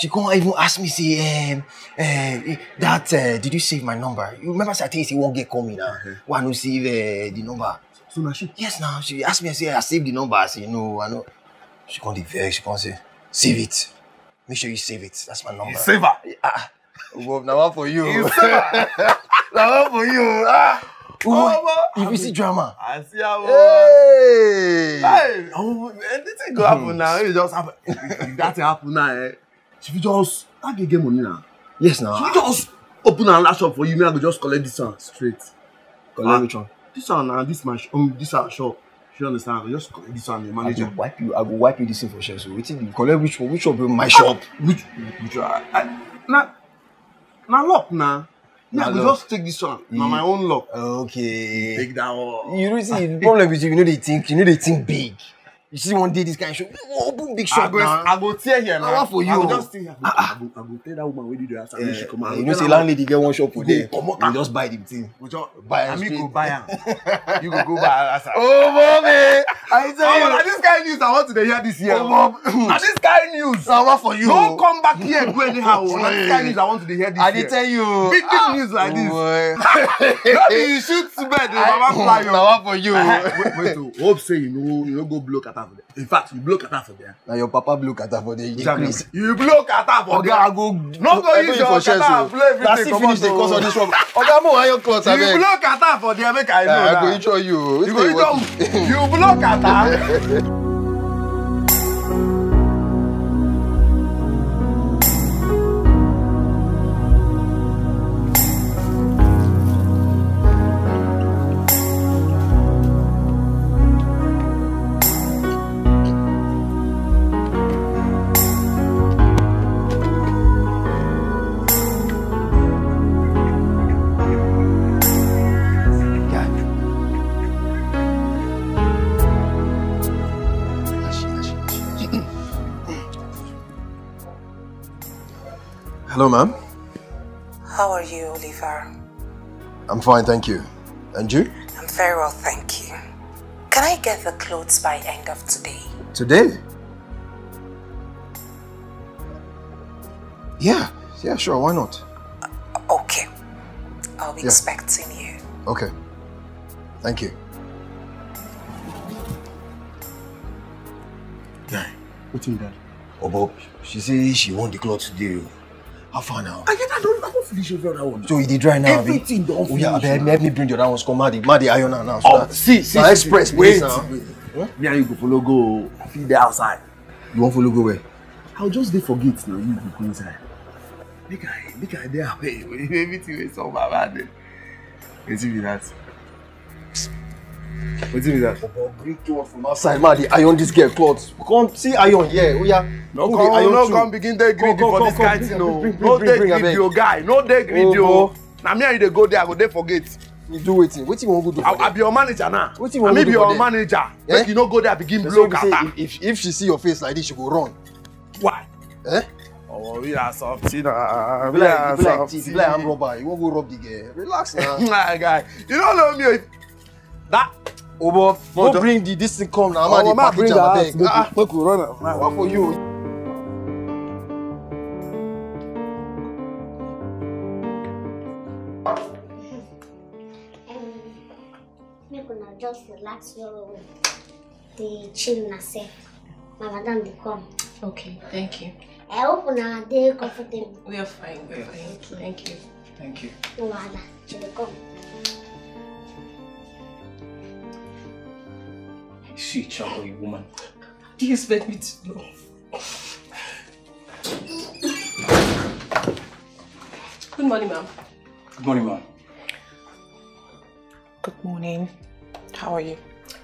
[SPEAKER 8] she come even ask me say, um, uh, that uh, did you save my number? You remember say I tell you say one girl call me now. Why no save uh, the number?
[SPEAKER 7] So na she.
[SPEAKER 8] Yes, now she asked me, I say, I saved the number. I say, no, I know. She can't vex. She can't say, save it. Make sure you save it. That's my number.
[SPEAKER 7] Save her.
[SPEAKER 8] Ah, well, now one for you.
[SPEAKER 7] You save. (laughs)
[SPEAKER 8] one for you. Ah,
[SPEAKER 7] Oh,
[SPEAKER 8] if you see drama.
[SPEAKER 7] I.
[SPEAKER 8] Hey,
[SPEAKER 7] oh, anything go happen now. It just happen. If that happen now, eh? She fit just that girl get money now.
[SPEAKER 8] Yes,
[SPEAKER 7] She
[SPEAKER 8] now.
[SPEAKER 7] fit just open another shop for you. Me, I go just collect this one straight.
[SPEAKER 8] Collect which one?
[SPEAKER 7] This one now, this my um, this our shop. You understand? I go just collect this one, the
[SPEAKER 8] I
[SPEAKER 7] manager.
[SPEAKER 8] go wipe you. I go wipe you this thing for sure. So till you collect which one? Which one? be My shop.
[SPEAKER 7] Which, which one? I, I, na, na luck I
[SPEAKER 8] Na
[SPEAKER 7] go
[SPEAKER 8] luck.
[SPEAKER 7] just take this one. Na my own luck.
[SPEAKER 8] Okay.
[SPEAKER 7] Take that one.
[SPEAKER 8] You know, see, the problem with you, you know, they think, you know, they think big. You see, one day this kind of go open big
[SPEAKER 7] I
[SPEAKER 8] shop now.
[SPEAKER 7] I go tear here
[SPEAKER 8] Na
[SPEAKER 7] now.
[SPEAKER 8] one for
[SPEAKER 7] I
[SPEAKER 8] you.
[SPEAKER 7] go just stay here. I go, I go tell that woman wey dey there outside make she come out. I
[SPEAKER 8] you know, say landlady get one shop for there. You just buy the thing.
[SPEAKER 7] We just
[SPEAKER 8] Buy
[SPEAKER 7] I
[SPEAKER 8] am
[SPEAKER 7] mean
[SPEAKER 8] straight.
[SPEAKER 7] go buy am. (laughs) You go go buy am outside.
[SPEAKER 8] Oh, mommy! I tell
[SPEAKER 7] Oh,
[SPEAKER 8] you.
[SPEAKER 7] na this kind news I want to dey hear this year.
[SPEAKER 8] Oh, mom. (laughs)
[SPEAKER 7] Na this kind news.
[SPEAKER 8] Na one for you.
[SPEAKER 7] Don't come back here go anyhow. oh. (laughs) Na this kind news I want to dey hear this
[SPEAKER 8] I
[SPEAKER 7] year.
[SPEAKER 8] did tell you.
[SPEAKER 7] Big big news like this.
[SPEAKER 8] Boy.
[SPEAKER 7] No be you shoot bird, the baba fly
[SPEAKER 8] Na
[SPEAKER 7] o.
[SPEAKER 8] one for you.
[SPEAKER 7] wait o hope say you no you no go blow kata for there in fact you blow kata for there.
[SPEAKER 8] Na your papa blow kata for there. You
[SPEAKER 7] you blow kata for
[SPEAKER 8] Oga,
[SPEAKER 7] there.
[SPEAKER 8] I go.
[SPEAKER 7] No go use
[SPEAKER 8] you
[SPEAKER 7] your kata blow everything
[SPEAKER 8] Na still finish the
[SPEAKER 7] comot,
[SPEAKER 8] course of this one. Oga, mo iron cloth
[SPEAKER 7] you
[SPEAKER 8] abeg.
[SPEAKER 7] blow kata for there make i know
[SPEAKER 8] Ah, I go
[SPEAKER 7] na.
[SPEAKER 8] intro you.
[SPEAKER 7] you go you you blow kata. (laughs)
[SPEAKER 8] Hello, ma'am.
[SPEAKER 10] How are you, Oliver?
[SPEAKER 8] I'm fine, thank you. And you?
[SPEAKER 10] I'm very well, thank you. Can I get the clothes by end of today?
[SPEAKER 8] Today? Yeah, yeah, sure, why not?
[SPEAKER 10] Uh, okay. I'll be
[SPEAKER 8] Yeah.
[SPEAKER 10] expecting you.
[SPEAKER 8] Okay. Thank you. Guy,
[SPEAKER 7] What you done?
[SPEAKER 8] oh, Bob, she says she want the cloth today. Oh. How far now?
[SPEAKER 7] I get I don't I don't finish your other one.
[SPEAKER 8] So you did dry now, abi?
[SPEAKER 7] Everything don't
[SPEAKER 8] Oh, yeah,
[SPEAKER 7] finish
[SPEAKER 8] abeg,
[SPEAKER 7] now.
[SPEAKER 8] help me bring your that ones come Maddy, Maddy iron am now. So
[SPEAKER 7] Oh,
[SPEAKER 8] that-
[SPEAKER 7] see, see, see,
[SPEAKER 8] express
[SPEAKER 7] see. Wait,
[SPEAKER 8] now.
[SPEAKER 7] wait. Me and you go follow go feed the outside.
[SPEAKER 8] You wan follow go where?
[SPEAKER 7] I'll just dey forget now. You go go inside. Make I make I dey away. (laughs) Everything sup my man. Wetin be that? Wetin be that?
[SPEAKER 8] Obo, bring cloth from outside, Maddy, iron this girl cloth. Come see iron here, oya.
[SPEAKER 7] No
[SPEAKER 8] Who
[SPEAKER 7] come,
[SPEAKER 8] dey iron
[SPEAKER 7] no come begin dey greedy for
[SPEAKER 8] come,
[SPEAKER 7] kind thing o. No dey greedy o guy, no dey greedy
[SPEAKER 8] Oh,
[SPEAKER 7] o. Na me and you dey go there, I go dey forget.
[SPEAKER 8] You do wetin? Wetin you wan go do for
[SPEAKER 7] I, I
[SPEAKER 8] there?
[SPEAKER 7] be your manager now.
[SPEAKER 8] Wetin you
[SPEAKER 7] I
[SPEAKER 8] wan go
[SPEAKER 7] be
[SPEAKER 8] do for
[SPEAKER 7] your
[SPEAKER 8] there?
[SPEAKER 7] manager.
[SPEAKER 8] Eh?
[SPEAKER 7] Make you no go there begin blow
[SPEAKER 8] be
[SPEAKER 7] kata.
[SPEAKER 8] if, if she see your face like this, she go run.
[SPEAKER 7] Why?
[SPEAKER 8] Eh?
[SPEAKER 7] Oh, we are softy.
[SPEAKER 8] You
[SPEAKER 7] We
[SPEAKER 8] be
[SPEAKER 7] are
[SPEAKER 8] be
[SPEAKER 7] softy.
[SPEAKER 8] be like armed robber. You wan go rob the girl? Relax now. (laughs)
[SPEAKER 7] My guy, you don't know me. That.
[SPEAKER 8] Obo,
[SPEAKER 7] No,
[SPEAKER 8] go bring the this thing come now.
[SPEAKER 7] Oh,
[SPEAKER 8] Man, the
[SPEAKER 7] ma,
[SPEAKER 8] package
[SPEAKER 7] bring
[SPEAKER 8] am
[SPEAKER 7] that
[SPEAKER 8] abeg.
[SPEAKER 7] make
[SPEAKER 8] Ah,
[SPEAKER 7] we- make we run am.
[SPEAKER 8] what for you?
[SPEAKER 12] Make una just relax your the chill na. My madam dey come.
[SPEAKER 9] Okay, thank you.
[SPEAKER 12] I hope una dey comfortable.
[SPEAKER 9] We are fine. We are fine. Thank you.
[SPEAKER 13] Thank you.
[SPEAKER 12] No wahala, she dey come.
[SPEAKER 13] Sweet chocolate woman. Do you expect me to know?
[SPEAKER 9] Good morning, ma'am.
[SPEAKER 13] Good morning, ma'am.
[SPEAKER 10] Good morning. How are you?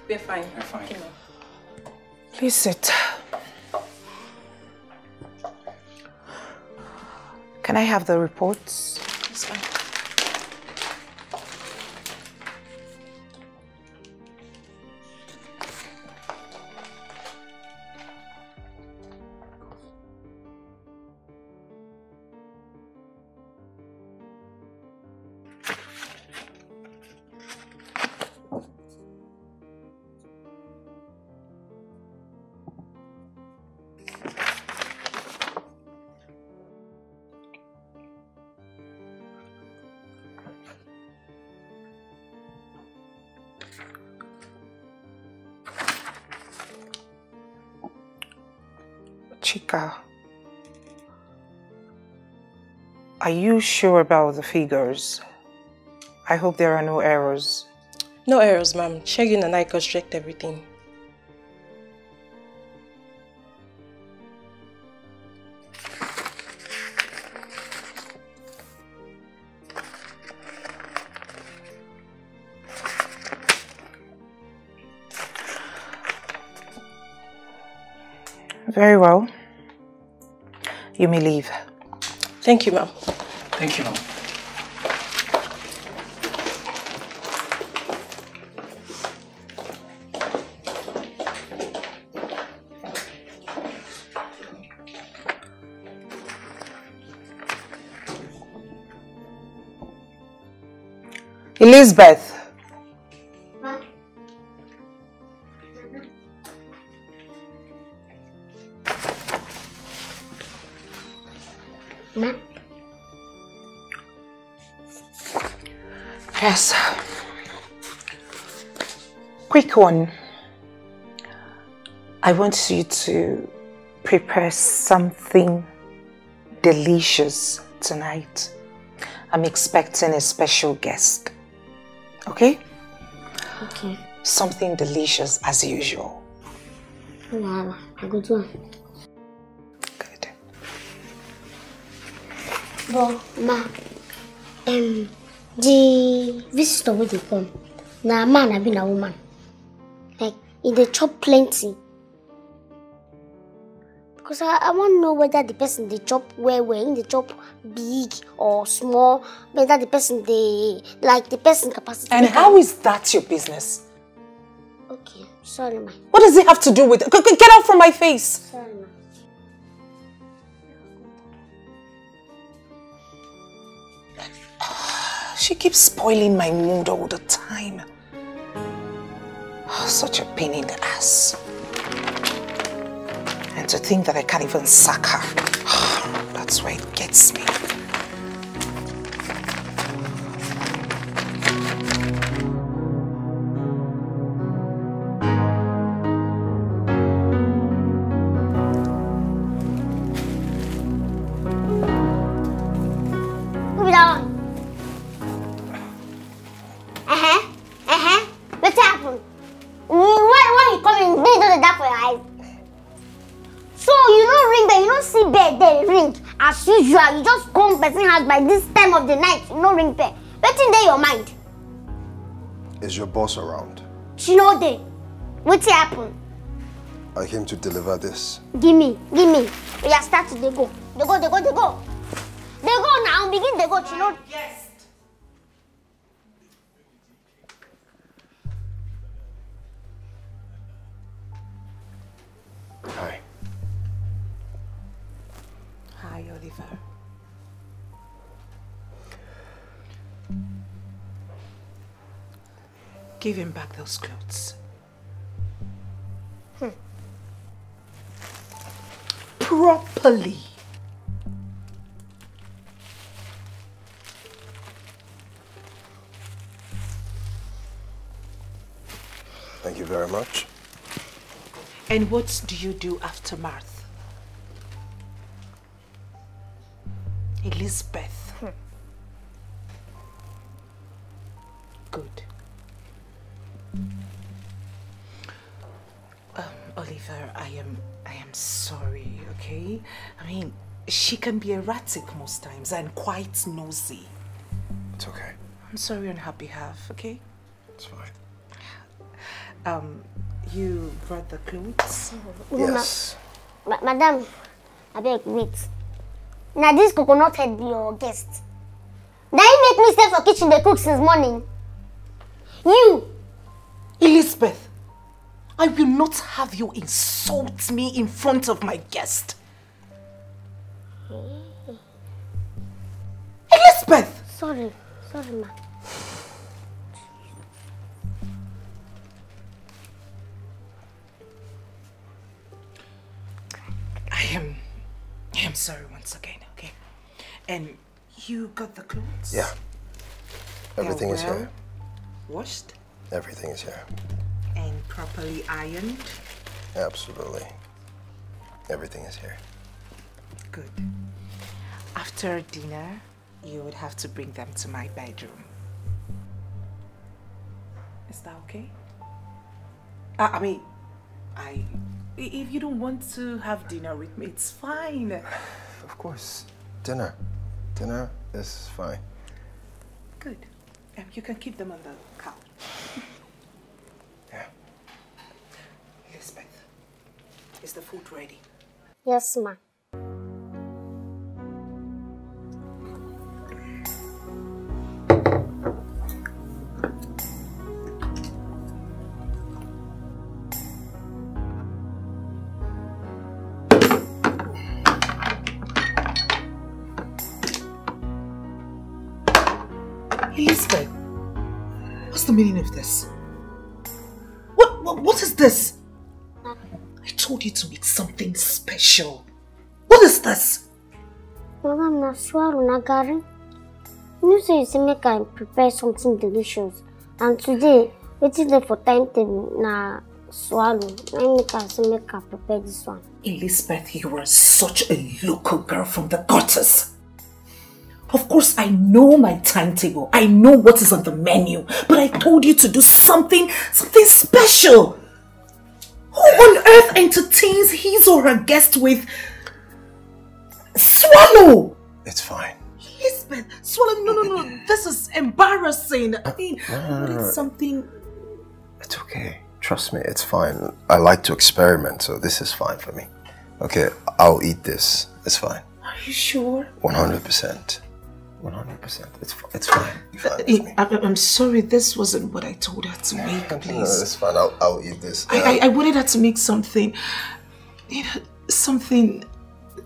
[SPEAKER 9] We are fine.
[SPEAKER 13] We're fine.
[SPEAKER 9] Okay.
[SPEAKER 10] Please sit. Can I have the reports?
[SPEAKER 9] It's fine.
[SPEAKER 10] You sure about the figures? I hope there are no errors.
[SPEAKER 9] No errors, ma'am. Shagun and I construct everything.
[SPEAKER 10] Very well. You may leave.
[SPEAKER 9] Thank you, ma'am.
[SPEAKER 13] Thank you, ma'am.
[SPEAKER 10] Elizabeth. Quick one. I want you to prepare something delicious tonight. I'm expecting a special guest. Okay?
[SPEAKER 12] okay.
[SPEAKER 10] Something delicious as usual.
[SPEAKER 12] No wahala, I go do am.
[SPEAKER 10] Good.
[SPEAKER 12] But ma, um, the visitor dey come, na man abi na woman? Like, e dey chop plenty. Because I, I want to know whether the person dey chop well well, im dey chop big or small, whether the person dey, like the person capacity.
[SPEAKER 10] And how is that your business?
[SPEAKER 12] Okay, sorry ma,
[SPEAKER 10] What does it have to do with it? Get out from my face.
[SPEAKER 12] sorry ma.
[SPEAKER 10] She keeps spoiling my mood all the time. Oh, such a pain in the ass. And to think that I can't even sack her. (sighs) That's why it gets me.
[SPEAKER 8] Boss around?
[SPEAKER 12] She no dey. Wetin happen?
[SPEAKER 8] I came to deliver this.
[SPEAKER 12] Give me, give me. We are starting to go. They go, they go, they go. Dey go now, begin they go. She no. Yes.
[SPEAKER 10] Give him back those clothes.
[SPEAKER 12] Hmm.
[SPEAKER 10] Properly.
[SPEAKER 8] Thank you very much.
[SPEAKER 10] And what do you do after Marth? Elizabeth. Okay? I mean, she can be erratic most times and quite nosy.
[SPEAKER 8] It's okay.
[SPEAKER 10] I'm sorry on her behalf, okay?
[SPEAKER 8] It's fine.
[SPEAKER 10] Um, you brought the clothes?
[SPEAKER 8] Yes.
[SPEAKER 12] Ma madam, abeg wait. Na dis coconut head be your guest. Na him make me stay for kitchen dey cook since morning. You!
[SPEAKER 10] Elizabeth, I will not have you insult me in front of my guest. Elizabeth!
[SPEAKER 12] Sorry, sorry ma.
[SPEAKER 10] I am, I am sorry once again, okay? And you got the clothes?
[SPEAKER 8] Yeah. Everything
[SPEAKER 10] They're
[SPEAKER 8] is here.
[SPEAKER 10] Washed
[SPEAKER 8] Everything is here.
[SPEAKER 10] and properly ironed?
[SPEAKER 8] Absolutely. Everything is here.
[SPEAKER 10] Good. After dinner, you would have to bring them to my bedroom. Is that okay? Uh, I mean, I. i- If you don't want to have dinner with me, it's fine. (sighs)
[SPEAKER 8] Of course. Dinner. Dinner is fine.
[SPEAKER 10] Good. Um, you can keep them on the couch.
[SPEAKER 8] Yeah.
[SPEAKER 10] Elizabeth, is the food ready?
[SPEAKER 12] Yes ma.
[SPEAKER 10] The meaning of this? What, what, what is this? I told you to make something special. What is this?
[SPEAKER 12] Madam, na swallow na garri. You say you say make I prepare something delicious. And today, wetin dey for timetable na swallow. Im make I say make I prepare this one.
[SPEAKER 10] Elizabeth, you are such a local girl from the gutters. Of course, I know my timetable. I know what is on the menu. But I told you to do something, something special. Who on earth entertains his or her guest with swallow?
[SPEAKER 8] It's fine.
[SPEAKER 10] Elizabeth, swallow. No, no, no. This is embarrassing. I mean,
[SPEAKER 8] No, no, no,
[SPEAKER 10] what
[SPEAKER 8] no.
[SPEAKER 10] is something?
[SPEAKER 8] It's okay. Trust me, it's fine. I like to experiment, so this is fine for me. Okay, I'll eat this. It's fine.
[SPEAKER 10] Are you sure?
[SPEAKER 8] 100%. 100%. It's, it's fine. It's fine.
[SPEAKER 10] I, I, I'm sorry. This wasn't what I told her to make.
[SPEAKER 8] No,
[SPEAKER 10] Please.
[SPEAKER 8] it's fine. I'll, I'll eat this.
[SPEAKER 10] I, I, I wanted her to make something, you know, something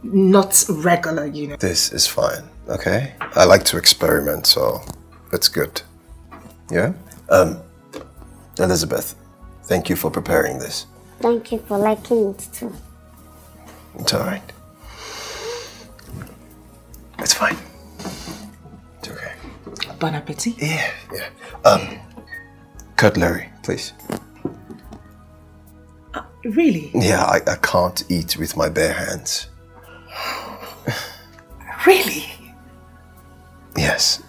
[SPEAKER 10] not regular, you know.
[SPEAKER 8] This is fine, okay? I like to experiment, so That's good. Yeah? Um, Elizabeth, thank you for preparing this.
[SPEAKER 12] Thank you for liking it too.
[SPEAKER 8] It's all right. It's fine.
[SPEAKER 2] Bon appetit.
[SPEAKER 8] Yeah, yeah. Um, cutlery, please.
[SPEAKER 2] Really?
[SPEAKER 8] Yeah, I, I can't eat with my bare hands.
[SPEAKER 2] Really?
[SPEAKER 8] Yes.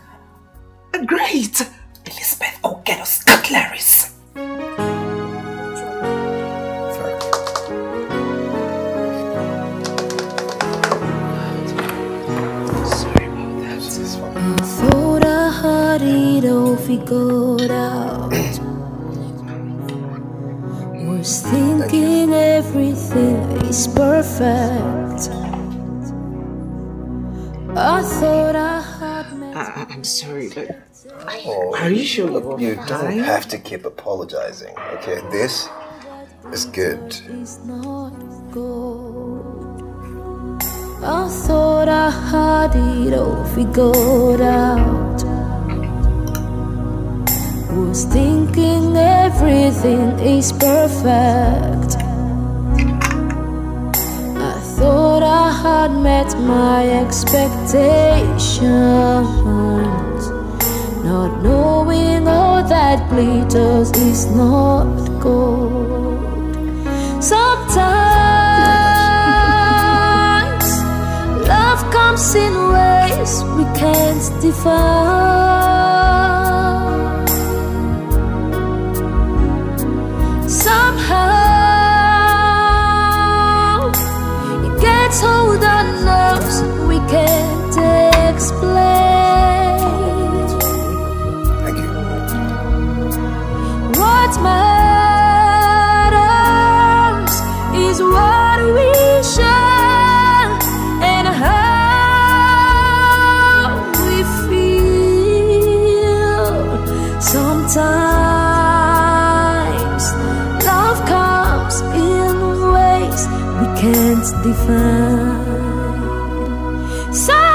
[SPEAKER 2] Great. Elizabeth, go get us cutleries.
[SPEAKER 11] Figured out. Was thinking everything is perfect. I thought I had met.
[SPEAKER 2] I, I'm sorry, but
[SPEAKER 8] Oh,
[SPEAKER 2] Are you sure you won't
[SPEAKER 8] You don't have to keep apologizing, okay? This is good.
[SPEAKER 11] is not gold. I thought I had it all figured out. Was thinking everything is perfect. I thought I had met my expectations. Not knowing all that glitters is not gold. Sometimes love comes in ways we can't define. Can't define. Sometimes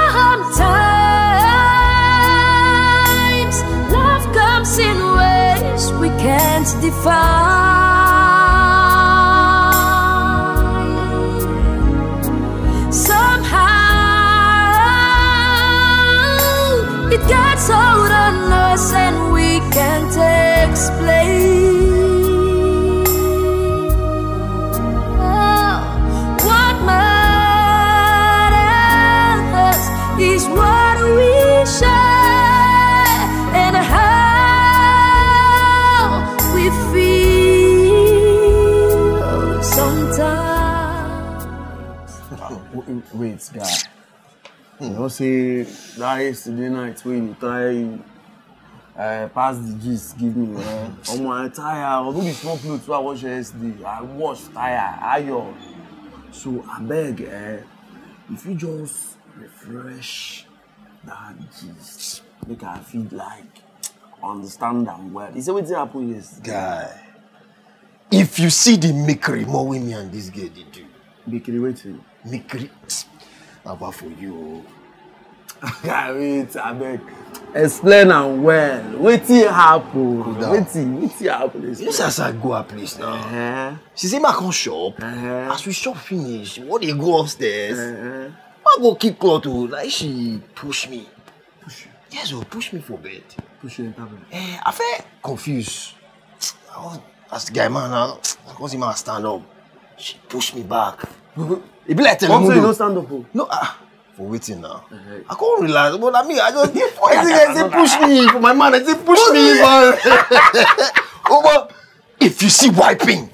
[SPEAKER 11] love comes in ways we can't define. Somehow it gets hold on us and
[SPEAKER 7] Wait, guy. You know, say that yesterday night when you try uh, pass the gist, give me. Uh, on my tire, although the small clothes wey I wash yesterday, I wash tire, iron. So I beg, uh, if you just refresh that gist, make I feel like understand am well. You say wetin happen yesterday?
[SPEAKER 8] Guy, if you see the makery more wey me and this girl dey do.
[SPEAKER 7] Bakery wetin?
[SPEAKER 8] Na bad for you.
[SPEAKER 7] Guy, wait, abeg. Explain am well. Wetin happen? Wetin wetin happen?
[SPEAKER 8] See as I go her place now.
[SPEAKER 7] Uh-huh.
[SPEAKER 8] She say I come shop.
[SPEAKER 7] Uh-huh.
[SPEAKER 8] As we shop finish, we wan dey go upstairs.
[SPEAKER 7] Uh-huh.
[SPEAKER 8] I go keep cloth o. Like she push me. Push you? Yes o, push me for bed.
[SPEAKER 7] Push you enter bed.
[SPEAKER 8] Eh, I feel confused. As the guy man now, I come see man stand up. She push me back. (laughs) E be like
[SPEAKER 7] Come say you no
[SPEAKER 8] telemundo.
[SPEAKER 7] stand up o.
[SPEAKER 8] No, ah, for waiting now. I can't relax, but I mean, I just give (laughs) for. I say push me for my man. I say push me, man. (laughs) oh, but if you see wiping,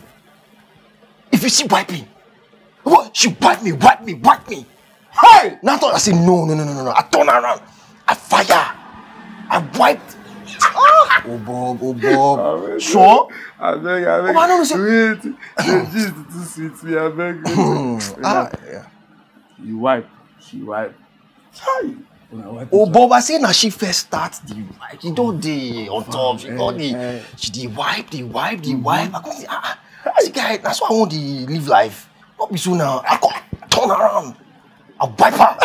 [SPEAKER 8] if you see wiping, what she wipe me, wipe me, wipe me. Hey, now I thought I say no, no, no, no, no. I turn around, I fire, I wiped. Ah, oh Bob, oh Bob, sure.
[SPEAKER 7] Abeg, abeg. Wait, the gist too sweet me. Abeg. wait. (laughs)
[SPEAKER 8] Ah.
[SPEAKER 7] You wipe, she wipe. Wipe
[SPEAKER 8] Oh Bob, I say na she first start the wipe. She don dey on top. She don dey. She dey wipe, dey wipe, dey wipe. I come say, ah, ah, this guy, that's why I want dey live life. Not be so now. I come turn around. I wipe her.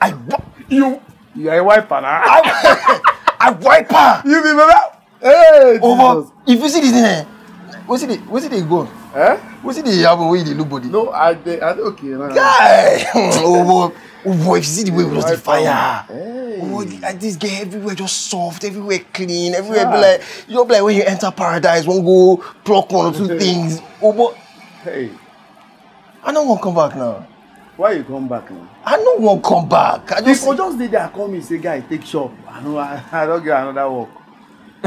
[SPEAKER 8] I wipe.
[SPEAKER 7] You, you are a wiper na.
[SPEAKER 8] I, wipe her.
[SPEAKER 7] You be baba. Hey,
[SPEAKER 8] Oh, but if you see this thing, eh, what's it? What's it? They go.
[SPEAKER 7] Eh?
[SPEAKER 8] What's it? They happen when they look body.
[SPEAKER 7] No, I dey, I okay. No.
[SPEAKER 8] Guy. (laughs) oh, boy. Oh boy, if you see the way we lost the fire.
[SPEAKER 7] Hey.
[SPEAKER 8] Oh, like this girl everywhere just soft, everywhere clean, everywhere be
[SPEAKER 7] Yeah.
[SPEAKER 8] like you know, be like when you enter paradise, one go pluck one or two things. Oh, but
[SPEAKER 7] Hey,
[SPEAKER 8] I don't want to come back now.
[SPEAKER 7] Why you come back now?
[SPEAKER 8] I want to come back. I just
[SPEAKER 7] for just dey there call me say guy take shop. I know I, I don get another work.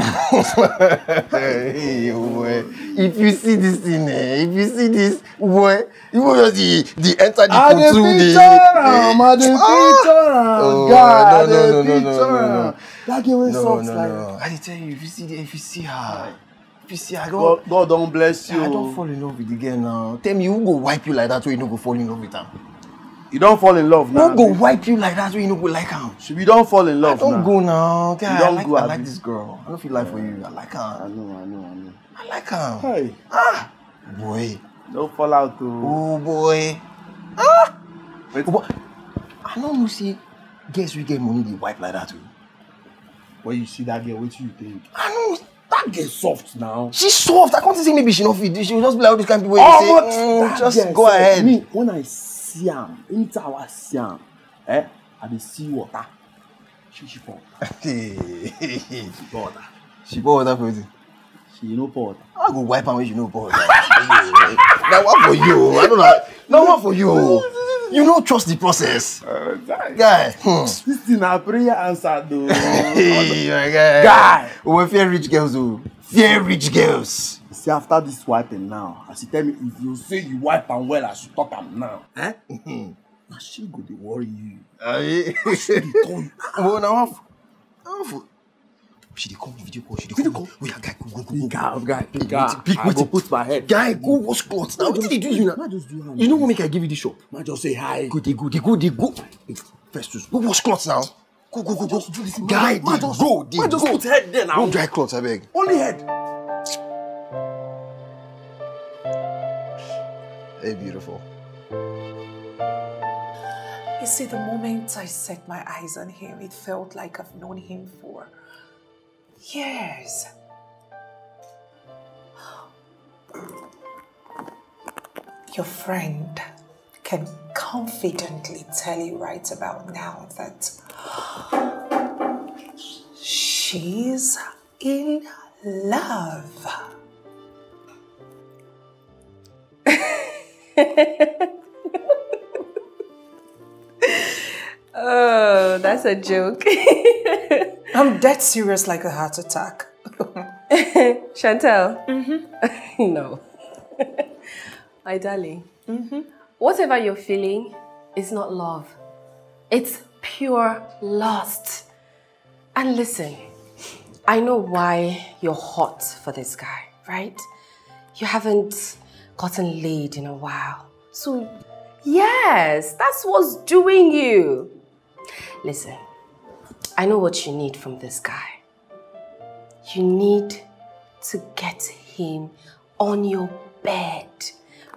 [SPEAKER 7] (laughs)
[SPEAKER 8] hey, oh boy. If you see this thing, eh, if you see this, boy, you will just the, the enter the
[SPEAKER 7] I dey
[SPEAKER 8] kutu, the
[SPEAKER 7] picture am, I dey
[SPEAKER 8] Ah!
[SPEAKER 7] picture am,
[SPEAKER 8] Oh,
[SPEAKER 7] guy, I
[SPEAKER 8] no,
[SPEAKER 7] dey
[SPEAKER 8] no, no, no, no,
[SPEAKER 7] picture
[SPEAKER 8] no, no.
[SPEAKER 7] am. That girl wey
[SPEAKER 8] No,
[SPEAKER 7] soft
[SPEAKER 8] no,
[SPEAKER 7] like.
[SPEAKER 8] no. I dey tell you, if you see the, if you see her, you see her, go.
[SPEAKER 7] God, God don bless you.
[SPEAKER 8] I don't fall in love with the girl now. Tell me, who go wipe you like that way you no go fall in love with her?
[SPEAKER 7] You don fall in love now.
[SPEAKER 8] Who go wipe you like that way you no go like her?
[SPEAKER 7] Should we don fall in love
[SPEAKER 8] Don't
[SPEAKER 7] now?
[SPEAKER 8] go now.
[SPEAKER 7] You
[SPEAKER 8] I like,
[SPEAKER 7] go,
[SPEAKER 8] I like this girl. I don't feel like for you. I like
[SPEAKER 7] I
[SPEAKER 8] her.
[SPEAKER 7] know, I know, I know.
[SPEAKER 8] I like her.
[SPEAKER 7] Hey,
[SPEAKER 8] Ah, boy.
[SPEAKER 7] no fall out o.
[SPEAKER 8] Oh boy. Ah.
[SPEAKER 7] Wait.
[SPEAKER 8] Oh, but I don't know see girls we get money they wipe like that too.
[SPEAKER 7] When you see that girl, wetin you think?
[SPEAKER 8] I know
[SPEAKER 7] That girl soft now.
[SPEAKER 8] she's soft. I can't say maybe she not fit. She will just be like all these kind of people. wey
[SPEAKER 7] Oh,
[SPEAKER 8] say, mm, just go ahead.
[SPEAKER 7] Me, when I see am, anytime I see am, eh, I dey see water. She she pour water.
[SPEAKER 8] she
[SPEAKER 7] She pour water.
[SPEAKER 8] pour water for you.
[SPEAKER 7] She no pour water.
[SPEAKER 8] I go wipe am when she no pour water. That one for you. I don't know. That one for you. You don't trust the process.
[SPEAKER 7] Uh, guy,
[SPEAKER 8] Guy. Hmm.
[SPEAKER 7] this thing na prayer answer though. (laughs)
[SPEAKER 8] Hey, guy.
[SPEAKER 7] Guy.
[SPEAKER 8] We fear rich girls, oh. Fear rich girls.
[SPEAKER 7] See after this wiping now, as you tell me if you say you wipe am well as you talk am now, eh? na she go dey worry you.
[SPEAKER 8] Aye. Oh, now half. Half. She dey come video call. She dey come. Wait, guy, go, go, go, go.
[SPEAKER 7] Guy, guy,
[SPEAKER 8] Pick,
[SPEAKER 7] guy,
[SPEAKER 8] pick,
[SPEAKER 7] I go
[SPEAKER 8] wait.
[SPEAKER 7] put my head.
[SPEAKER 8] Guy, go wash clothes. Now, what did they do you now?
[SPEAKER 7] Ma just do am.
[SPEAKER 8] You know what make I give you the shop?
[SPEAKER 7] Ma just say hi.
[SPEAKER 8] Go, they go, they go, they go. Festus, go wash clothes now. Go, go, go, go. Guy, they
[SPEAKER 7] Ma just-
[SPEAKER 8] go, they
[SPEAKER 7] ma just
[SPEAKER 8] go.
[SPEAKER 7] put head there now.
[SPEAKER 8] Go dry clothes, I beg.
[SPEAKER 7] Only head.
[SPEAKER 8] Hey, beautiful.
[SPEAKER 10] You see, the moment I set my eyes on him, it felt like I've known him for years. Your friend can confidently tell you right about now that she's in love. (laughs)
[SPEAKER 9] Oh, that's a joke. (laughs)
[SPEAKER 10] I'm dead serious like a heart attack.
[SPEAKER 9] Chantel. Mm-hmm. (laughs) no. My darling. Mm-hmm. Whatever you're feeling is not love. It's pure lust. And listen, I know why you're hot for this guy, right? You haven't gotten laid in a while. So, yes, that's what's doing you. Listen, I know what you need from this guy. You need to get him on your bed,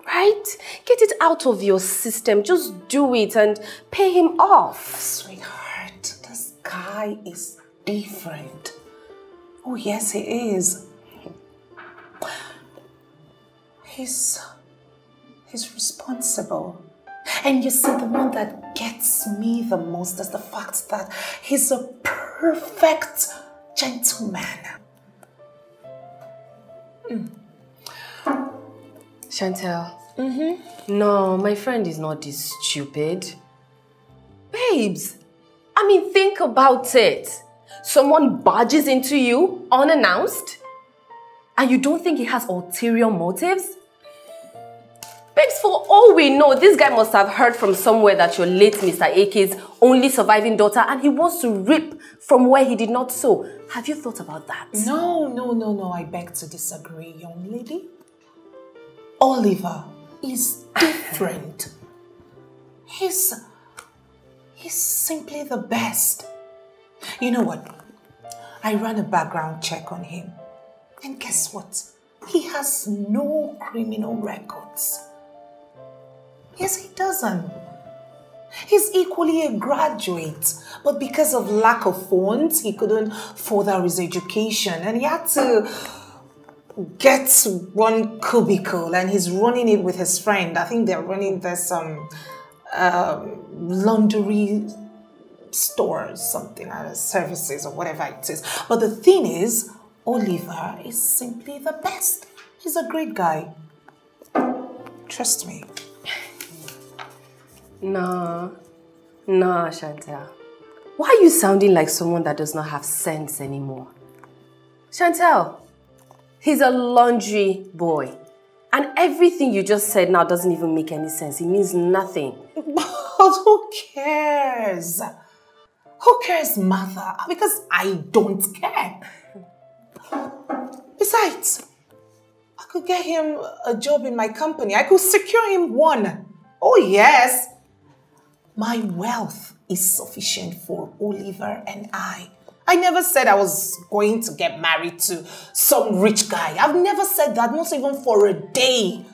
[SPEAKER 9] right? Get it out of your system. Just do it and pay him off.
[SPEAKER 10] Sweetheart, this guy is different. Oh, yes, he is. He's. he's responsible. And you see, the one that gets me the most is the fact that he's a perfect gentleman.
[SPEAKER 9] Chantel. Mm-hmm. No, my friend is not this stupid. Babes, I mean, think about it. Someone barges into you unannounced, and you don't think he has ulterior motives? Babes, for all we know, this guy must have heard from somewhere that your late Mr. Ake's only surviving daughter, and he wants to rip from where he did not sow. Have you thought about that?
[SPEAKER 10] No, no, no, no, I beg to disagree, young lady. Oliver is different. (laughs) He's. he's simply the best. You know what? I ran a background check on him. And guess what? He has no criminal records. Yes, he doesn't. He's equally a graduate, but because of lack of funds, he couldn't further his education and he had to get one cubicle and he's running it with his friend. I think they're running this um, um laundry store or something, uh, services or whatever it is. But the thing is, Oliver is simply the best. He's a great guy. Trust me.
[SPEAKER 9] No, no, Chantel. Why are you sounding like someone that does not have sense anymore? Chantel, he's a laundry boy. And everything you just said now doesn't even make any sense. It means nothing.
[SPEAKER 10] But who cares? Who cares, mother? Because I don't care. Besides, I could get him a job in my company. I could secure him one. Oh, yes. My wealth is sufficient for Oliver and I. I never said I was going to get married to some rich guy. I've never said that, not even for a day.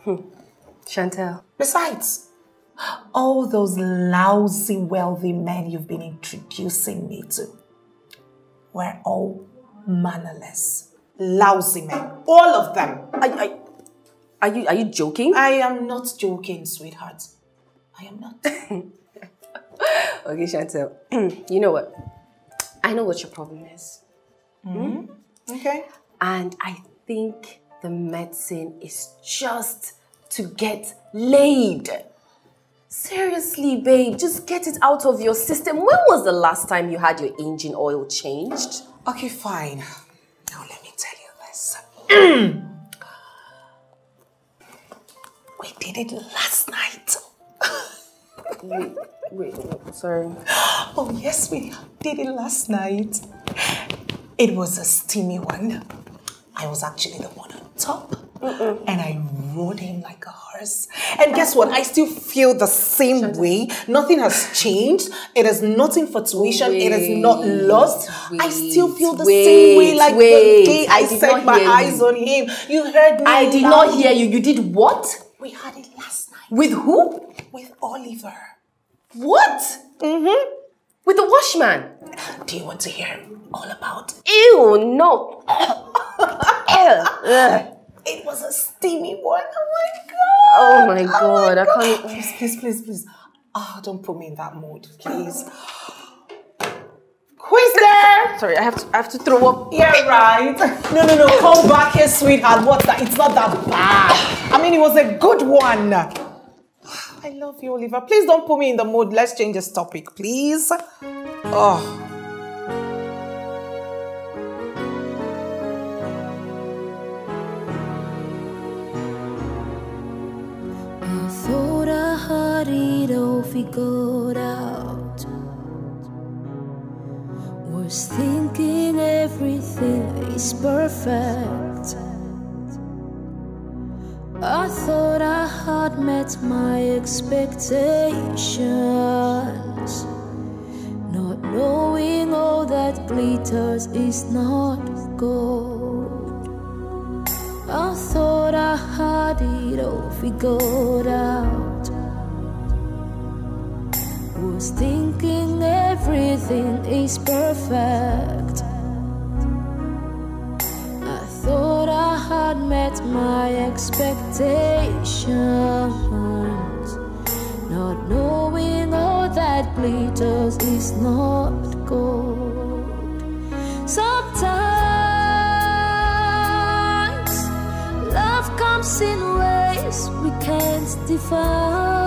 [SPEAKER 10] Hmm.
[SPEAKER 9] Chantel.
[SPEAKER 10] Besides, all those lousy, wealthy men you've been introducing me to were all mannerless, lousy men. All of them.
[SPEAKER 9] I, I, are you are you joking?
[SPEAKER 10] I am not joking, sweetheart. I am not. (laughs)
[SPEAKER 9] Okay, Chantel. (clears throat) you know what? I know what your problem is.
[SPEAKER 10] Mhm. Okay.
[SPEAKER 9] And I think the medicine is just to get laid. Seriously, babe, just get it out of your system. When was the last time you had your engine oil changed?
[SPEAKER 10] Okay, fine. Now let me tell you this. (clears throat) we did it last night. (laughs)
[SPEAKER 9] wait, wait, wait, sorry. (gasps)
[SPEAKER 10] Oh, yes, we did it last night. It was a steamy one. I was actually the one on top. And I rode him like a horse. And guess what? I still feel the same way. Nothing has changed. It is not infatuation. it is not lust. I still feel the same way like
[SPEAKER 9] wait.
[SPEAKER 10] the day I,
[SPEAKER 9] I
[SPEAKER 10] set my
[SPEAKER 9] hear you.
[SPEAKER 10] eyes on him. You heard me.
[SPEAKER 9] I did not hear you. You did what?
[SPEAKER 10] We had it last night.
[SPEAKER 9] With who?
[SPEAKER 10] With Oliver.
[SPEAKER 9] What?
[SPEAKER 10] Mm-hmm.
[SPEAKER 9] With the washman?
[SPEAKER 10] Do you want to hear all about it?
[SPEAKER 9] Ew, no. (coughs)
[SPEAKER 10] It was a steamy one.
[SPEAKER 9] Oh
[SPEAKER 10] Oh my god.
[SPEAKER 9] Oh my god, I can't.
[SPEAKER 10] Please, please, please, please. Ah, don't put me in that mood, please. Who's there?
[SPEAKER 9] Sorry, I have to. I have to throw up.
[SPEAKER 10] Yeah, right. No, no, no. Come back here, sweetheart. What's that? It's not that bad. I mean, it was a good one. I love you, Oliver. Please don't put me in the mood. Let's change this topic, please. Oh.
[SPEAKER 11] Figured out. Was thinking everything is perfect. I thought I had met my expectations. Not knowing all that glitters is not gold. I thought I had it all figured out. Was thinking everything is perfect. Had met my expectations. Not knowing all that glitters is not gold. Sometimes love comes in ways we can't define.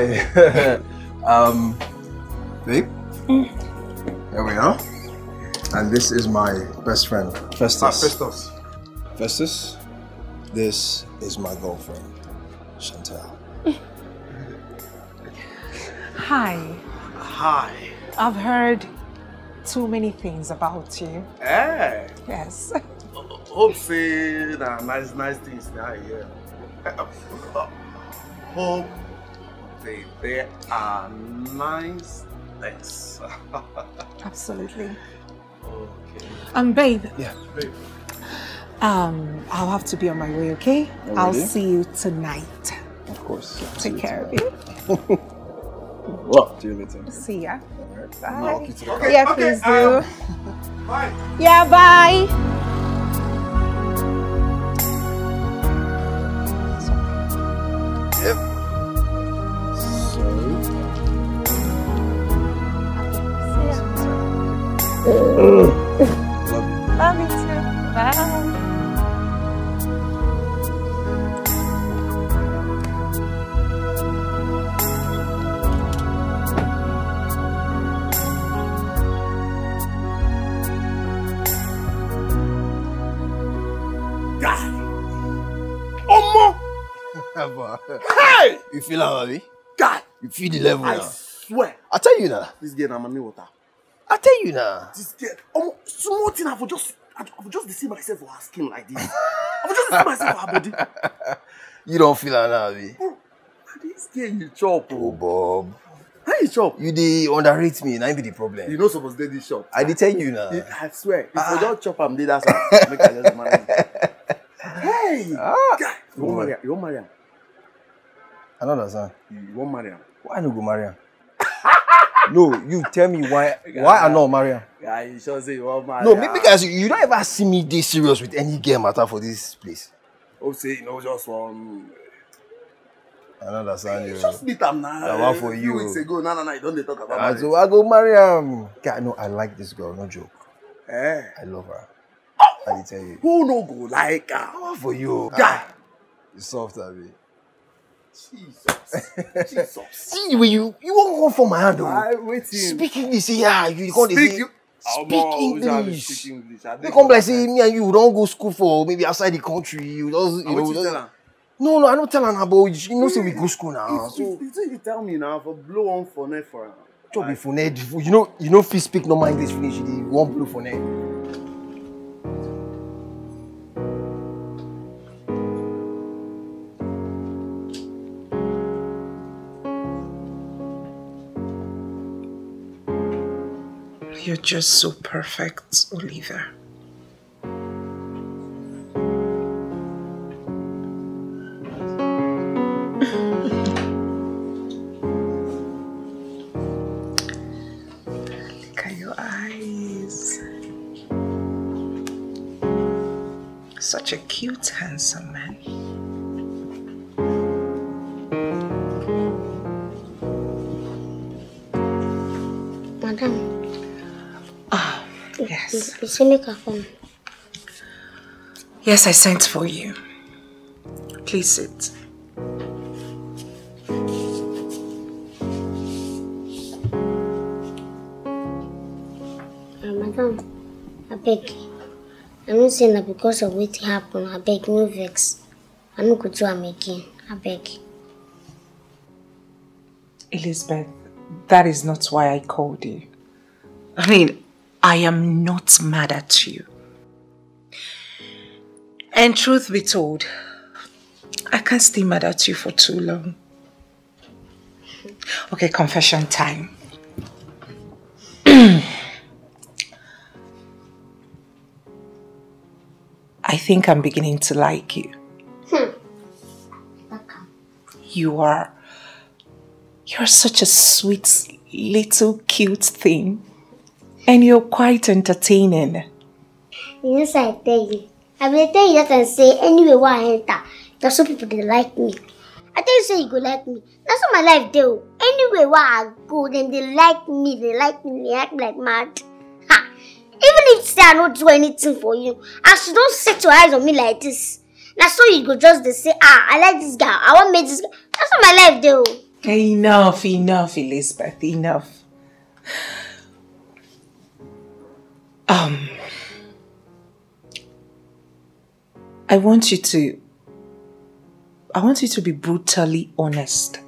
[SPEAKER 10] Hi. (laughs)
[SPEAKER 8] um, babe. There mm. we are. And this is my best friend, Festus.
[SPEAKER 7] Ah, Festus.
[SPEAKER 8] Festus, this is my girlfriend, Chantel. (laughs)
[SPEAKER 10] Hi.
[SPEAKER 7] Hi.
[SPEAKER 10] I've heard too many things about you.
[SPEAKER 7] Hey.
[SPEAKER 10] Yes. (laughs)
[SPEAKER 7] Hope say na nice nice things na here. Eh, uh, uh, hope they they are nice things. (laughs)
[SPEAKER 10] Absolutely.
[SPEAKER 7] okay.
[SPEAKER 10] Um, babe.
[SPEAKER 8] Yeah.
[SPEAKER 7] Babe.
[SPEAKER 10] Um, I'll have to be on my way, okay? I'll see you tonight.
[SPEAKER 8] Of course.
[SPEAKER 10] Take care of you. (laughs)
[SPEAKER 8] Well, see you later.
[SPEAKER 10] See ya.
[SPEAKER 8] I'll
[SPEAKER 10] Bye.
[SPEAKER 8] walk you to the car.
[SPEAKER 10] yeah,
[SPEAKER 7] Okay,
[SPEAKER 10] please
[SPEAKER 7] um,
[SPEAKER 10] do.
[SPEAKER 7] Bye.
[SPEAKER 10] Yeah, bye.
[SPEAKER 14] Love you too. Bye.
[SPEAKER 7] Guy. Omo. (laughs)
[SPEAKER 8] hey! You feel how Abi?
[SPEAKER 7] Guy.
[SPEAKER 8] You feel the level
[SPEAKER 7] I
[SPEAKER 8] now.
[SPEAKER 7] swear.
[SPEAKER 8] I tell you now.
[SPEAKER 7] This girl na mommy water.
[SPEAKER 8] I tell you now.
[SPEAKER 7] This girl. Omo, small thing I for just I for just see myself for her skin like this. I for just see myself for her body. (laughs)
[SPEAKER 8] You don't feel her now, Abi.
[SPEAKER 7] This girl you chop
[SPEAKER 8] Oh, Bob.
[SPEAKER 7] How you chop?
[SPEAKER 8] You dey underrate me. Now be the problem.
[SPEAKER 7] You no suppose dey this shop.
[SPEAKER 8] I dey tell you now.
[SPEAKER 7] I swear. If you don't chop am dey that side, make I just marry you. Hey! Guy, you wan marry am? You wan marry am?
[SPEAKER 8] I don't understand.
[SPEAKER 7] You wan marry am?
[SPEAKER 8] Why no go marry am? No, you tell me why why I marry am.
[SPEAKER 7] Guy, you sure say you wan marry
[SPEAKER 8] No, maybe because you don't ever see me this serious with any girl matter for this place.
[SPEAKER 7] Hope say you no just wan.
[SPEAKER 8] I don't understand you.
[SPEAKER 7] Just meet am na.
[SPEAKER 8] Na one for
[SPEAKER 7] A few
[SPEAKER 8] you.
[SPEAKER 7] weeks ago, na na na, you don dey talk about
[SPEAKER 8] I
[SPEAKER 7] marriage.
[SPEAKER 8] so I go marry am. Guy, no, I like this girl, no joke.
[SPEAKER 7] Eh.
[SPEAKER 8] I love her. I dey tell you.
[SPEAKER 7] Who no go like am?
[SPEAKER 8] One for you.
[SPEAKER 7] Guy.
[SPEAKER 8] You soft, Abi.
[SPEAKER 7] Jesus. (laughs) Jesus.
[SPEAKER 8] See when you you won't come for my hand though.
[SPEAKER 7] I waiting.
[SPEAKER 8] Speak English, say yeah, you can't
[SPEAKER 7] Speak
[SPEAKER 8] say.
[SPEAKER 7] you-
[SPEAKER 8] Speak English.
[SPEAKER 7] speak English.
[SPEAKER 8] They come like say me and you don't go school for maybe outside the country. You just you know.
[SPEAKER 7] you
[SPEAKER 8] just-
[SPEAKER 7] tell?
[SPEAKER 8] No, no, I don't tell her now, but you know say we go school now.
[SPEAKER 7] If- if- if you tell me now for blow one for net for am.
[SPEAKER 8] Chop be for net. You know, you know, fit speak normal English finish. You one blow for net.
[SPEAKER 10] You're just so perfect, Oliver. Look at your eyes. Such a cute, handsome man. Yes.
[SPEAKER 12] you say make her come.
[SPEAKER 10] Yes, I sent for you. Please sit.
[SPEAKER 12] Uh, madam, I beg. I no say na because of what happened. I beg no vex. I no go do am again. I beg.
[SPEAKER 10] Elizabeth, that is not why I called you. I mean, I am not mad at you. And truth be told, I can't stay mad at you for too long. Okay, confession time. (clears throat) I think I'm beginning to like you. Hmm. You are you're such a sweet little cute thing. And you're quite entertaining.
[SPEAKER 12] Say I tell you. I will tell you that and say anyway where I enter, there's some people they like me. I tell you say you go like me. That's what my life do. Anyway where I go, then they like me, they like me, they act like mad. Ha! Even if say I don't do anything for you, as you don't set your eyes on me like this. Now so you go just they say, ah, I like this guy, I want make this guy. That's what my life do.
[SPEAKER 10] Enough, enough, Elizabeth, enough. Um, I want you to. I want you to be brutally honest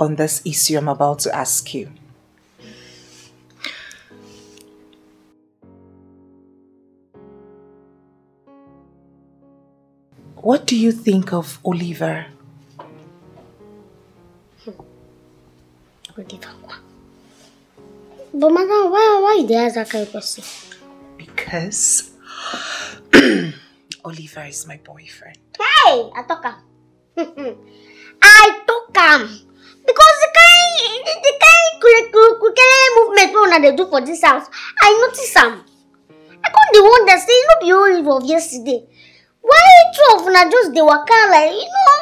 [SPEAKER 10] on this issue I'm about to ask you. What do you think of Oliver?
[SPEAKER 12] But madam, why why you dey ask that kind of question?
[SPEAKER 10] Because (clears throat) Oliver is my boyfriend.
[SPEAKER 12] Hey, I talk am. (laughs) I talk am. Because the kind the, kind kule movement wey una dey do for dis house, I notice am. I come dey wonder say no be only of yesterday. Why two of una just dey waka like you know?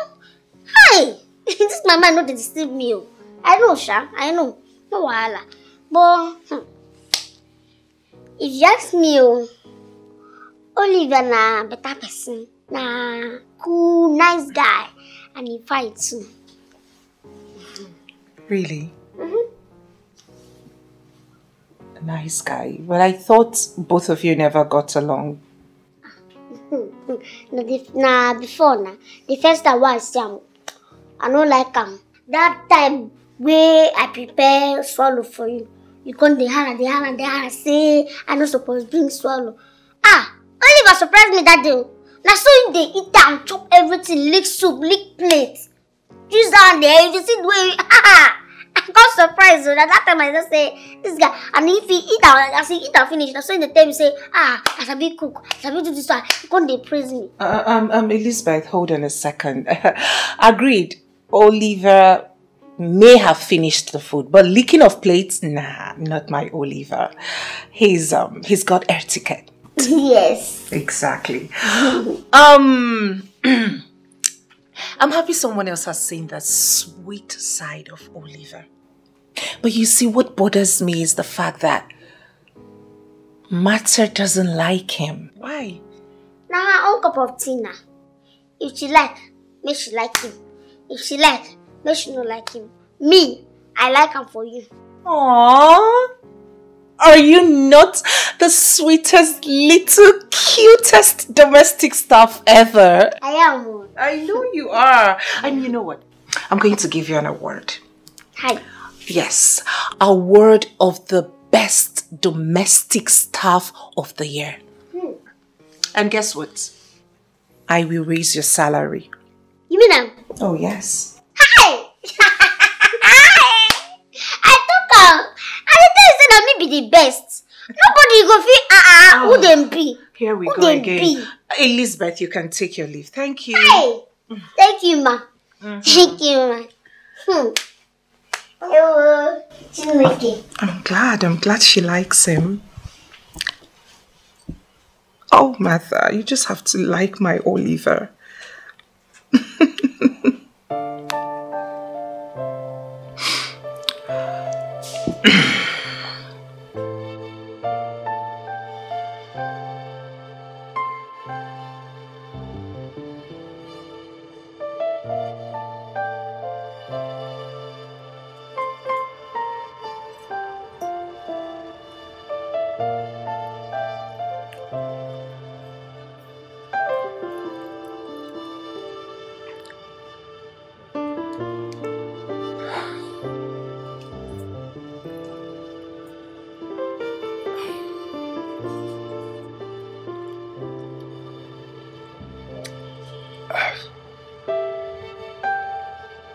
[SPEAKER 12] Hi! (laughs) dis my mind no dey deceive me o. I know sha, I know. No wahala. But hmm, if you ask me, oh, Oliver na better person, na cool, nice guy, and he fights.
[SPEAKER 10] Really? A nice guy. But I thought both of you never got along. (laughs)
[SPEAKER 12] na, na before na the first time I see am, I no like am. That time wey I prepare swallow for you, you come dey hara dey hara dey hara say I no suppose bring swallow. Ah, Oliver surprise me that day. o. Na so him dey eat am, chop everything, lick soup, lick plate. Use that there, if you see the way, ah, (laughs) I got surprised. So that, that time I just say, this guy, and if he eat am, as he eat am finish, na so him dey tell me say, ah, I sabi cook, I sabi do this one. He come dey praise me.
[SPEAKER 10] Uh, um, um, Elizabeth, hold on a second. (laughs) Agreed. Oliver may have finished the food, but licking of plates, nah, not my Oliver. He's um, he's got etiquette.
[SPEAKER 12] yes.
[SPEAKER 10] Exactly. um, (clears throat) I'm happy someone else has seen the sweet side of Oliver. But you see, what bothers me is the fact that Martha doesn't like him. Why?
[SPEAKER 12] Na her own cup of tea na. If she like, make she like him. If she like, make she no like him. Me, I like am for you.
[SPEAKER 10] Aww. Are you not the sweetest, little, cutest domestic staff ever?
[SPEAKER 12] I am. oh.
[SPEAKER 10] I know you are. And you know what? I'm going to give you an award.
[SPEAKER 12] Hi.
[SPEAKER 10] Yes, A award of the best domestic staff of the year.
[SPEAKER 12] Hmm.
[SPEAKER 10] And guess what? I will raise your salary.
[SPEAKER 12] You mean am?
[SPEAKER 10] Oh, yes.
[SPEAKER 12] Hi! (laughs) I talk am. I dey tell you say na me be the best. Nobody go fit ah ah who dem be.
[SPEAKER 10] Here we
[SPEAKER 12] Who
[SPEAKER 10] go again.
[SPEAKER 12] be?
[SPEAKER 10] Elizabeth, you can take your leave. Thank you.
[SPEAKER 12] Hey! Thank you ma. Thank you ma. Hmm. Ewo, Chineke.
[SPEAKER 10] I'm glad. I'm glad she likes him. Oh, Martha, you just have to like my Oliver. (laughs)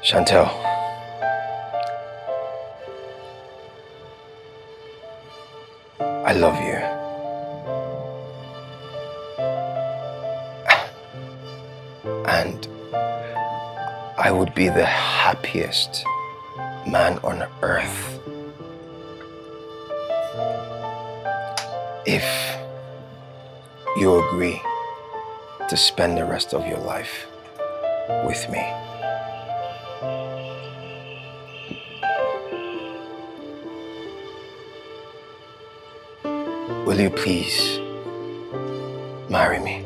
[SPEAKER 8] Chantel. I love you. And I would be the happiest man on earth if you agree to spend the rest of your life with me. Will you please marry me?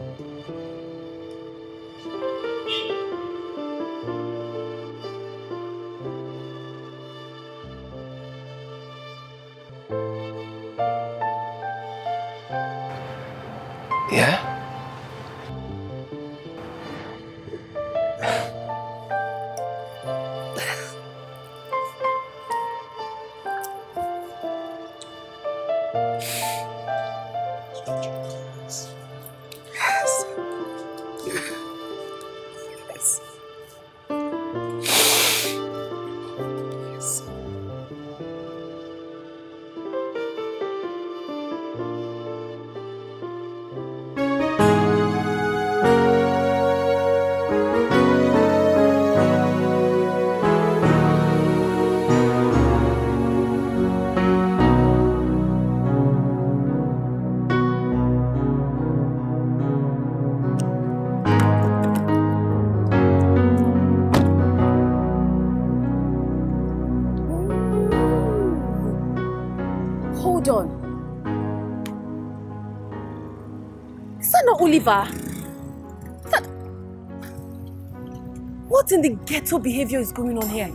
[SPEAKER 9] What in the ghetto behavior is going on here?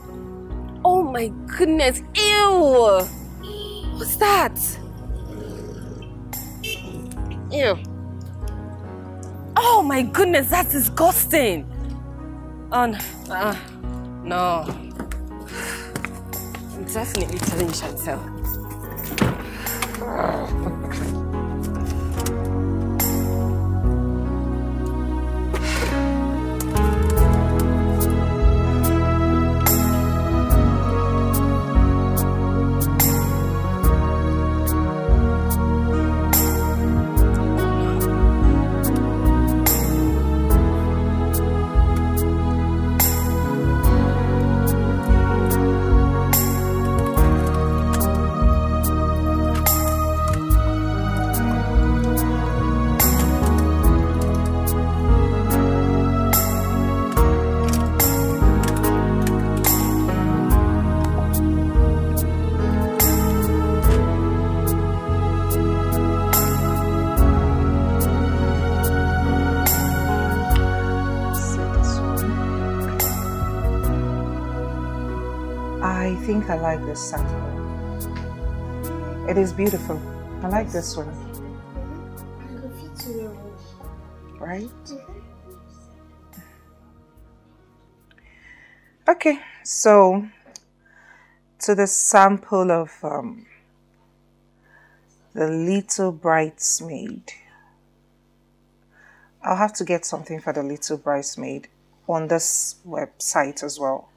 [SPEAKER 9] Oh my goodness, ew! What's that? Ew. Oh my goodness, that's disgusting. And, no. Uh, no. (sighs) I'm definitely telling Chantel.
[SPEAKER 2] This. It is beautiful. I like this one. Right? Okay, so to the sample of um, the little bridesmaid. I'll have to get something for the little bridesmaid on this website as well.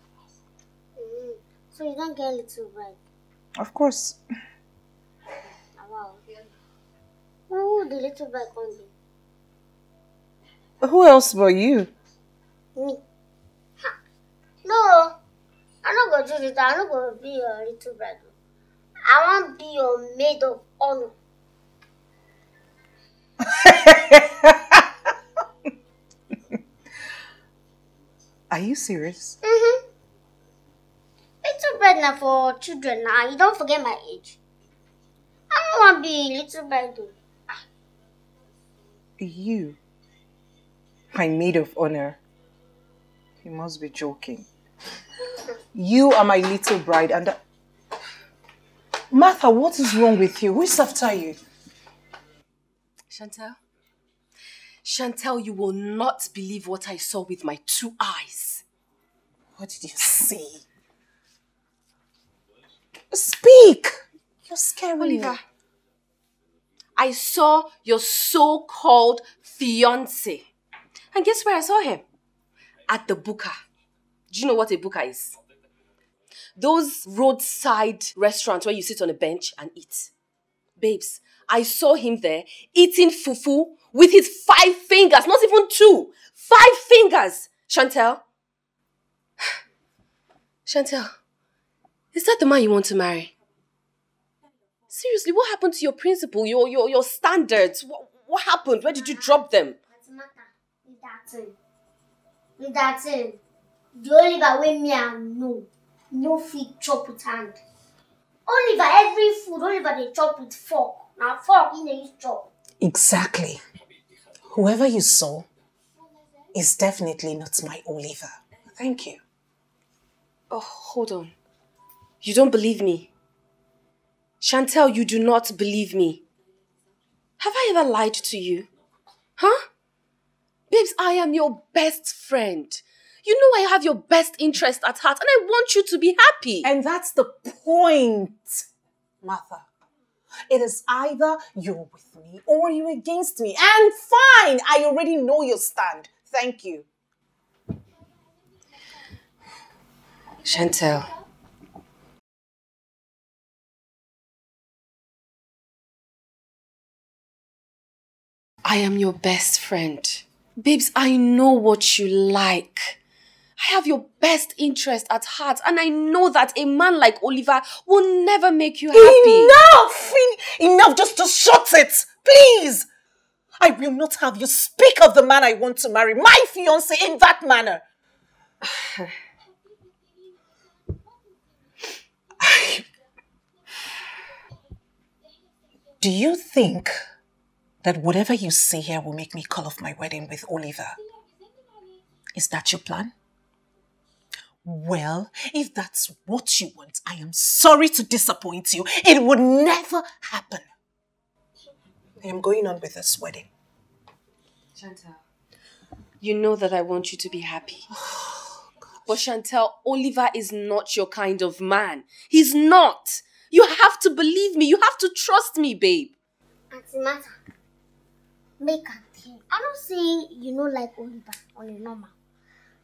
[SPEAKER 12] So you don't get a little bride.
[SPEAKER 2] Of course.
[SPEAKER 12] Ah, Wow. Who the little bride can be?
[SPEAKER 2] Who else but you?
[SPEAKER 12] Me. Ha. No, I'm not gonna do this. I'm not gonna be your little bride. I want to be your maid of honor. (laughs)
[SPEAKER 2] Are you serious?
[SPEAKER 12] Mm-hmm. Little bride now for children now. You don't forget my age. I don't want to be little bride. though.
[SPEAKER 2] You? My maid of honor? You must be joking. You are my little bride and... I- Martha, what is wrong with you? Who is after you?
[SPEAKER 9] Chantel? Chantel, you will not believe what I saw with my two eyes.
[SPEAKER 2] What did you see? Speak! You're me.
[SPEAKER 9] Oliver, I saw your so-called fiance. And guess where I saw him? At the Buka. Do you know what a Buka is? Those roadside restaurants where you sit on a bench and eat. Babes, I saw him there eating fufu with his five fingers, not even two. Five fingers! Chantel? (sighs) Chantel, is that the man you want to marry? Seriously, what happened to your principle, your your your standards? What, what happened? Where did you drop them?
[SPEAKER 12] Leave that thing. Leave that thing. The Oliver wey me and know, no fit chop with hand. Oliver, every food, Oliver dey chop with fork. Na fork he dey use chop.
[SPEAKER 2] Exactly. Whoever you saw is definitely not my Oliver. Thank you.
[SPEAKER 9] Oh, hold on. You don't believe me? Chantel, you do not believe me. Have I ever lied to you? Huh? Babes, I am your best friend. You know I have your best interest at heart and I want you to be happy.
[SPEAKER 2] And that's the point, Martha. It is either you're with me or you're against me. And fine, I already know your stand. Thank you.
[SPEAKER 9] Chantel. I am your best friend. Babes, I know what you like. I have your best interest at heart, and I know that a man like Oliver will never make you happy.
[SPEAKER 2] Enough! Enough! Just, just shut it! Please! I will not have you speak of the man I want to marry, my fiance, in that manner. (sighs) Do you think
[SPEAKER 10] that whatever you say here will make me call off my wedding with Oliver. Is that your plan? Well, if that's what you want, I am sorry to disappoint you. It would never happen. I am going on with this wedding.
[SPEAKER 9] Chantel, you know that I want you to be happy. (sighs) Oh, but Chantel, Oliver is not your kind of man. He's not. You have to believe me. You have to trust me, babe.
[SPEAKER 12] Auntie Martha, make a thing. I'm not saying you know like Oliver on a normal.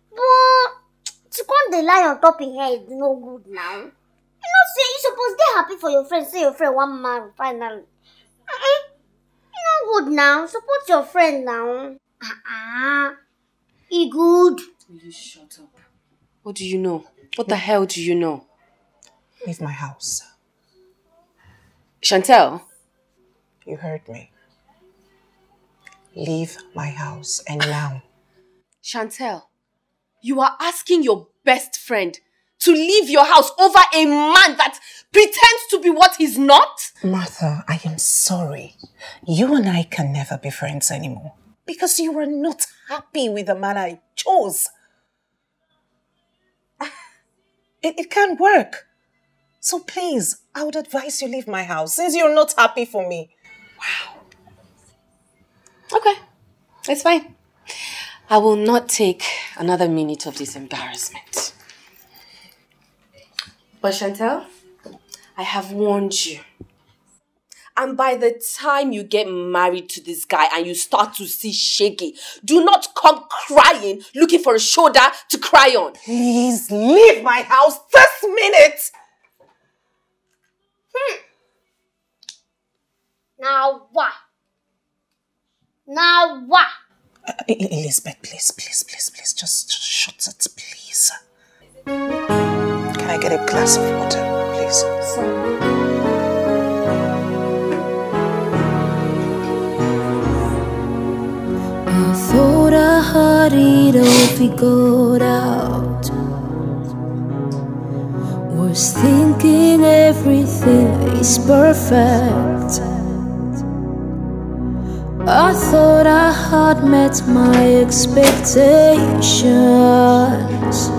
[SPEAKER 12] But to come the lie on top in here is no good now. You know, say you supposed get happy for your friend. Say your friend one man finally. Uh-uh. You know good now. Support your friend now. Uh-uh. He good.
[SPEAKER 9] Will you shut up? What do you know? What the hell do you know?
[SPEAKER 10] Leave my house.
[SPEAKER 9] Chantel?
[SPEAKER 10] You heard me. Leave my house and now. (laughs)
[SPEAKER 9] Chantel, you are asking your best friend to leave your house over a man that pretends to be what he's not?
[SPEAKER 10] Martha, I am sorry. You and I can never be friends anymore because you are not happy with the man I chose. (laughs) It, it can't work. So please, I would advise you leave my house since you're not happy for me.
[SPEAKER 9] Okay, it's fine. I will not take another minute of this embarrassment. But Chantel, I have warned you. And by the time you get married to this guy and you start to see shaky, do not come crying looking for a shoulder to cry on.
[SPEAKER 10] Please leave my house this minute.
[SPEAKER 12] Hmm. Now what? Now what?
[SPEAKER 10] Uh, Elizabeth, please, please, please, please, just, just shut it, please. Can I get a glass of water, please?
[SPEAKER 11] I thought I had it all figured out. Was thinking everything is perfect. I thought I had met my expectations.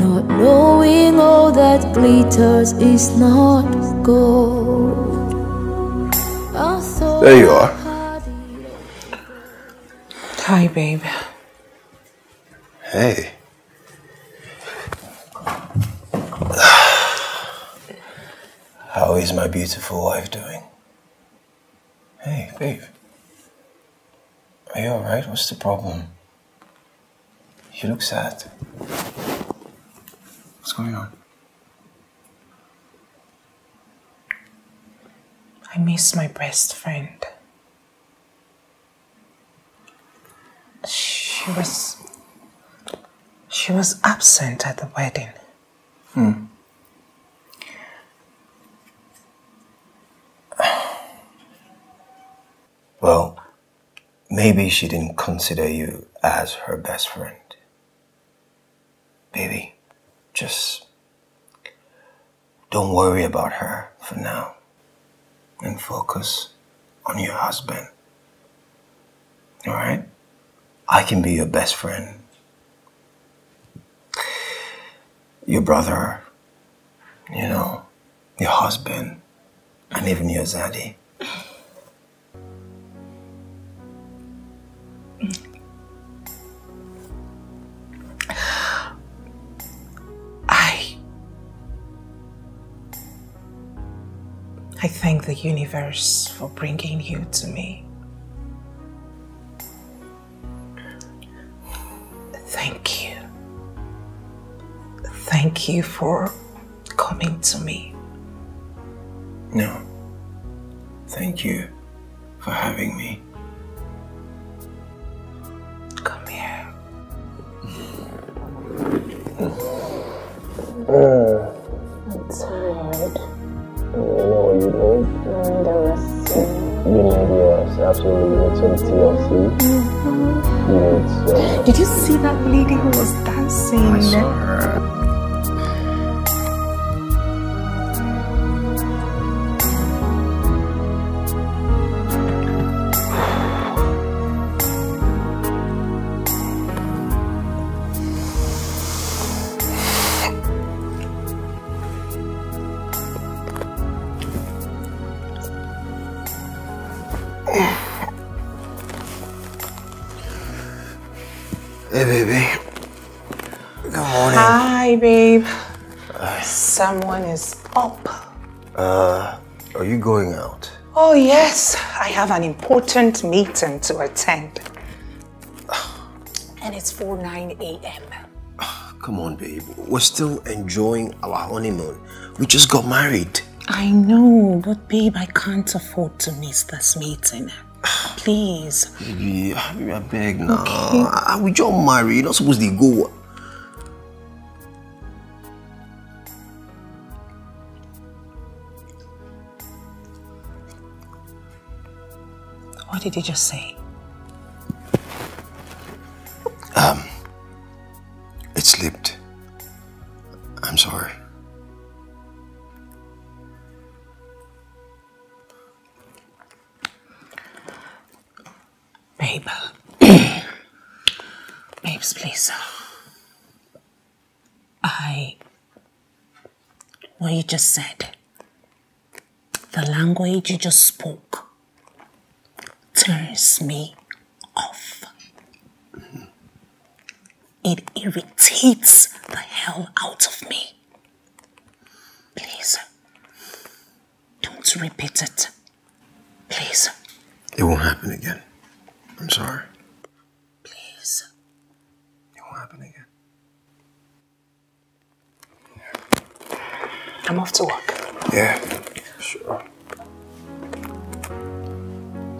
[SPEAKER 11] Not knowing all that glitters is not gold.
[SPEAKER 8] There you are.
[SPEAKER 10] Hi, babe.
[SPEAKER 8] Hey. (sighs) How is my beautiful wife doing? Hey, babe. Are you alright? What's the problem? You look sad. What's going on?
[SPEAKER 10] I miss my best friend. She was. She was absent at the wedding.
[SPEAKER 8] Hmm. (sighs) Well, maybe she didn't consider you as her best friend. Baby, just don't worry about her for now and focus on your husband. Alright? I can be your best friend, your brother, you know, your husband, and even your zaddy.
[SPEAKER 10] I thank the universe for bringing you to me. Thank you. Thank you for coming to me.
[SPEAKER 8] No. Thank you for having me.
[SPEAKER 10] Come here.
[SPEAKER 15] I'm
[SPEAKER 8] need yours, absolutely. Some TLC.
[SPEAKER 10] Did you see that lady who was dancing?
[SPEAKER 8] I saw her.
[SPEAKER 10] Have an important meeting to attend. And it's 4 9 a.m.
[SPEAKER 8] Come on, babe. We're still enjoying our honeymoon. We just got married.
[SPEAKER 10] I know, but babe, I can't afford to miss this meeting. Please.
[SPEAKER 8] Baby, I beg now. Ah, We just married. You're not supposed to go.
[SPEAKER 10] What did you just say?
[SPEAKER 8] Um, it slipped. I'm sorry.
[SPEAKER 10] Babe. (clears throat) Babes, please. I. What you just said. The language you just spoke turns me off. It irritates the hell out of me. Please. Don't repeat it. Please.
[SPEAKER 8] It won't happen again. I'm sorry.
[SPEAKER 10] Please.
[SPEAKER 8] It won't happen again.
[SPEAKER 10] I'm off to work.
[SPEAKER 8] Yeah, sure.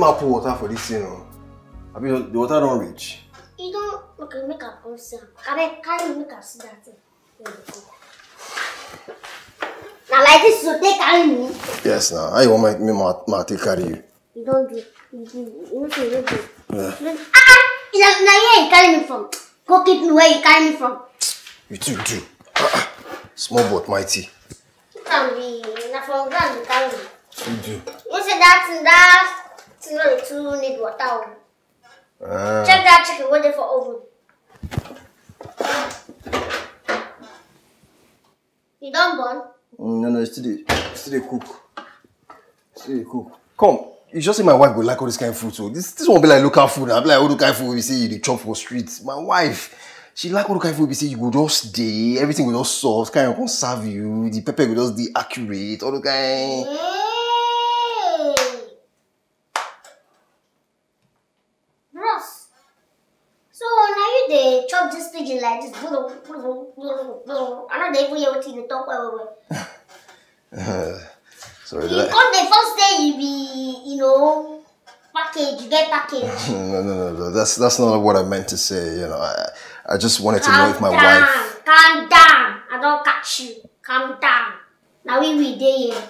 [SPEAKER 8] Let's see my pour water for this thing. oh. I mean, the water don't reach.
[SPEAKER 12] You don't okay, make a come sit. Can I carry make a sit that thing? Now like this, you take carry me.
[SPEAKER 8] Yes, now. How you want my, me, my, my take carry you?
[SPEAKER 12] You don't do. You do. You don't do. You don't do.
[SPEAKER 8] Yeah.
[SPEAKER 12] You don't- Ah! Now, now where you carry me from? Go keep me where you carry me from.
[SPEAKER 8] You too, do. Ah, Small but mighty.
[SPEAKER 12] You can be. Now from ground you carry me.
[SPEAKER 8] You do.
[SPEAKER 12] You say that thing, that thing no too need water. oh.
[SPEAKER 8] Ah.
[SPEAKER 12] Check that chicken dey for oven. You don burn?
[SPEAKER 8] Mm, no, no, it's still dey, still dey cook. Still dey cook. Come, you just say my wife go like all this kind of food. So this this one be like local food. I be like all the kind of food we say you dey chop for streets. My wife, she like all the kind of food we say you go just dey, everything go just soft, kind of come serve you. The pepper go just dey accurate, all the kind.
[SPEAKER 12] Hey. Like? I no dey even hear wetin you dey talk well well well.
[SPEAKER 8] Sorry,
[SPEAKER 12] You come dey first say you be, you know, package, you get package. (laughs)
[SPEAKER 8] No, no, no, no. That's that's not what I meant to say. You know, I I just wanted to know if my
[SPEAKER 12] down,
[SPEAKER 8] wife.
[SPEAKER 12] calm down. I don catch you. Calm down. Na we we dey here.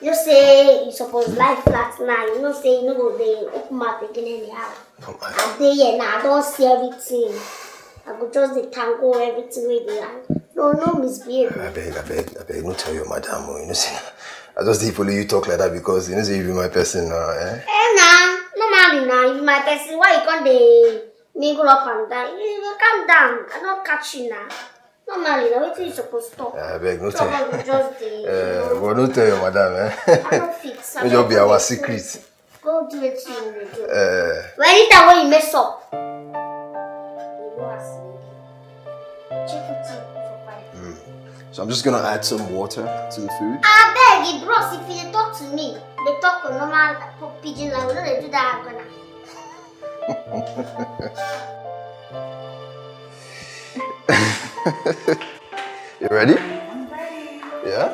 [SPEAKER 12] You say you suppose lie flat now. You know say you go dey open mouth again anyhow. I dey here now. I don see everything. I go just dey tango everything wey dey hand. No, no misbehave.
[SPEAKER 8] I beg, I beg, I beg. No tell your madam. oh, You know, say, I just dey follow you talk like that because you know say you be my person now. Eh?
[SPEAKER 12] Eh na, normally na, if my person, why you come dey mingle up and down? You you calm down. I don catch you now. Normally na wetin you suppose talk.
[SPEAKER 8] I beg, no tell.
[SPEAKER 12] go just dey. (laughs)
[SPEAKER 8] Uh, but no tell your madam. Eh?
[SPEAKER 12] I no fit. (laughs) No
[SPEAKER 8] just be
[SPEAKER 12] go
[SPEAKER 8] our secret.
[SPEAKER 12] Go do wetin you dey do.
[SPEAKER 8] Uh,
[SPEAKER 12] Well, anytime when you mess up, Check it out for fire.
[SPEAKER 8] so I'm just gonna add some water to the food.
[SPEAKER 12] Abeg, you bros, if you talk to me, dey talk with normal pidgin language, no dey do that agona. (laughs)
[SPEAKER 8] you ready? Yeah.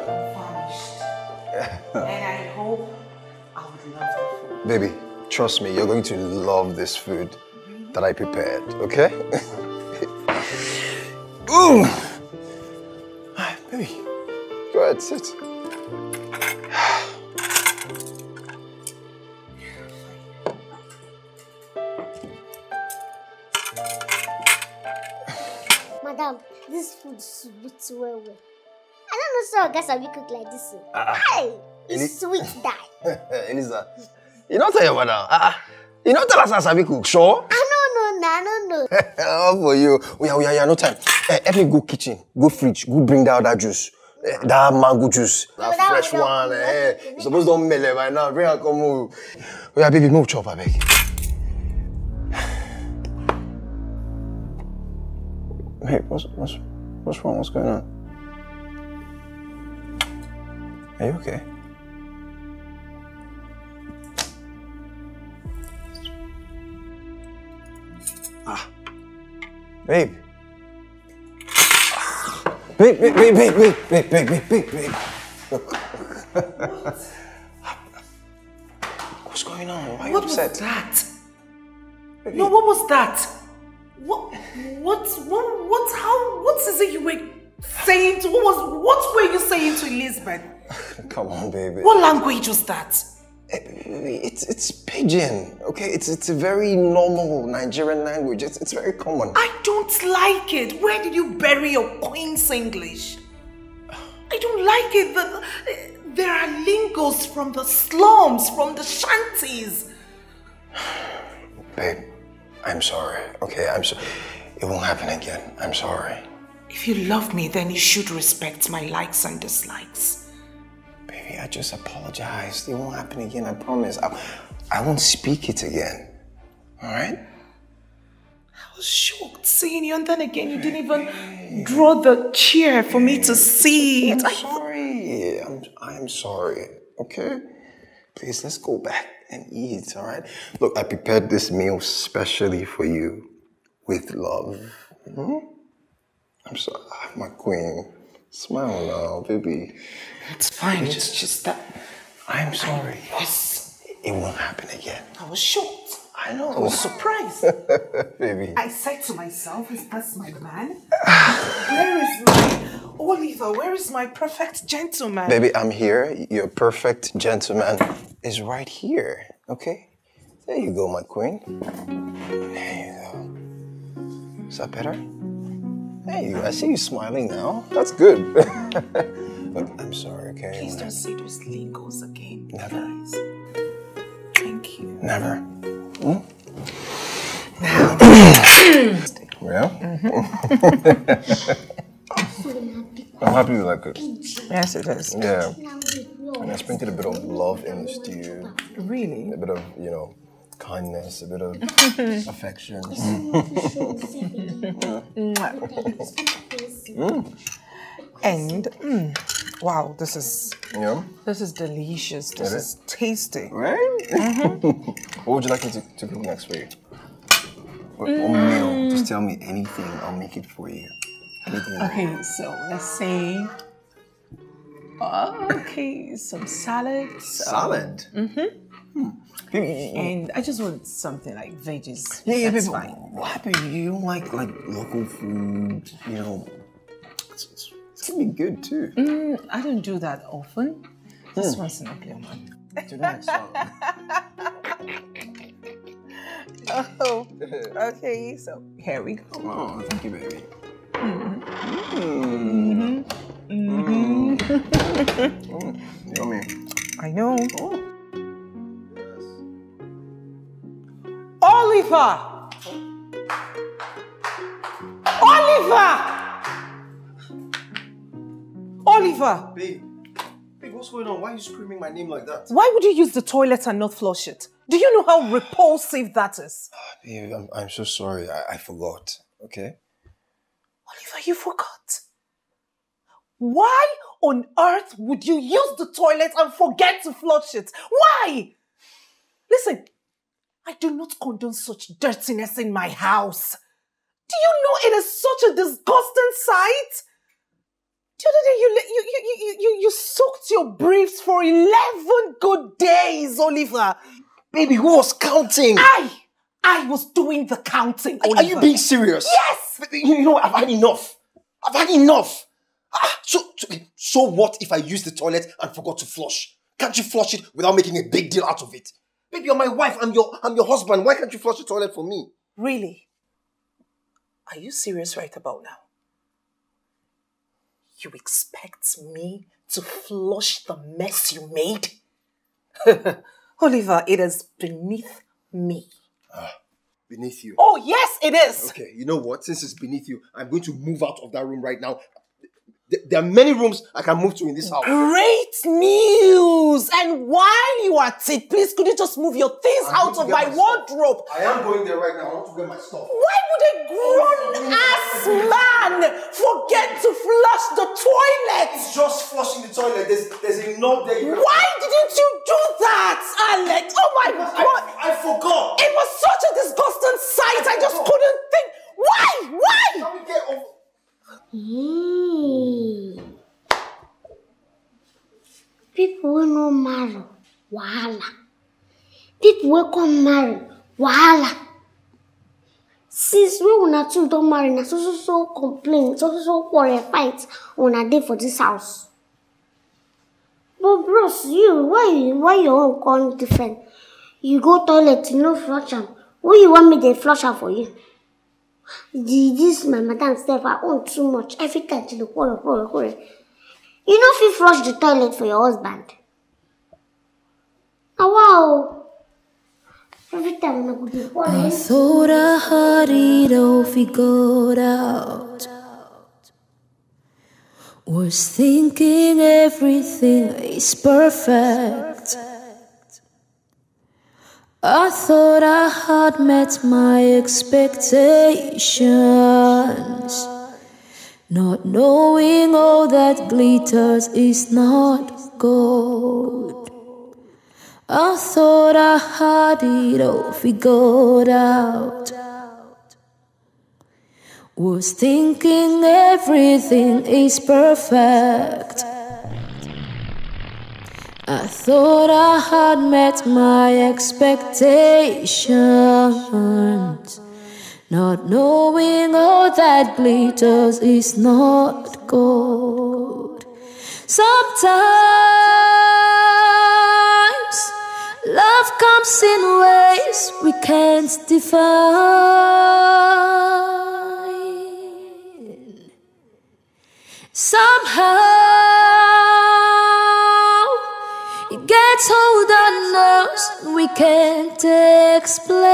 [SPEAKER 8] (laughs)
[SPEAKER 10] And I hope I would love the food.
[SPEAKER 8] Baby, trust me, you're going to love this food that I prepared, okay? (laughs) Ooh! Baby, go ahead, sit.
[SPEAKER 12] Madam, this food is sweet, well, well. I don't know, so I guess I will cook like this.
[SPEAKER 8] Uh,
[SPEAKER 12] hey! It's sweet, Dad. (laughs)
[SPEAKER 8] Elisa, you don't tell your madam. Uh, ah. You not tell us how sabi cook, sure?
[SPEAKER 12] I don't know, I don't know.
[SPEAKER 8] How for you? Oh yeah, oh yeah, yeah, no time. Eh, help me go kitchen, go fridge, go bring that other juice. Eh, that mango juice, that
[SPEAKER 12] that
[SPEAKER 8] fresh
[SPEAKER 12] don't-
[SPEAKER 8] one. Eh, you suppose don't melt it by now. Bring her come move. Oh yeah, baby, move chop, I beg. (sighs) Hey, what's what's what's wrong? What's going on? Are you okay? Babe. Babe, babe, babe, babe, babe, babe, babe, babe, babe, babe. (laughs) What's going on? Why are you
[SPEAKER 2] What was
[SPEAKER 8] upset?
[SPEAKER 2] that? No, what was that? What, what, what, what, how, what is it you were saying to, what was, what were you saying to Elizabeth? (laughs)
[SPEAKER 8] Come on, baby.
[SPEAKER 2] What language was that?
[SPEAKER 8] It's it's pidgin, okay? It's it's a very normal Nigerian language. It's it's very common.
[SPEAKER 2] I don't like it. Where did you bury your Queen's English? I don't like it. The, there are lingos from the slums, from the shanties.
[SPEAKER 8] Babe, I'm sorry. Okay, I'm sorry. It won't happen again. I'm sorry.
[SPEAKER 2] If you love me, then you should respect my likes and dislikes.
[SPEAKER 8] Baby, I just apologized. It won't happen again. I promise. I, I won't speak it again. All right?
[SPEAKER 2] I was shocked seeing you, and then again, you didn't even draw the chair for me to see it.
[SPEAKER 8] I'm
[SPEAKER 2] I-
[SPEAKER 8] sorry. I'm I'm sorry. Okay. Please, let's go back and eat. All right. Look, I prepared this meal specially for you, with love. Hmm? I'm sorry, ah, my queen. Smile now, baby.
[SPEAKER 2] It's fine. It's just that
[SPEAKER 8] I'm sorry.
[SPEAKER 2] was,
[SPEAKER 8] It won't happen again.
[SPEAKER 2] I was shocked.
[SPEAKER 8] I know.
[SPEAKER 2] I was surprised. (laughs)
[SPEAKER 8] baby.
[SPEAKER 2] I said to myself, is this my man? Where is my Oliver? Where is my perfect gentleman?
[SPEAKER 8] Baby, I'm here. Your perfect gentleman is right here. Okay? There you go, my queen. There you go. Is that better? There you go. I see you smiling now. That's good. (laughs) Look, I'm sorry, okay?
[SPEAKER 2] Please don't say those lingos again.
[SPEAKER 8] Never.
[SPEAKER 2] Please. Thank you.
[SPEAKER 8] Never. Hmm? (coughs) yeah? (laughs) I'm happy you like it.
[SPEAKER 2] Yes, it is.
[SPEAKER 8] Yeah. And I sprinkled a bit of love in the stew.
[SPEAKER 2] Really?
[SPEAKER 8] A bit of, you know, kindness, a bit of (laughs) affection. (laughs) Mm.
[SPEAKER 2] And mm, wow, this is
[SPEAKER 8] Yeah.
[SPEAKER 2] this is delicious. This
[SPEAKER 8] Is
[SPEAKER 2] is tasty.
[SPEAKER 8] Right? Mm-hmm. (laughs) what would you like me to, to cook next for you? What, what meal? Mm. Just tell me anything. I'll make it for you. Anything.
[SPEAKER 2] Okay, so let's say. Uh, okay, some salad.
[SPEAKER 8] Um, salad?
[SPEAKER 2] Mm-hmm. Hmm. And I just want something like veggies.
[SPEAKER 8] Yeah, yeah,
[SPEAKER 2] That's fine.
[SPEAKER 8] What happened? You don't like like local food, you know? Gonna be good too.
[SPEAKER 2] Mm, I don't do that often. This
[SPEAKER 8] Hmm.
[SPEAKER 2] once in a blue moon.
[SPEAKER 8] Tonight,
[SPEAKER 2] Oh, okay. So here we go.
[SPEAKER 8] Oh, thank you, baby.
[SPEAKER 2] Mm-hmm. Mm-hmm. (laughs)
[SPEAKER 8] Mm, yummy.
[SPEAKER 2] I know. Oliver! Oliver! Oliver!
[SPEAKER 8] Babe, babe, what's going on? Why are you screaming my name like that?
[SPEAKER 2] Why would you use the toilet and not flush it? Do you know how repulsive that is?
[SPEAKER 8] Ah, babe, I'm, I'm so sorry. I, I forgot. Okay?
[SPEAKER 2] Oliver, you forgot. Why on earth would you use the toilet and forget to flush it? Why? Listen, I do not condone such dirtiness in my house. Do you know it is such a disgusting sight? The other day, you, you, you, you, you, you, soaked your briefs for 11 good days, Oliver.
[SPEAKER 8] Baby, who was counting?
[SPEAKER 2] I, I was doing the counting,
[SPEAKER 8] Are,
[SPEAKER 2] Oliver.
[SPEAKER 8] are you being serious?
[SPEAKER 2] Yes!
[SPEAKER 8] You know? I've had enough. I've had enough. Ah, so, so, so what if I use the toilet and forgot to flush? Can't you flush it without making a big deal out of it? Baby, you're my wife. I'm your, I'm your husband. Why can't you flush the toilet for me?
[SPEAKER 2] Really? Are you serious right about now? You expect me to flush the mess you made? (laughs) Oliver, it is beneath me.
[SPEAKER 8] Ah, beneath you.
[SPEAKER 2] Oh, yes, it is.
[SPEAKER 8] Okay, you know what? Since it's beneath you, I'm going to move out of that room right now. Th- There are many rooms I can move to in this house.
[SPEAKER 2] Great news! And while you are at it, please could you just move your things
[SPEAKER 8] I'm
[SPEAKER 2] out of my
[SPEAKER 8] my
[SPEAKER 2] wardrobe?
[SPEAKER 8] I am going there right now. I want to get my stuff.
[SPEAKER 2] Why would a grown ass man forget to flush the toilet?
[SPEAKER 8] It's just flushing the toilet. There's, there's a knob there.
[SPEAKER 2] Why didn't you do that, Alex? Oh my god!
[SPEAKER 8] I forgot.
[SPEAKER 2] It was such a disgusting sight. I just couldn't think. Why? Why?
[SPEAKER 8] Can we get over?
[SPEAKER 12] Mm. People wey no marry, wahala. People wey come marry, wahala. Since wey una two don marry, na so so so complain, so so so quarrel fight una dey for dis house. But bros, you, why you, why your own come different? You go toilet, you no flush am. Who you want me dey flush am for you? The this my madam sef her own too much. Every time she dey quarrel quarrel quarrel you no you flush the toilet for your husband. Na wow.
[SPEAKER 11] I I it all figured out. Was thinking everything is perfect. I thought I had met my expectations. Not knowing all that glitters is not gold. I thought I had it all figured out. Was thinking everything is perfect. I thought I had met my expectations. Not knowing all that glitters is not gold. Sometimes love comes in ways we can't define. Somehow it gets hold on us we can't explain.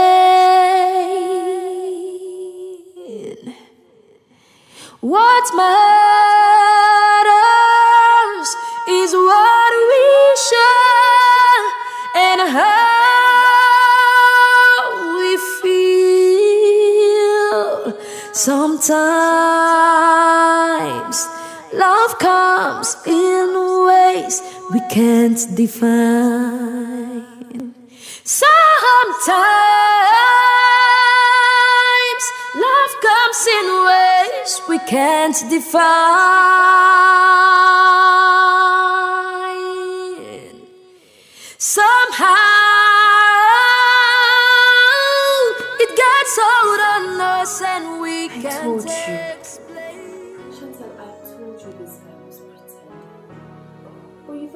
[SPEAKER 11] What matters is what we share and how we feel. Sometimes love comes in ways we can't define. Sometimes love comes in ways we can't define. Somehow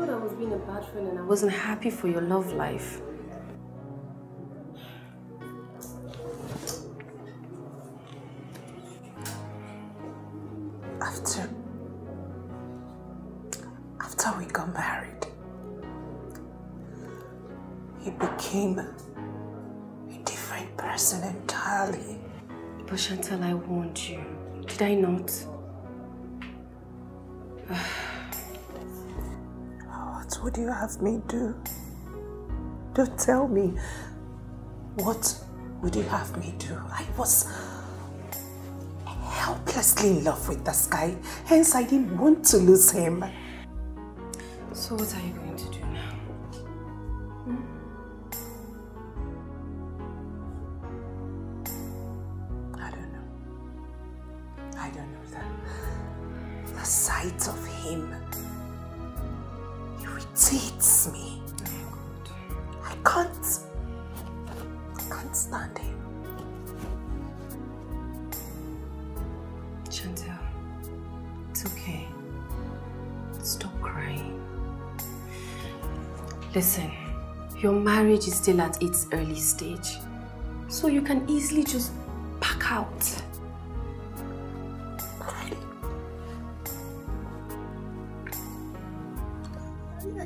[SPEAKER 9] thought I was being a bad friend and I wasn't happy for your love life.
[SPEAKER 2] After after we got married, he became a different person entirely.
[SPEAKER 9] But Chantel, I warned you. Did I not? (sighs) (sighs)
[SPEAKER 2] What would you have me do? Don't tell me. What would you have me do? I was helplessly in love with this guy, hence I didn't want to lose him.
[SPEAKER 9] So what are you going to do now? Hmm?
[SPEAKER 2] I don't know. I don't know that. The sight of him irritates me. I can't. I can't stand him.
[SPEAKER 9] Chantel, it's okay. Stop crying. Listen, your marriage is still at its early stage. So you can easily just back out.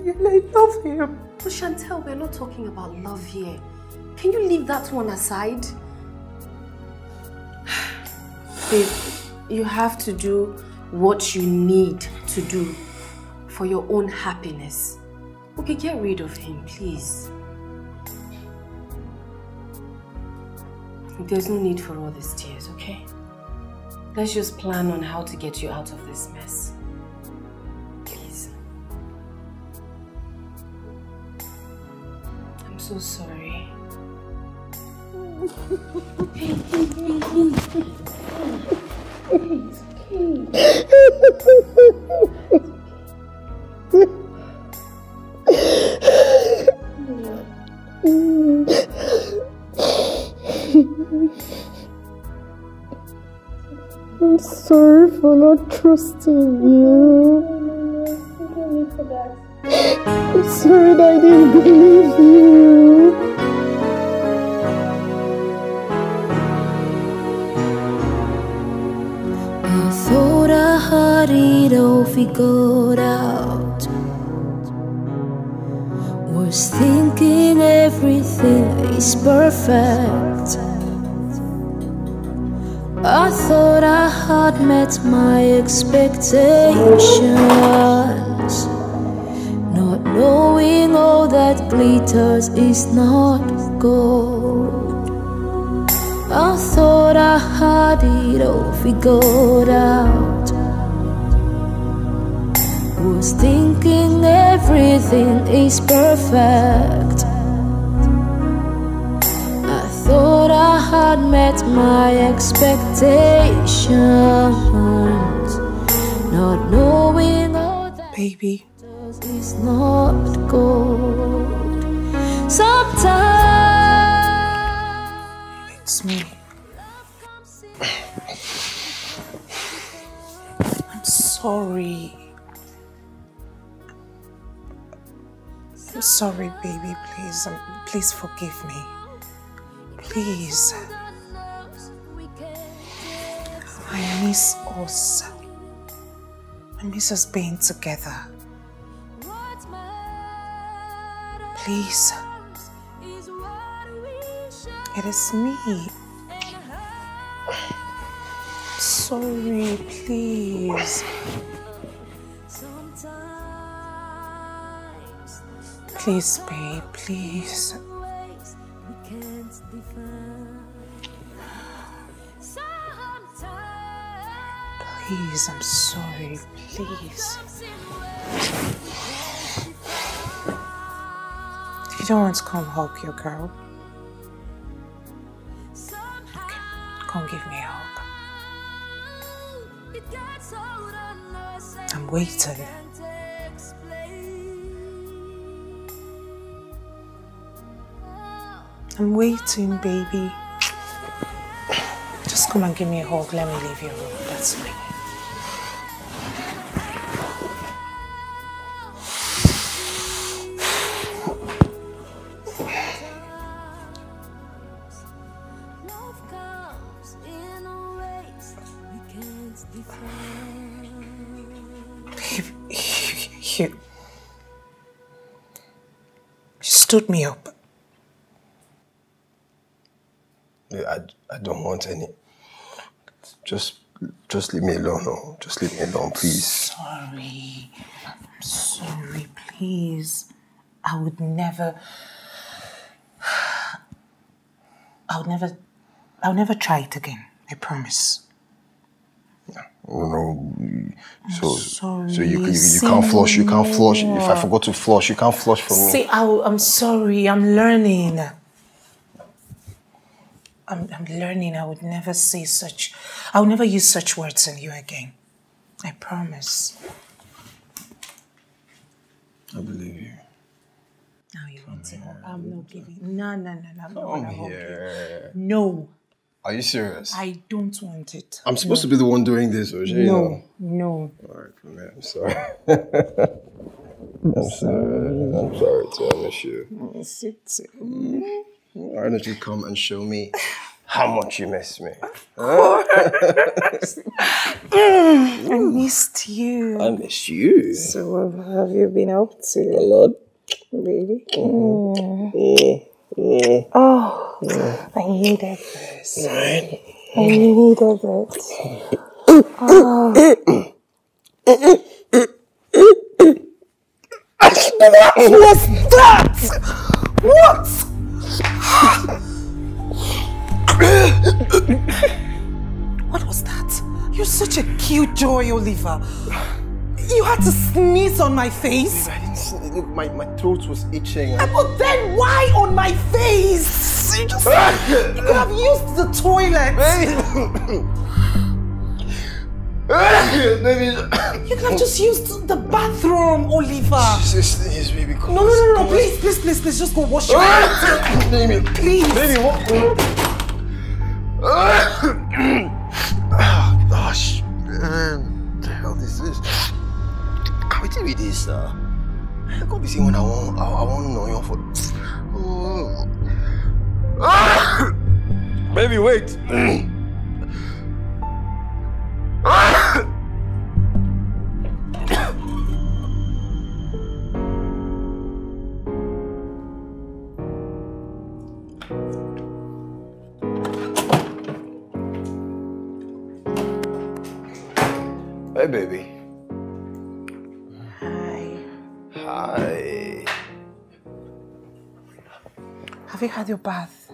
[SPEAKER 10] I love him.
[SPEAKER 9] But Chantel, we're not talking about love here. Can you leave that one aside? (sighs) Babe, you have to do what you need to do for your own happiness. Okay, get rid of him, please. There's no need for all these tears, okay? Let's just plan on how to get you out of this mess. So sorry.
[SPEAKER 2] I'm sorry for not trusting you. I'm sorry that I didn't believe you.
[SPEAKER 11] I thought I had it all figured out. Was thinking everything is perfect. I thought I had met my expectations. Not knowing all that glitters is not gold. I thought I had it all figured out. Was thinking everything is perfect. I thought I had met my expectations. Not knowing all that
[SPEAKER 10] Baby,
[SPEAKER 11] is not gold. Sometimes.
[SPEAKER 10] it's me. (coughs) I'm sorry. I'm sorry, baby. Please, um, please forgive me. Please. I miss us. I miss us being together. Please. It is me. Sorry, please. Please, babe, please. Please, I'm sorry, please. To come hug your girl? Okay, come give me a hug. I'm waiting. I'm waiting, baby. Just come and give me a hug. Let me leave your room. That's me. Stood me up.
[SPEAKER 8] I, I don't want any. Just just leave me alone. No, just leave me alone, please.
[SPEAKER 10] Sorry. I'm sorry, please. I would never. (sighs) I would never. I'll never try it again. I promise.
[SPEAKER 8] Oh no. So
[SPEAKER 10] sorry.
[SPEAKER 8] so you you, you can't flush. You can't flush. If I forgot to flush, you can't flush for me.
[SPEAKER 10] See, I, I'm sorry. I'm learning. I'm, I'm learning. I would never say such. I would never use such words on you again. I promise.
[SPEAKER 8] I believe you.
[SPEAKER 10] Now you want to. I'm not giving. No, no, no, no. I'm
[SPEAKER 8] Come
[SPEAKER 10] gonna hug you.
[SPEAKER 8] here.
[SPEAKER 10] No,
[SPEAKER 8] Are you serious?
[SPEAKER 10] I don't want it.
[SPEAKER 8] I'm supposed to be the one doing this, or you
[SPEAKER 10] No,
[SPEAKER 8] know?
[SPEAKER 10] no.
[SPEAKER 8] All right, come here. I'm sorry. (laughs) I'm sorry. I'm sorry to I miss you.
[SPEAKER 10] Sit.
[SPEAKER 8] Why don't you come and show me how much you miss me. (laughs)
[SPEAKER 2] I missed you.
[SPEAKER 8] I miss you.
[SPEAKER 2] So what have you been up to?
[SPEAKER 8] A lot.
[SPEAKER 2] Baby.
[SPEAKER 8] Mm. Mm. Mm.
[SPEAKER 2] Oh,
[SPEAKER 8] Mm.
[SPEAKER 2] I needed this.
[SPEAKER 8] Right.
[SPEAKER 2] I needed it. Oh.
[SPEAKER 1] What was that? What?
[SPEAKER 2] What was that? You're such a cute joy, Oliver. You had to sneeze on my face.
[SPEAKER 8] I didn't see, look, my, my throat was itching.
[SPEAKER 2] Uh, But then why on my face? You just you could have used the toilet. (coughs) (coughs) You could have just used the bathroom, Oliver.
[SPEAKER 8] Yes, yes, baby. Come
[SPEAKER 2] No, no, no, no, please, please, please, please, just go wash your hands.
[SPEAKER 8] Baby,
[SPEAKER 2] Please.
[SPEAKER 8] Baby, what? (coughs) Ah, Gosh, man. What The hell is this? Tell you this, uh? I can't be seeing when I want, I, I want to know your for. Oh. Ah! Baby, wait. Ah! (clears throat)
[SPEAKER 2] Have you had your bath?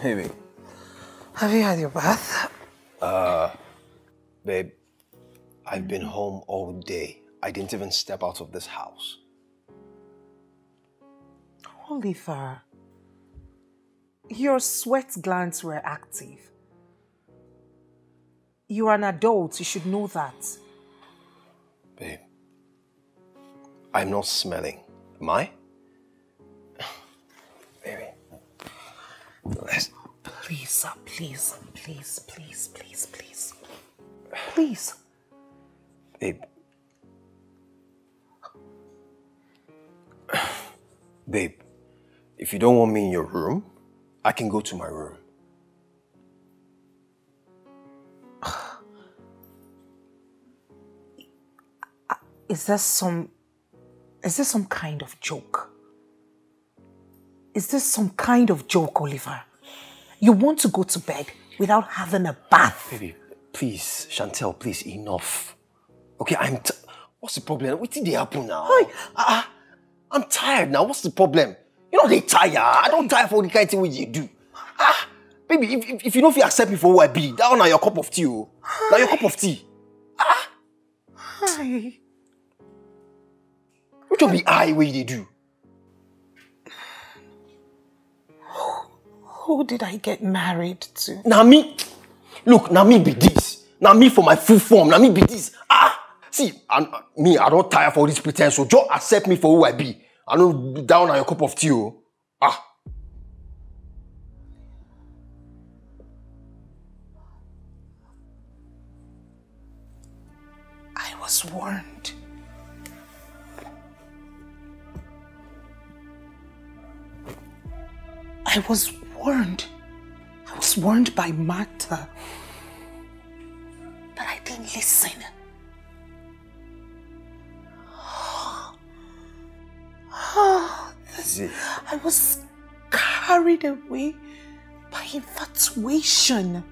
[SPEAKER 8] Hey, babe.
[SPEAKER 2] Have you had your bath?
[SPEAKER 8] Uh, babe, I've been home all day. I didn't even step out of this house.
[SPEAKER 2] Oliver, your sweat glands were active. You are an adult, you should know that.
[SPEAKER 8] Babe, I'm not smelling. I? Baby, let's.
[SPEAKER 2] Please, sir, please, please, please, please, please. Please.
[SPEAKER 8] Babe. Babe, if you don't want me in your room, I can go to my room. (sighs)
[SPEAKER 2] Is this some is this some kind of joke? Is this some kind of joke, Oliver? You want to go to bed without having a bath?
[SPEAKER 8] Baby, please, Chantel, please, enough. Okay, I'm. What's the problem? What did they happen now? Hi. Ah, I'm tired now. What's the problem? You know they tire. I don't tire for the kind of thing you do. Ah, baby, if, if, if you don't feel accept me for who I be, that one na your cup of tea. Oh. Now your cup of tea. Ah.
[SPEAKER 2] Hi.
[SPEAKER 8] Which one be I where they do?
[SPEAKER 2] Who did I get married to?
[SPEAKER 8] Now me, look, now me be this. Now me for my full form. Now me be this. Ah, see, and me, I don't tire for this pretense. So just accept me for who I be. I know down on your cup of tea. Oh. Ah.
[SPEAKER 2] I was warned. I was warned. I was warned by Martha. But I didn't listen. Oh, this, I was carried away by infatuation.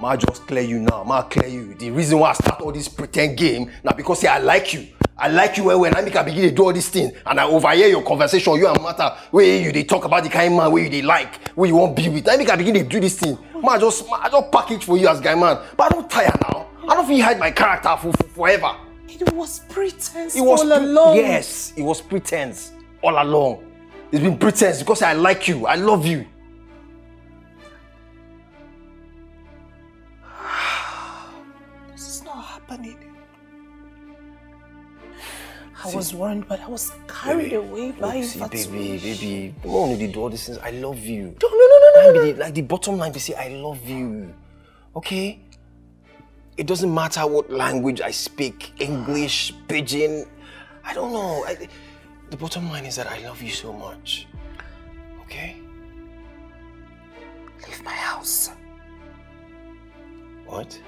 [SPEAKER 8] Ma just clear you now. Ma clear you. The reason why I start all this pretend game now because say I like you. I like you well when I make I begin to do all these things and I overhear your conversation, you and Martha, where you they talk about the kind of man where you they like, where you want be with. I make I begin to do this thing. Ma just ma, I just package for you as guy man. But I don't tire now. I don't feel hide my character for, for forever.
[SPEAKER 2] It was pretense
[SPEAKER 8] It was
[SPEAKER 2] all along.
[SPEAKER 8] Yes, it was pretense all along. It's been pretense because I like you. I love you. (sighs)
[SPEAKER 2] This is not happening. I was warned, but I was carried away by
[SPEAKER 8] Look, see, baby, baby, the you do all these things, I love you.
[SPEAKER 2] No, no, no, no, no,
[SPEAKER 8] Be the- like the bottom line, say, I love you. Okay? It doesn't matter what language I speak, English, pidgin. I don't know. I, the bottom line is that I love you so much. Okay?
[SPEAKER 10] Leave my house.
[SPEAKER 8] What?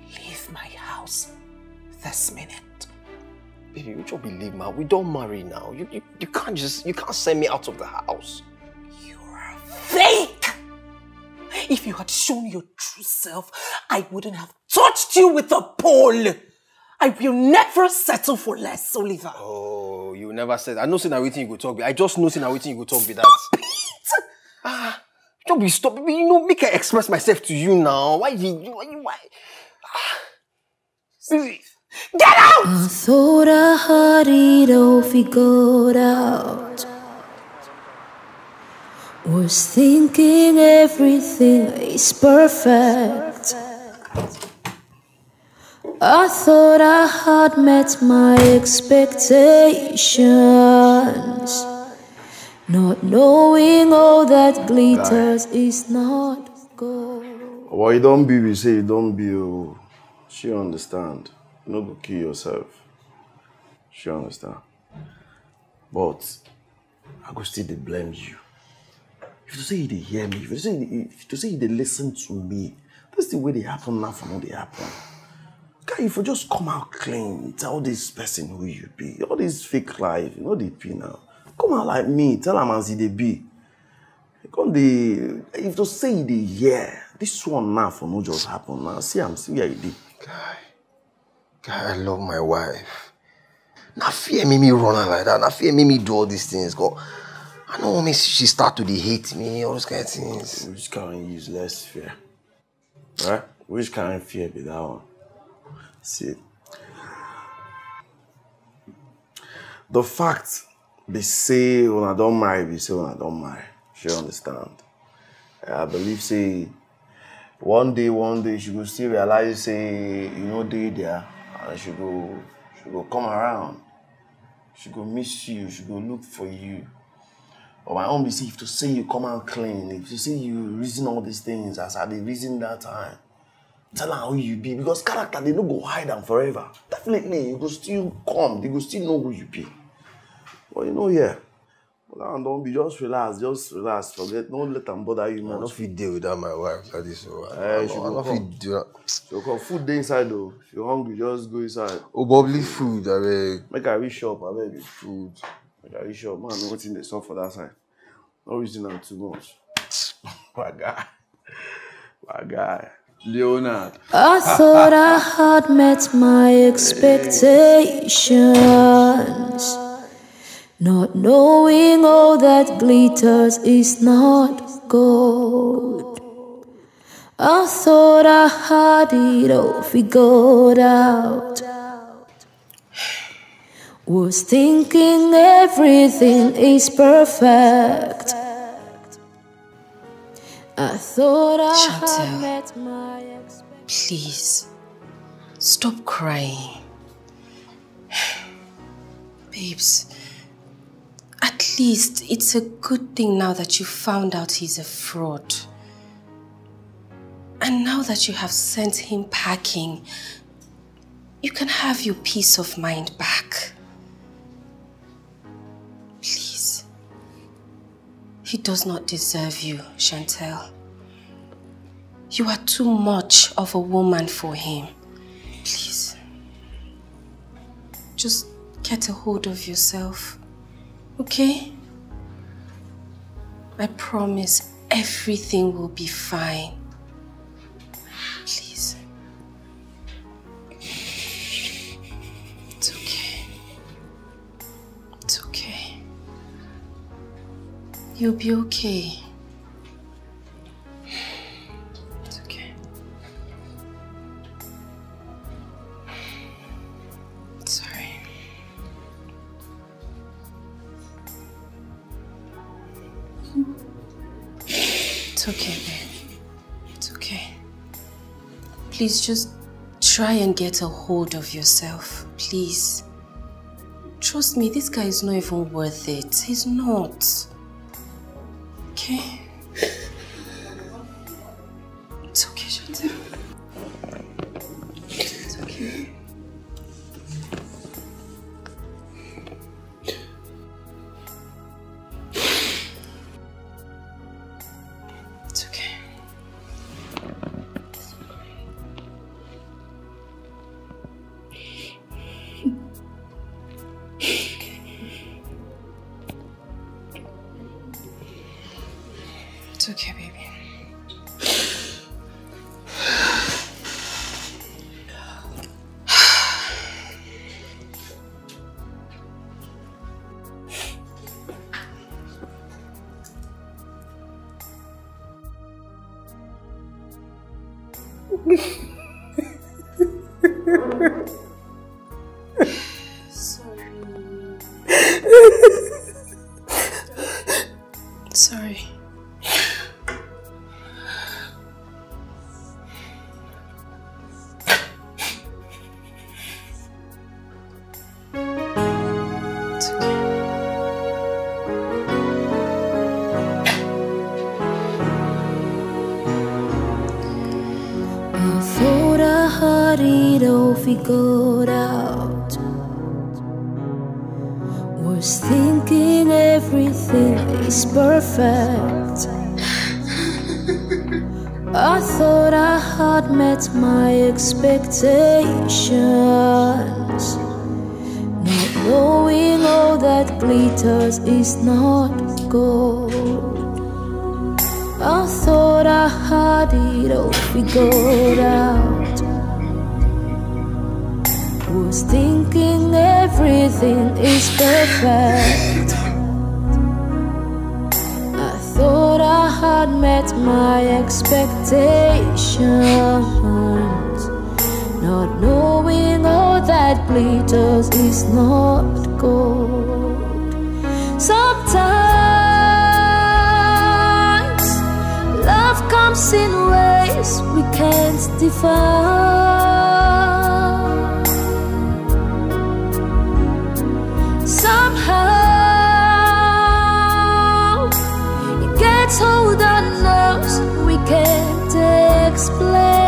[SPEAKER 10] Leave my house this minute.
[SPEAKER 8] Baby, you don't believe man. We don't marry now. You, you you can't just you can't send me out of the house.
[SPEAKER 10] You're a fake! If you had shown your true self, I wouldn't have touched you with a pole. I will never settle for less, Oliver.
[SPEAKER 8] Oh, you never said. I know saying everything you go talk. Be. I just know saying everything you go talk. Be that. Ah, don't be stop. You know, make I express myself to you now. Why you? Why? you- why?
[SPEAKER 10] Get out!
[SPEAKER 11] I thought I had it all figured out. Was thinking everything is perfect. I thought I had met my expectations. Not knowing all that glitters is not gold.
[SPEAKER 7] Well, you don't be, we say you don't be. Oh. She understand. You no go kill yourself. She understand. But I go still dey blame you. If you say you dey hear me, if you say you you dey listen to me, that's the way they happen now for no dey happen. Guy, if you just come out clean, tell this person who you be, all this fake life, you know dey be now. Come out like me, tell am as e dey be. Come dey, if you say you dey hear, this one now for no just happen now. See am, see where e dey.
[SPEAKER 8] God, I love my wife. Now fear me me run her like that. Now fear me me do all these things. God, I know me she start to dey hate me, all those kind of things.
[SPEAKER 7] Which kind of useless fear? Right? Which kind of fear be that one? See, the fact they say when I don't marry, they say when I don't marry. She understand. I believe say one day, one day she go still realize say you know they there, and she go she go come around. She go miss you. She go look for you. But my own be say if to say you come out clean, if you say you reason all these things as I dey reason that time, tell her how you be because character they no go hide am forever. Definitely you go still come, they go still know who you be. But you know yeah. Now don't be just relax, just relax, forget, no let them bother you much.
[SPEAKER 8] I no fit deal without my wife like this. So I,
[SPEAKER 7] Eh,
[SPEAKER 8] I,
[SPEAKER 7] she
[SPEAKER 8] I
[SPEAKER 7] come.
[SPEAKER 8] fit do that.
[SPEAKER 7] So come food dey inside though. If you're hungry, just go inside.
[SPEAKER 8] Oh, bubbly food, I beg.
[SPEAKER 7] Make I reach up, I beg. Food. Make I reach up. Man, no wetin dey sup for that side. No reason am too much. (laughs) My guy. My guy. Leonard.
[SPEAKER 11] I thought I had met my expectations. Not knowing all that glitters is not gold. I thought I had it all figured out. Was thinking everything is perfect. I thought I
[SPEAKER 9] Chantel.
[SPEAKER 11] had met my
[SPEAKER 9] Please, stop crying. (sighs) Babes, at least it's a good thing now that you found out he's a fraud. And now that you have sent him packing, you can have your peace of mind back. Please. He does not deserve you, Chantel. You are too much of a woman for him. Please. Just get a hold of yourself. Okay? I promise everything will be fine. Please. It's okay. It's okay. You'll be okay. It's okay, babe. It's okay. Please just try and get a hold of yourself. Please. Trust me, this guy is not even worth it. He's not. Okay? It's okay,
[SPEAKER 11] Chantel. Figured out. Was thinking everything is perfect. I thought I had met my expectations. Not knowing all that glitters is not gold. I thought I had it all figured out. Is perfect. I thought I had met my expectations. Not knowing all that glitters is not gold. Sometimes love comes in ways we can't define. Gets hold on we can't explain.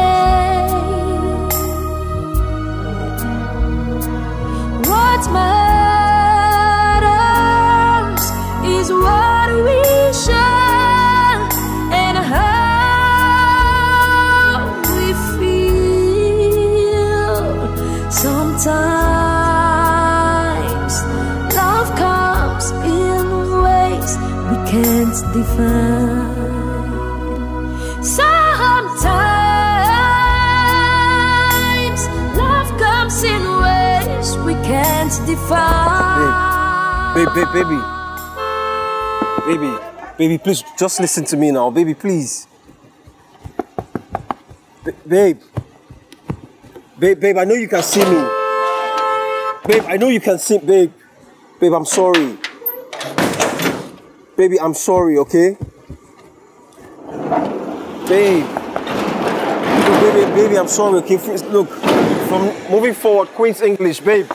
[SPEAKER 11] Define.
[SPEAKER 8] Babe, babe, baby. Baby, baby, please just listen to me now. Baby, please. Ba- babe. Babe, babe, I know you can see me. Babe, I know you can see Babe. Babe, I'm sorry. Baby, I'm sorry, okay? Babe. Baby, baby, I'm sorry, okay? Look, from moving forward, Queen's English. Babe.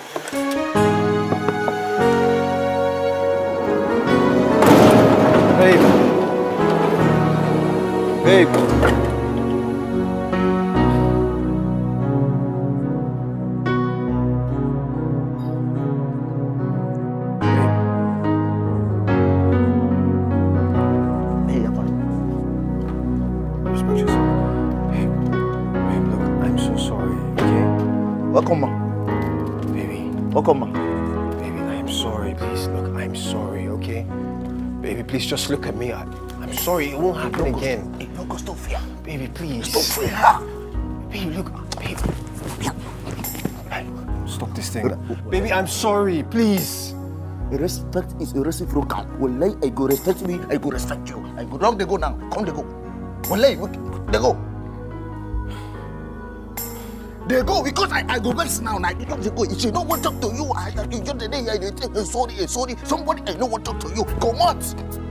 [SPEAKER 8] Please look, I'm sorry, okay? Baby, please just look at me. I, I'm sorry, it won't happen again. Baby, please.
[SPEAKER 3] Stop fear.
[SPEAKER 8] Baby, look, Baby. Stop this thing. Baby, I'm sorry, please.
[SPEAKER 3] Respect is a reciprocal. Wallahi, I go respect me, I go respect you. I go down, they go now. Come, they go. Wallahi, look, they go. They go because I, I go vex now. Now, you they go. If you don't want to talk to you, I, I you just the day I tell you sorry, eh, sorry. Somebody I don't want to talk to you. Come on.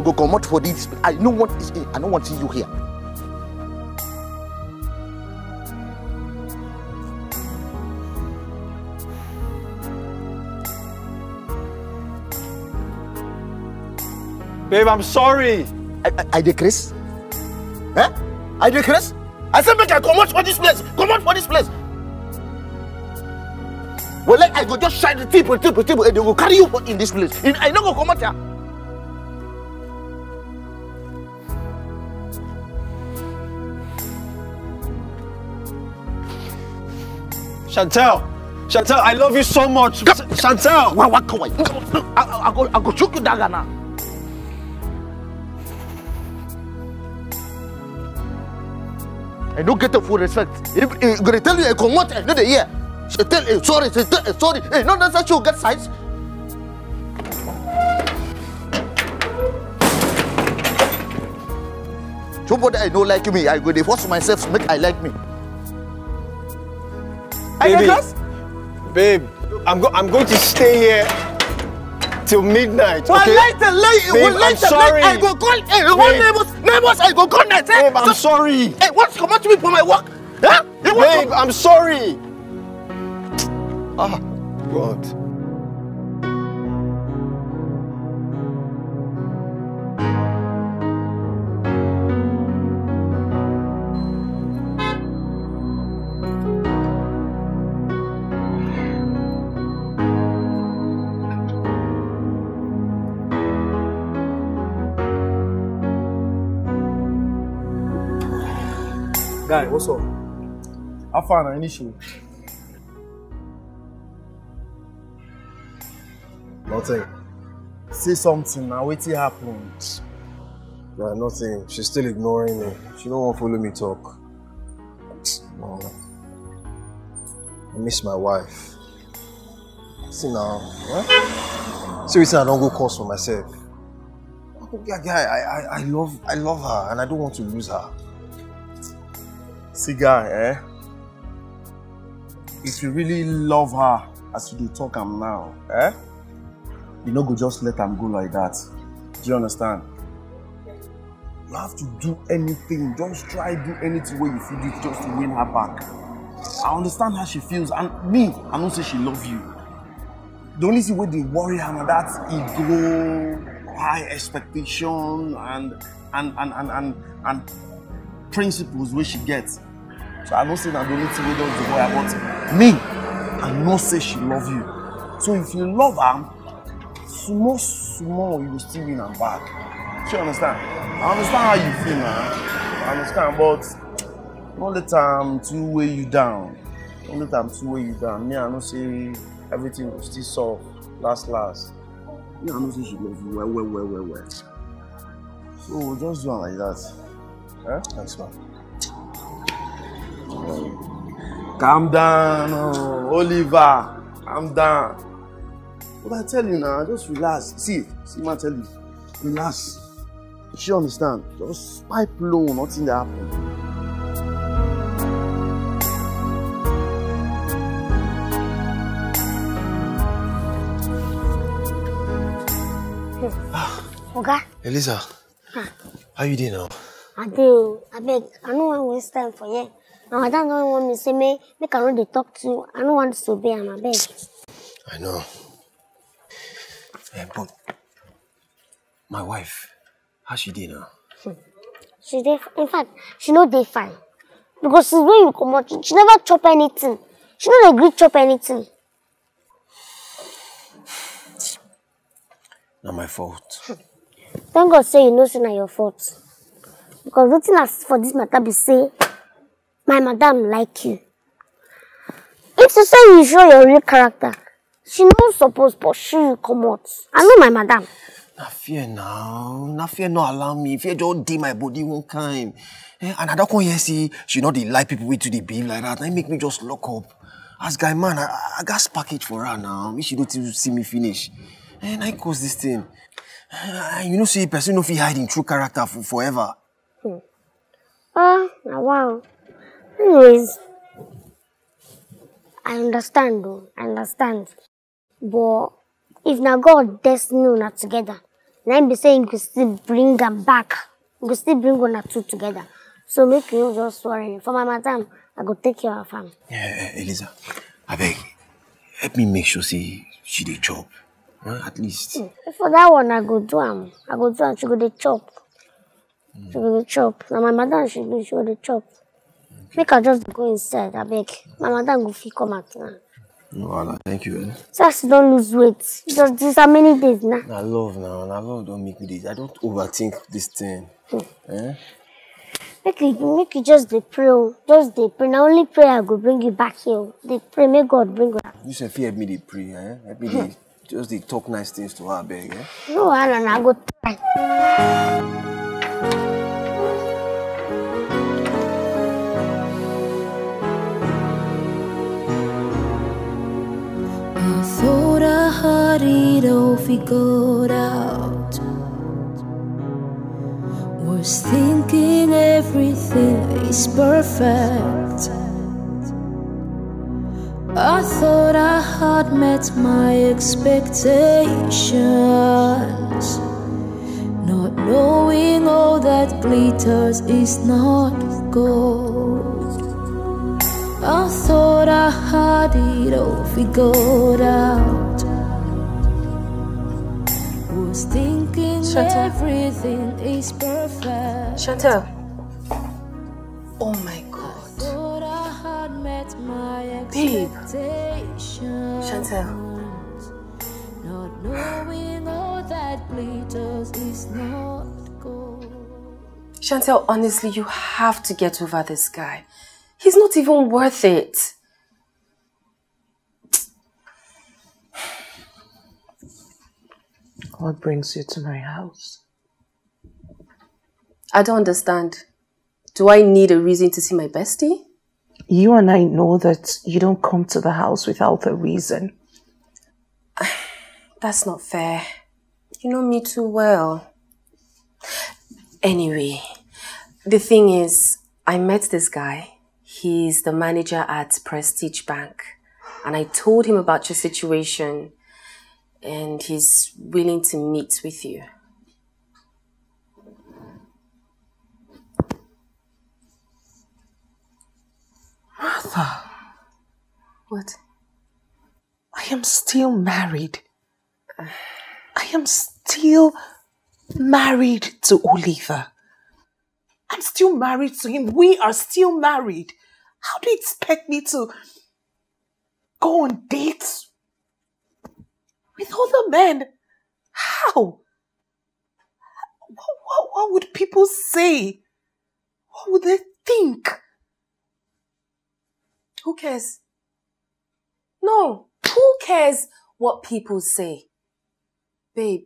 [SPEAKER 3] I go come out for this. I know what is. I don't want to see you here.
[SPEAKER 8] Babe, I'm sorry.
[SPEAKER 3] I, I, I decrease. Eh? I decrease. I said make I come out for this place. Come out for this place. Well, like I go just shine the tip, tip, tip, and they will carry you in this place. And I no go come out here.
[SPEAKER 8] Chantel! Chantel, I love you so much! Chantel!
[SPEAKER 3] Wa wa kawai. I, I, I go I go choke you dagger now. I don't get the full respect. If if gonna tell you I come out, I know the year. She tell eh, sorry, she tell eh, sorry. Hey, no, that's actually get size. Somebody I don't like me, I go force myself to make I like me.
[SPEAKER 8] Baby, babe, I'm, go I'm going to stay here till midnight,
[SPEAKER 3] Well,
[SPEAKER 8] okay?
[SPEAKER 3] later, later,
[SPEAKER 8] Babe,
[SPEAKER 3] well,
[SPEAKER 8] I'm
[SPEAKER 3] later,
[SPEAKER 8] sorry.
[SPEAKER 3] later, I go call, hey, what
[SPEAKER 8] Babe.
[SPEAKER 3] neighbors, neighbors, I go call night.
[SPEAKER 8] Babe, I'm sorry.
[SPEAKER 3] Hey, what's come out to me for my work? Huh?
[SPEAKER 8] Babe, I'm sorry. Ah, God.
[SPEAKER 7] Guy, what's up? How far na show? Nothing. Say something now, wetin happen?
[SPEAKER 8] Nah, nothing. She's still ignoring me. She don't want to follow me talk. No. I miss my wife. See now, huh? See wetin I don't go cause for myself. Guy, I, I, I love, I love her, and I don't want to lose her.
[SPEAKER 7] Guy, eh? If you really love her as you dey talk am now, eh? You no go just let am go like that. Do you understand? You have to do anything, just try do anything wey you fit do just to win her back. I understand how she feels and me, I know say she love you. The only thing wey dey worry her na that ego, high expectation and and and and and, and principles wey she get. So I know say na the only thing wey don dey worry but me, I know say she love you. So if you love am, small small you go still win am back. You understand? I understand how you feel na. I understand but no let am too weigh you down. No let am too weigh you down. Me I know say everything go still solve last last. Me I know say she love you well well well well well. So just do am like that. Eh?
[SPEAKER 8] Thanks man.
[SPEAKER 7] Calm down, oh, Oliver. Calm down. But I tell you now, just relax. See, see, man, tell you, relax. She understand. Just pipe low, nothing dey happen.
[SPEAKER 12] Oga,
[SPEAKER 8] Eliza,
[SPEAKER 12] Ah.
[SPEAKER 8] how you doing now?
[SPEAKER 12] I do. Abeg, I no wan waste time for here. My madam don want me say make make I no dey talk to you. I no wan disobey am abeg.
[SPEAKER 8] I know. Eh, but my wife, how she did now?
[SPEAKER 12] She dey in fact she no dey fine because since when you comot she never chop anything. She no dey gree chop anything. (sighs)
[SPEAKER 8] Not my fault.
[SPEAKER 12] Thank God say you know say na your fault. Because wetin I see for dis matter be say my madam like you. If to say you show your real character, she no suppose pursue you comot. I know my madam.
[SPEAKER 8] Na fear now. Na fear not allow me. Fear just dey my body one kind. Eh, and I don't come here see she not dey like people wey too dey behave like that. That make me just lock up. As guy man, I, I gas package for her now. Make she don't see me finish. And I cause this thing. Eh, you know, see, person no fit hide in true character for forever.
[SPEAKER 12] Ah, na wow. Anyways, I understand though. I understand. But if na God destiny una together, na him be say him go still bring am back. Go still bring una two together. So make you just worry. For my madam, I go take care of am.
[SPEAKER 8] Eh, eh, Eliza, I beg, help me make sure see she dey chop. Eh, at least.
[SPEAKER 12] For that one, I go do am. I go do am. She go dey chop. She go dey chop. Na my madam she be, she go dey chop. Make I just go inside, abeg. My madam go fit come out now.
[SPEAKER 8] No, Allah, thank you. Eh?
[SPEAKER 12] See as she don lose weight. Just this how many days now?
[SPEAKER 8] Na love now. Na love don't make me this. I don't overthink this thing. Eh?
[SPEAKER 12] Make you, make you just dey pray, oh. just dey pray. Na only prayer go bring you back here. oh. Dey pray, make God bring you back.
[SPEAKER 8] You say fear me dey pray, eh? Help me dey just dey talk nice things to her, beg, eh?
[SPEAKER 12] No wahala, na I go try.
[SPEAKER 11] Had it all figured out. Was thinking everything is perfect. I thought I had met my expectations. Not knowing all that glitters is not gold. I thought I had it all figured out. Was thinking
[SPEAKER 9] Chantel.
[SPEAKER 11] everything is perfect.
[SPEAKER 9] Chantel. Oh my god.
[SPEAKER 11] I my
[SPEAKER 9] Babe. Chantel.
[SPEAKER 11] Not knowing all that glitters is not gold.
[SPEAKER 9] Chantel, honestly, you have to get over this guy. He's not even worth it.
[SPEAKER 10] What brings you to my house?
[SPEAKER 9] I don't understand. Do I need a reason to see my bestie?
[SPEAKER 10] You and I know that you don't come to the house without a reason. (sighs)
[SPEAKER 9] That's not fair. You know me too well. Anyway, the thing is, I met this guy. He's the manager at Prestige Bank. And I told him about your situation. And he's willing to meet with you.
[SPEAKER 10] Martha,
[SPEAKER 9] What?
[SPEAKER 10] I am still married. Uh. I am still married to Oliver. I'm still married to him. We are still married. How do you expect me to go on dates with other men? How? What, what, what would people say? What would they think?
[SPEAKER 9] Who cares? No, who cares what people say? Babe,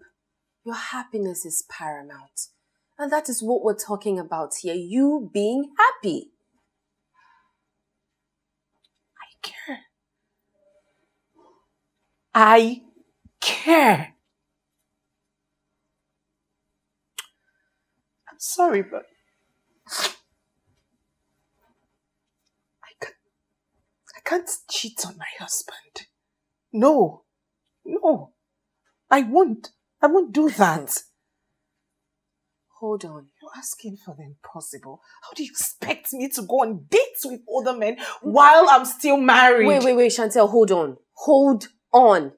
[SPEAKER 9] your happiness is paramount. And that is what we're talking about here. You being happy.
[SPEAKER 10] I care. I care. I'm sorry, but I can't, I can't cheat on my husband. No, no, I won't. I won't do that.
[SPEAKER 9] Hold on.
[SPEAKER 10] You're asking for the impossible. How do you expect me to go on dates with other men while I'm still married?
[SPEAKER 9] Wait, wait, wait, Chantel, hold on. Hold on.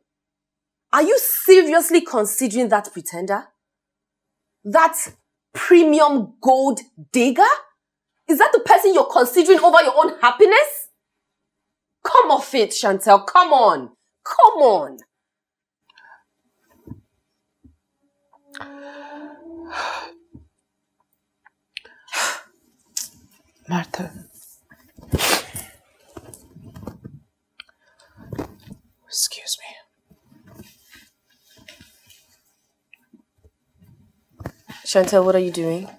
[SPEAKER 9] Are you seriously considering that pretender? That premium gold digger? Is that the person you're considering over your own happiness? Come off it, Chantel. Come on. Come on. (sighs)
[SPEAKER 10] Martha. Excuse me.
[SPEAKER 9] Chantel, what are you doing?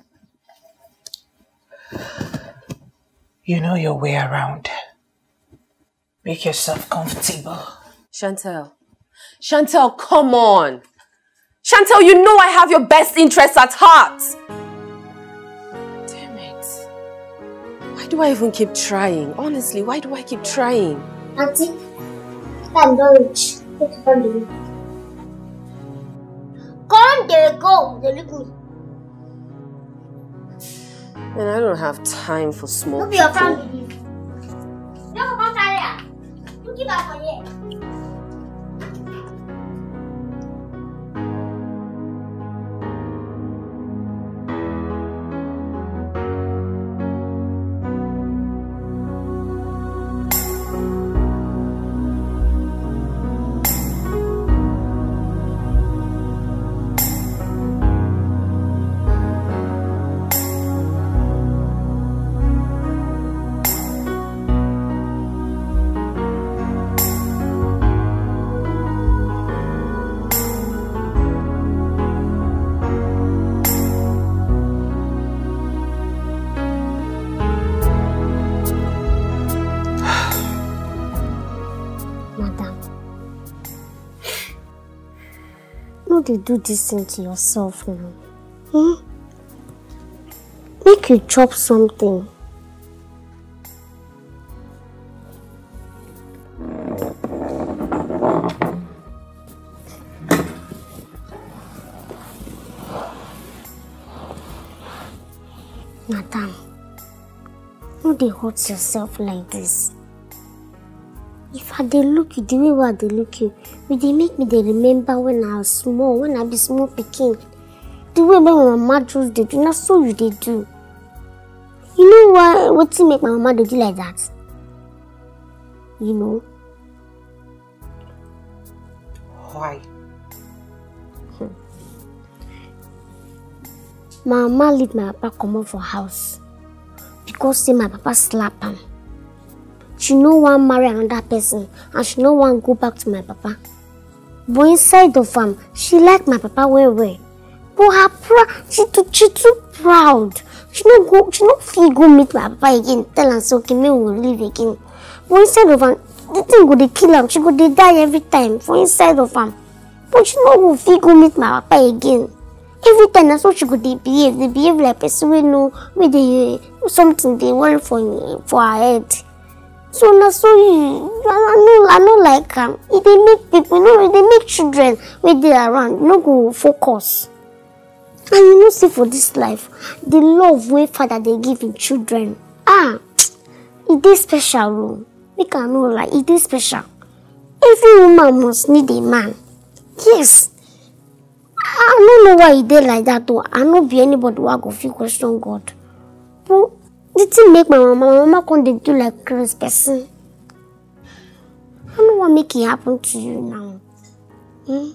[SPEAKER 10] You know your way around. Make yourself comfortable.
[SPEAKER 9] Chantel. Chantel, come on. Chantel, you know I have your best interests at heart. Damn it. Why do I even keep trying? Honestly, why do I keep trying?
[SPEAKER 12] Auntie, time don reach. Make you come dey. Come go, dey look me.
[SPEAKER 9] And I don't have time for small
[SPEAKER 12] No be your
[SPEAKER 9] people.
[SPEAKER 12] friend be this. You no go come carry dey do dis thing to yourself now. Hmm? Make you chop something. Madam, no dey hurt yourself like dis. I dey look you the way wey I dey look you, e dey make me dey remember when I was small, when I be small pikin. The way my mama just dey do, na so you dey do. You know why wetin make my mama dey do like that? You know?
[SPEAKER 2] Why? Hmm.
[SPEAKER 12] My mama leave my papa comot for house because say my papa slap am. She no wan marry another person and she no wan go back to my papa. But inside of am, she like my papa well well. But her pride, she too, she too proud. She no go, she no fit go meet my papa again, tell am say okay we live again. But inside of am, the thing go dey kill am, she go dey die every time for inside of am. But she no go fit go meet my papa again. Every time na so she go dey behave, dey behave like person wey no, wey dey something dey worry for for her head. So na so you, I no, I no like am. E dey make people, no, e dey make children wey dey around no go focus. And you know see for this life, the love wey father they give in children, ah, e dey special Room. Make I no lie, e dey special. Every woman must need a man. Yes. I don't know why e dey like that o. I no be anybody I go fit question God. But the thing make my mama, my mama come dey do like crazy person. I no wan make e happen to you now. Hmm?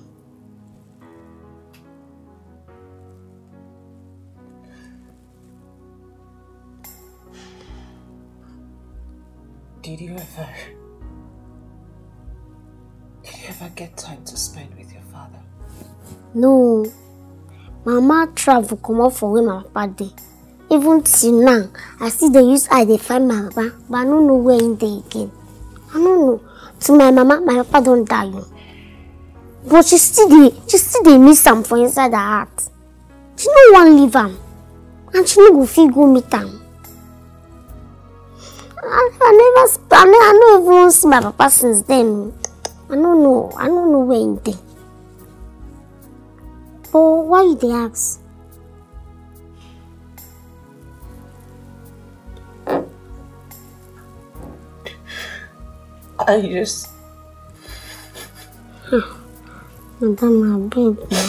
[SPEAKER 2] Did you ever... Did you ever get time to spend with your father?
[SPEAKER 12] No. Mama travel comot for where my papa dey. Even till now, I still dey use eye dey find my papa, but I no know where im dey again. I no know. To my mama, my papa don die. But she still dey, she still dey miss am for inside her heart. She no wan leave am, and she no go fit go meet am. I, I never, I, ne- I no even see my papa since then. I no know, I no know where im dey. But why you dey ask?
[SPEAKER 2] I just...
[SPEAKER 12] Madam, abeg na.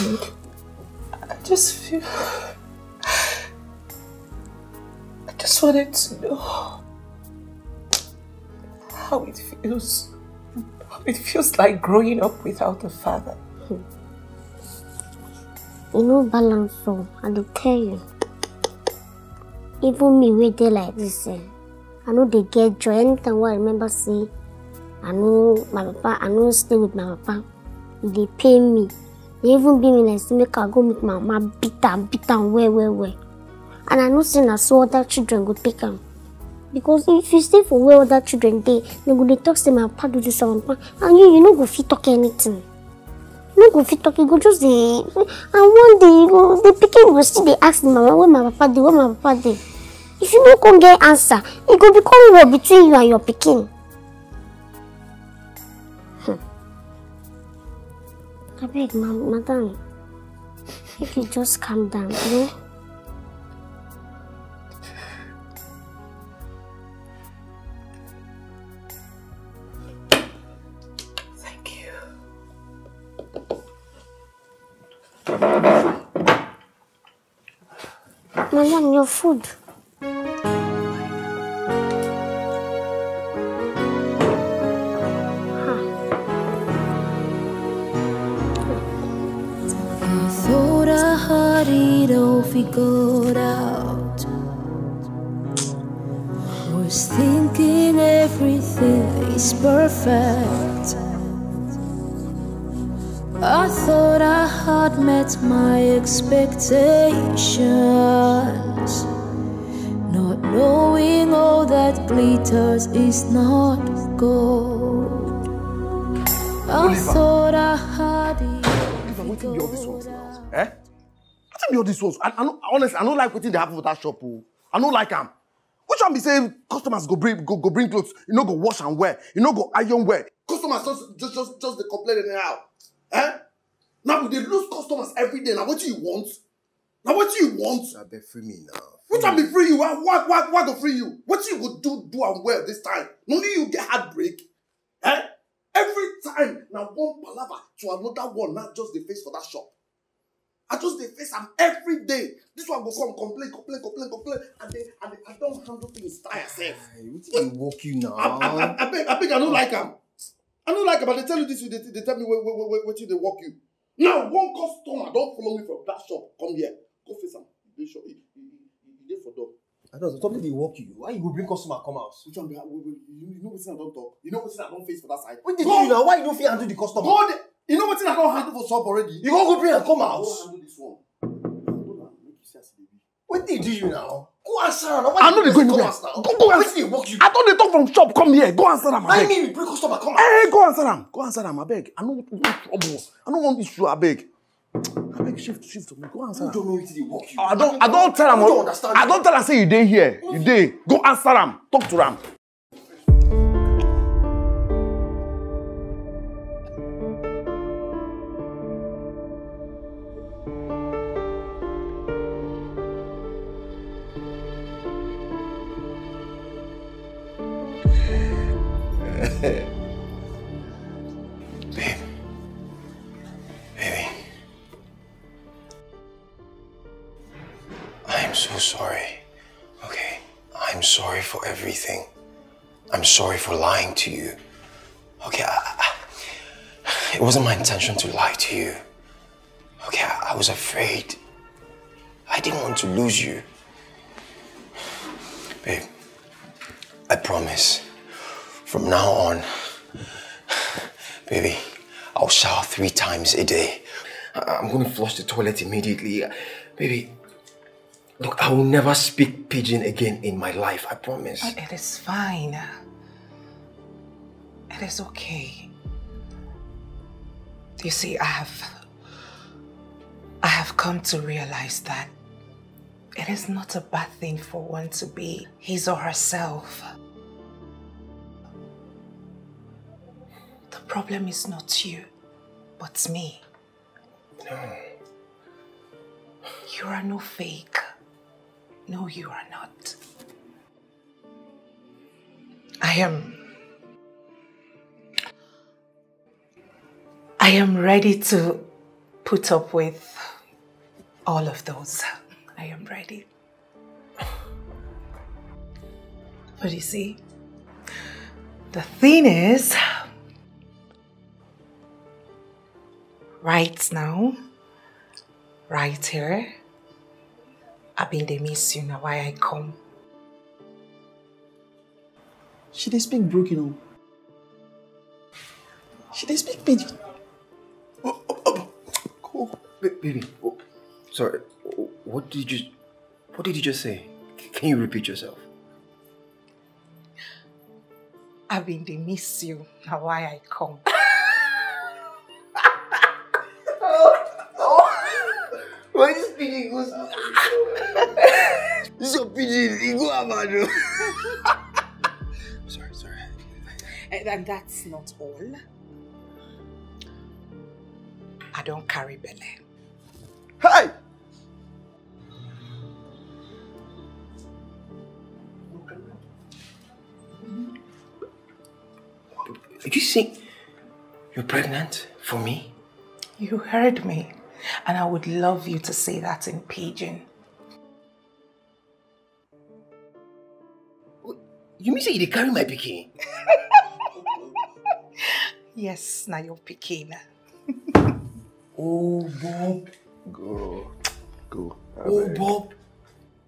[SPEAKER 2] I just feel... (sighs) I just wanted to know how it feels. How it feels like growing up without a father.
[SPEAKER 12] E no balance o, I dey tell you. Even me wey dey like this. eh, I know they get joy anytime wey I remember say I no my papa, I no stay with my papa. Dey pain me. E even be me like make I go meet my mama beat am, beat am well well well. And I know say na other children go take am. Because if you stay for where other children dey, dem go dey talk say my papa do dis one, papa, and you, you no go fit talk anything. You no go fit talk, you go just dey, and one day you go, the pikin go still dey ask the mama where my papa dey, where my papa dey. If you no come get answer, e go become war between you and your pikin. Abeg, ma madam, make you just calm down, you know?
[SPEAKER 2] Thank you.
[SPEAKER 12] Madam, your food.
[SPEAKER 11] Thought I had it all figured out. Was thinking everything is perfect. I thought I had met my expectations. Not knowing all that glitters is not gold. I
[SPEAKER 7] Oliver.
[SPEAKER 11] thought I had it.
[SPEAKER 7] Now wetin be all these ones now? Eh? Wetin be all these ones? I, I no, honestly, I no like wetin dey happen for that shop o. I no like am. Which one be say customers go bring go, go bring clothes, you no go wash and wear, you no go iron wear. Customers just just just just dey complain anyhow. Eh? Now we dey lose customers every day. Na wetin you want? Na wetin you want?
[SPEAKER 8] Abeg free me now.
[SPEAKER 7] Which one be free you? Why why why why go free you? Wetin you go do do am well this time? Na only you get heartbreak. Eh? Every time na one palava to another one na just dey face for that shop. I just dey face am every day. This one go come complain, complain, complain, complain, and then and then I don handle things tire sef.
[SPEAKER 8] Wetin dey work you now?
[SPEAKER 7] I I I abeg abeg I no like am. I no like am. I dey tell you this, you dey dey tell me wetin dey work you. Now one customer don follow me from that shop come here. Go face am. Dey shop. He dey for door.
[SPEAKER 8] I don't know, something dey work you. Why you go bring customer come house?
[SPEAKER 7] Which one be you know wetin I don talk? You know wetin I don face for that side?
[SPEAKER 8] Wetin dey do you now? Why you no fit handle the customer?
[SPEAKER 7] Go there. You know wetin I don handle for shop already?
[SPEAKER 8] You gon go bring am come
[SPEAKER 7] Go
[SPEAKER 8] house?
[SPEAKER 7] you e dey be.
[SPEAKER 8] Wetin dey do you now? Go answer am.
[SPEAKER 7] I
[SPEAKER 8] you
[SPEAKER 7] no dey go
[SPEAKER 8] come
[SPEAKER 7] anywhere. Go go answer.
[SPEAKER 8] Wetin dey work you?
[SPEAKER 7] I don dey talk from shop come here. Go answer am
[SPEAKER 8] I
[SPEAKER 7] abeg.
[SPEAKER 8] mean you bring customer come house.
[SPEAKER 7] Hey, go answer am. Go answer am abeg. I no want trouble. I no want issue abeg. Abeg shift shift to me. Go answer
[SPEAKER 8] You
[SPEAKER 7] am.
[SPEAKER 8] don't know wetin dey work you.
[SPEAKER 7] I don I don tell am.
[SPEAKER 8] You don't understand.
[SPEAKER 7] I don tell am say you dey here. You dey. Go answer am. Talk to am.
[SPEAKER 16] Lying to you. Okay, I, it wasn't my intention to lie to you. Okay, I, I was afraid. I didn't want to lose you. Babe, I promise. From now on, baby, I'll shower three times a day. I'm gonna flush the toilet immediately. Baby, look, I will never speak pidgin again in my life, I promise.
[SPEAKER 10] It is fine. It is okay. You see, I have. I have come to realize that it is not a bad thing for one to be his or herself. The problem is not you, but me. No. You are no fake. No, you are not. I am. I am ready to put up with all of those. I am ready. But you see, the thing is, right now, right here, I've been the miss you now why I come.
[SPEAKER 2] She dey speak broken. She dey speak pidgin.
[SPEAKER 8] Ba- baby, oh, sorry. oh, What did you What did you just say? Can you repeat yourself?
[SPEAKER 10] I've been the miss you now why I come. (laughs) Oh, oh. (laughs)
[SPEAKER 8] Why this pidgin goes? (laughs) this your pidgin. He go Amado. sorry, sorry.
[SPEAKER 10] And, and that's not all. I don't carry belly.
[SPEAKER 7] Hey!
[SPEAKER 16] Are you saying you're pregnant for me?
[SPEAKER 10] You heard me. And I would love you to say that in Pidgin.
[SPEAKER 8] You mean say you carry my pikin? (laughs)
[SPEAKER 10] Yes, now you're picking. (laughs)
[SPEAKER 8] Oh, Bob.
[SPEAKER 7] Go. Go.
[SPEAKER 8] Oh, Bob.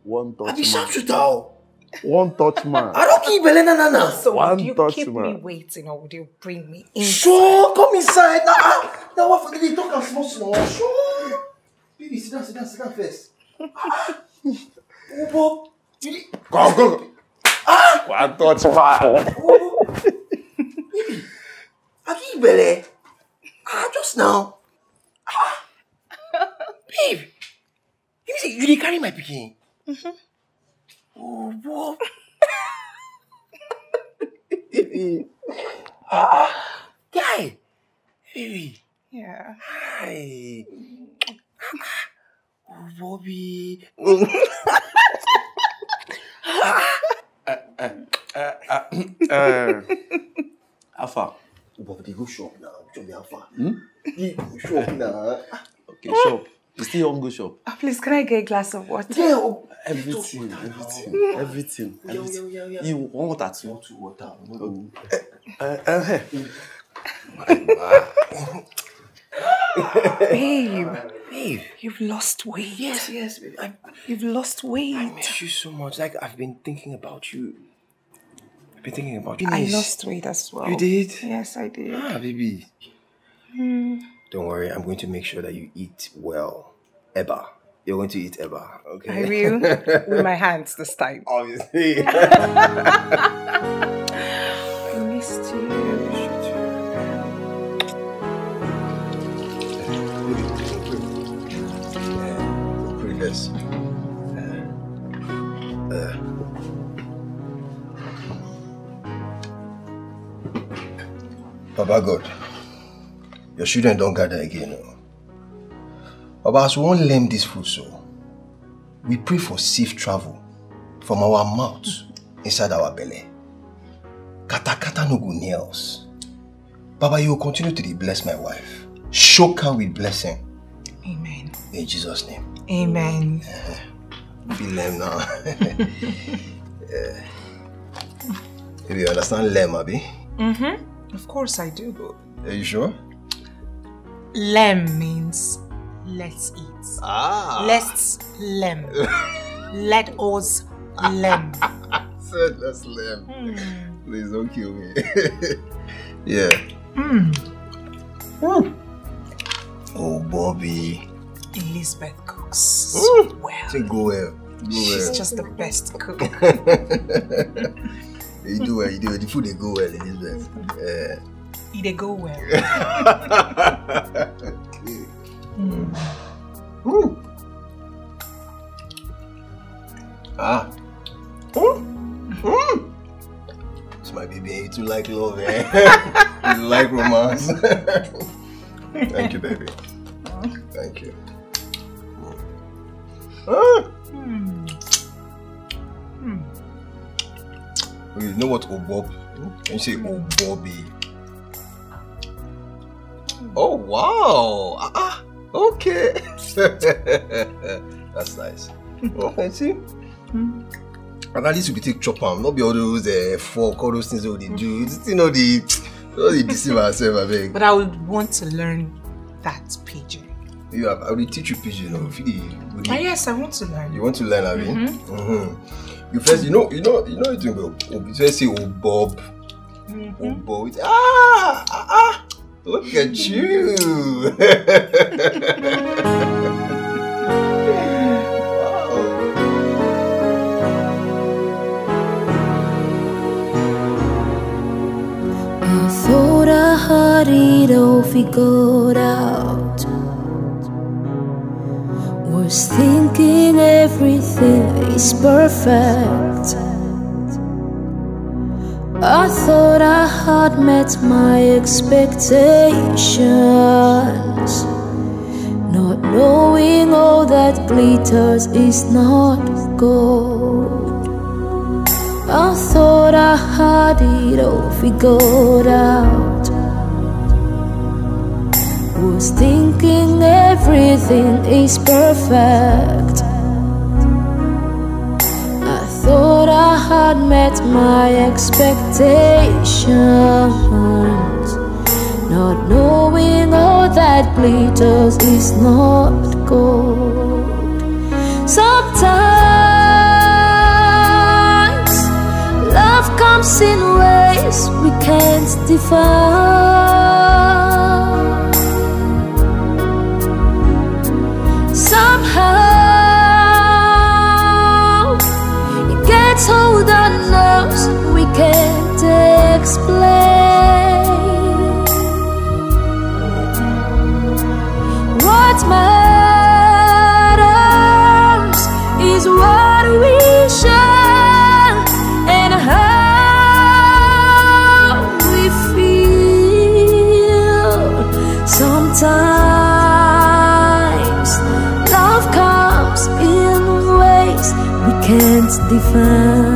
[SPEAKER 7] One touch
[SPEAKER 8] I be
[SPEAKER 7] man.
[SPEAKER 8] sharpshooter. o.
[SPEAKER 7] One touch (laughs) man.
[SPEAKER 8] I don't keep belle na na na.
[SPEAKER 10] So
[SPEAKER 7] One
[SPEAKER 10] would you
[SPEAKER 7] touch
[SPEAKER 10] keep me waiting or would you bring me in?
[SPEAKER 8] Sure, come inside. Now, ah, now what for? They talk am small small. Sure. Baby, sit down, sit down, sit down first. Ah. (laughs) Oh, Bob. You dey-
[SPEAKER 7] Go, go, go.
[SPEAKER 8] Ah,
[SPEAKER 7] One touch man.
[SPEAKER 8] baby. I keep belle. Ah, just now. Ah. again?
[SPEAKER 10] Mm-hmm.
[SPEAKER 8] Oh, what? (laughs) ah, guy. Baby.
[SPEAKER 10] Yeah.
[SPEAKER 8] Hi. Oh, Bobby. uh, uh, uh, uh, uh, Alpha.
[SPEAKER 17] Bobby, go shop now. Show me how far.
[SPEAKER 7] Hmm?
[SPEAKER 17] Go shop now.
[SPEAKER 7] Okay, shop. You still want go shop?
[SPEAKER 10] Ah, please, can I get a glass of water?
[SPEAKER 17] Yeah, oh,
[SPEAKER 7] Everything, everything, everything,
[SPEAKER 17] Yo, yo,
[SPEAKER 7] everything.
[SPEAKER 17] yo, yo.
[SPEAKER 7] You want water too?
[SPEAKER 17] Want water?
[SPEAKER 7] Uh, uh, hey.
[SPEAKER 10] Babe,
[SPEAKER 8] Babe.
[SPEAKER 10] you've lost weight.
[SPEAKER 8] Yes, yes, baby. I,
[SPEAKER 10] You've lost weight.
[SPEAKER 8] I miss you so much. Like, I've been thinking about you. I've been thinking about you.
[SPEAKER 10] I lost weight as well.
[SPEAKER 8] You did?
[SPEAKER 10] Yes, I did.
[SPEAKER 8] Ah, baby.
[SPEAKER 10] Hmm.
[SPEAKER 8] Don't worry, I'm going to make sure that you eat well. Eba. You're going to eat Eba, okay?
[SPEAKER 10] I will. (laughs) With my hands this time.
[SPEAKER 8] Obviously. (laughs) (laughs)
[SPEAKER 10] I missed you.
[SPEAKER 8] Pretty less. Uh, Baba God, your children don't gather again. No? Baba, as we won't learn this food so, we pray for safe travel from our mouth inside our belly. Kata kata no go near us. Baba, you will continue to bless my wife. Choke her with blessing.
[SPEAKER 10] Amen.
[SPEAKER 8] In Jesus' name.
[SPEAKER 10] Amen.
[SPEAKER 8] Be lem now. (laughs) yeah. You understand lem, Abi?
[SPEAKER 10] Mm-hmm. Of course I do. but...
[SPEAKER 8] Are you sure?
[SPEAKER 10] Lem means let's eat.
[SPEAKER 8] Ah.
[SPEAKER 10] Let's lem. (laughs) Let us lem. (laughs)
[SPEAKER 8] Said let's lem. Please don't kill me. (laughs) yeah.
[SPEAKER 10] Mm.
[SPEAKER 8] Oh, Bobby.
[SPEAKER 10] Elizabeth cooks so
[SPEAKER 8] Ooh.
[SPEAKER 10] well.
[SPEAKER 8] Say go well. Go
[SPEAKER 10] She's
[SPEAKER 8] well.
[SPEAKER 10] just the best cook.
[SPEAKER 8] you do well. You do well. The food they go well, Elizabeth. Yeah.
[SPEAKER 10] They go well. (laughs) Mm.
[SPEAKER 8] Ooh. Ah. Mm. Mm. It's my baby. You too like love, eh? (laughs) you like romance. (laughs) Thank you, baby. Thank you. Ah.
[SPEAKER 10] Mm. Mm.
[SPEAKER 8] You know what obob? When you say obobi. Oh wow! Ah, ah. okay. (laughs) That's nice. Okay, (laughs) see. And at least you be take chop am, not be all those uh, fork, all those things we dey do. You know the, no dey deceive ourselves, abeg.
[SPEAKER 10] But I would want to learn that pidgin.
[SPEAKER 8] You have, I will teach you pidgin. No, if you
[SPEAKER 10] Ah, yes, I want to learn.
[SPEAKER 8] You want to learn, Abi?
[SPEAKER 10] Mhm.
[SPEAKER 8] Mm-hmm. You first, you know, you know, you know, you about. You first say, "Oh Bob, oh Bob." It's, ah, ah, ah. Look at you.
[SPEAKER 11] I thought I had it all figured out. Was thinking everything is perfect. I thought I had met my expectations. Not knowing all that glitters is not gold. I thought I had it all figured out. Was thinking everything is perfect. Thought I had met my expectations. Not knowing all that glitters is not gold. Sometimes love comes in ways we can't define. can't explain what matters is what we share and how we feel. Sometimes love comes in ways we can't define.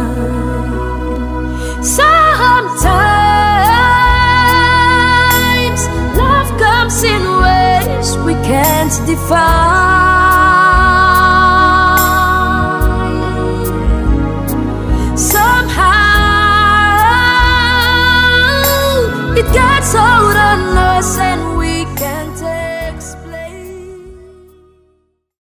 [SPEAKER 11] Somehow it us and we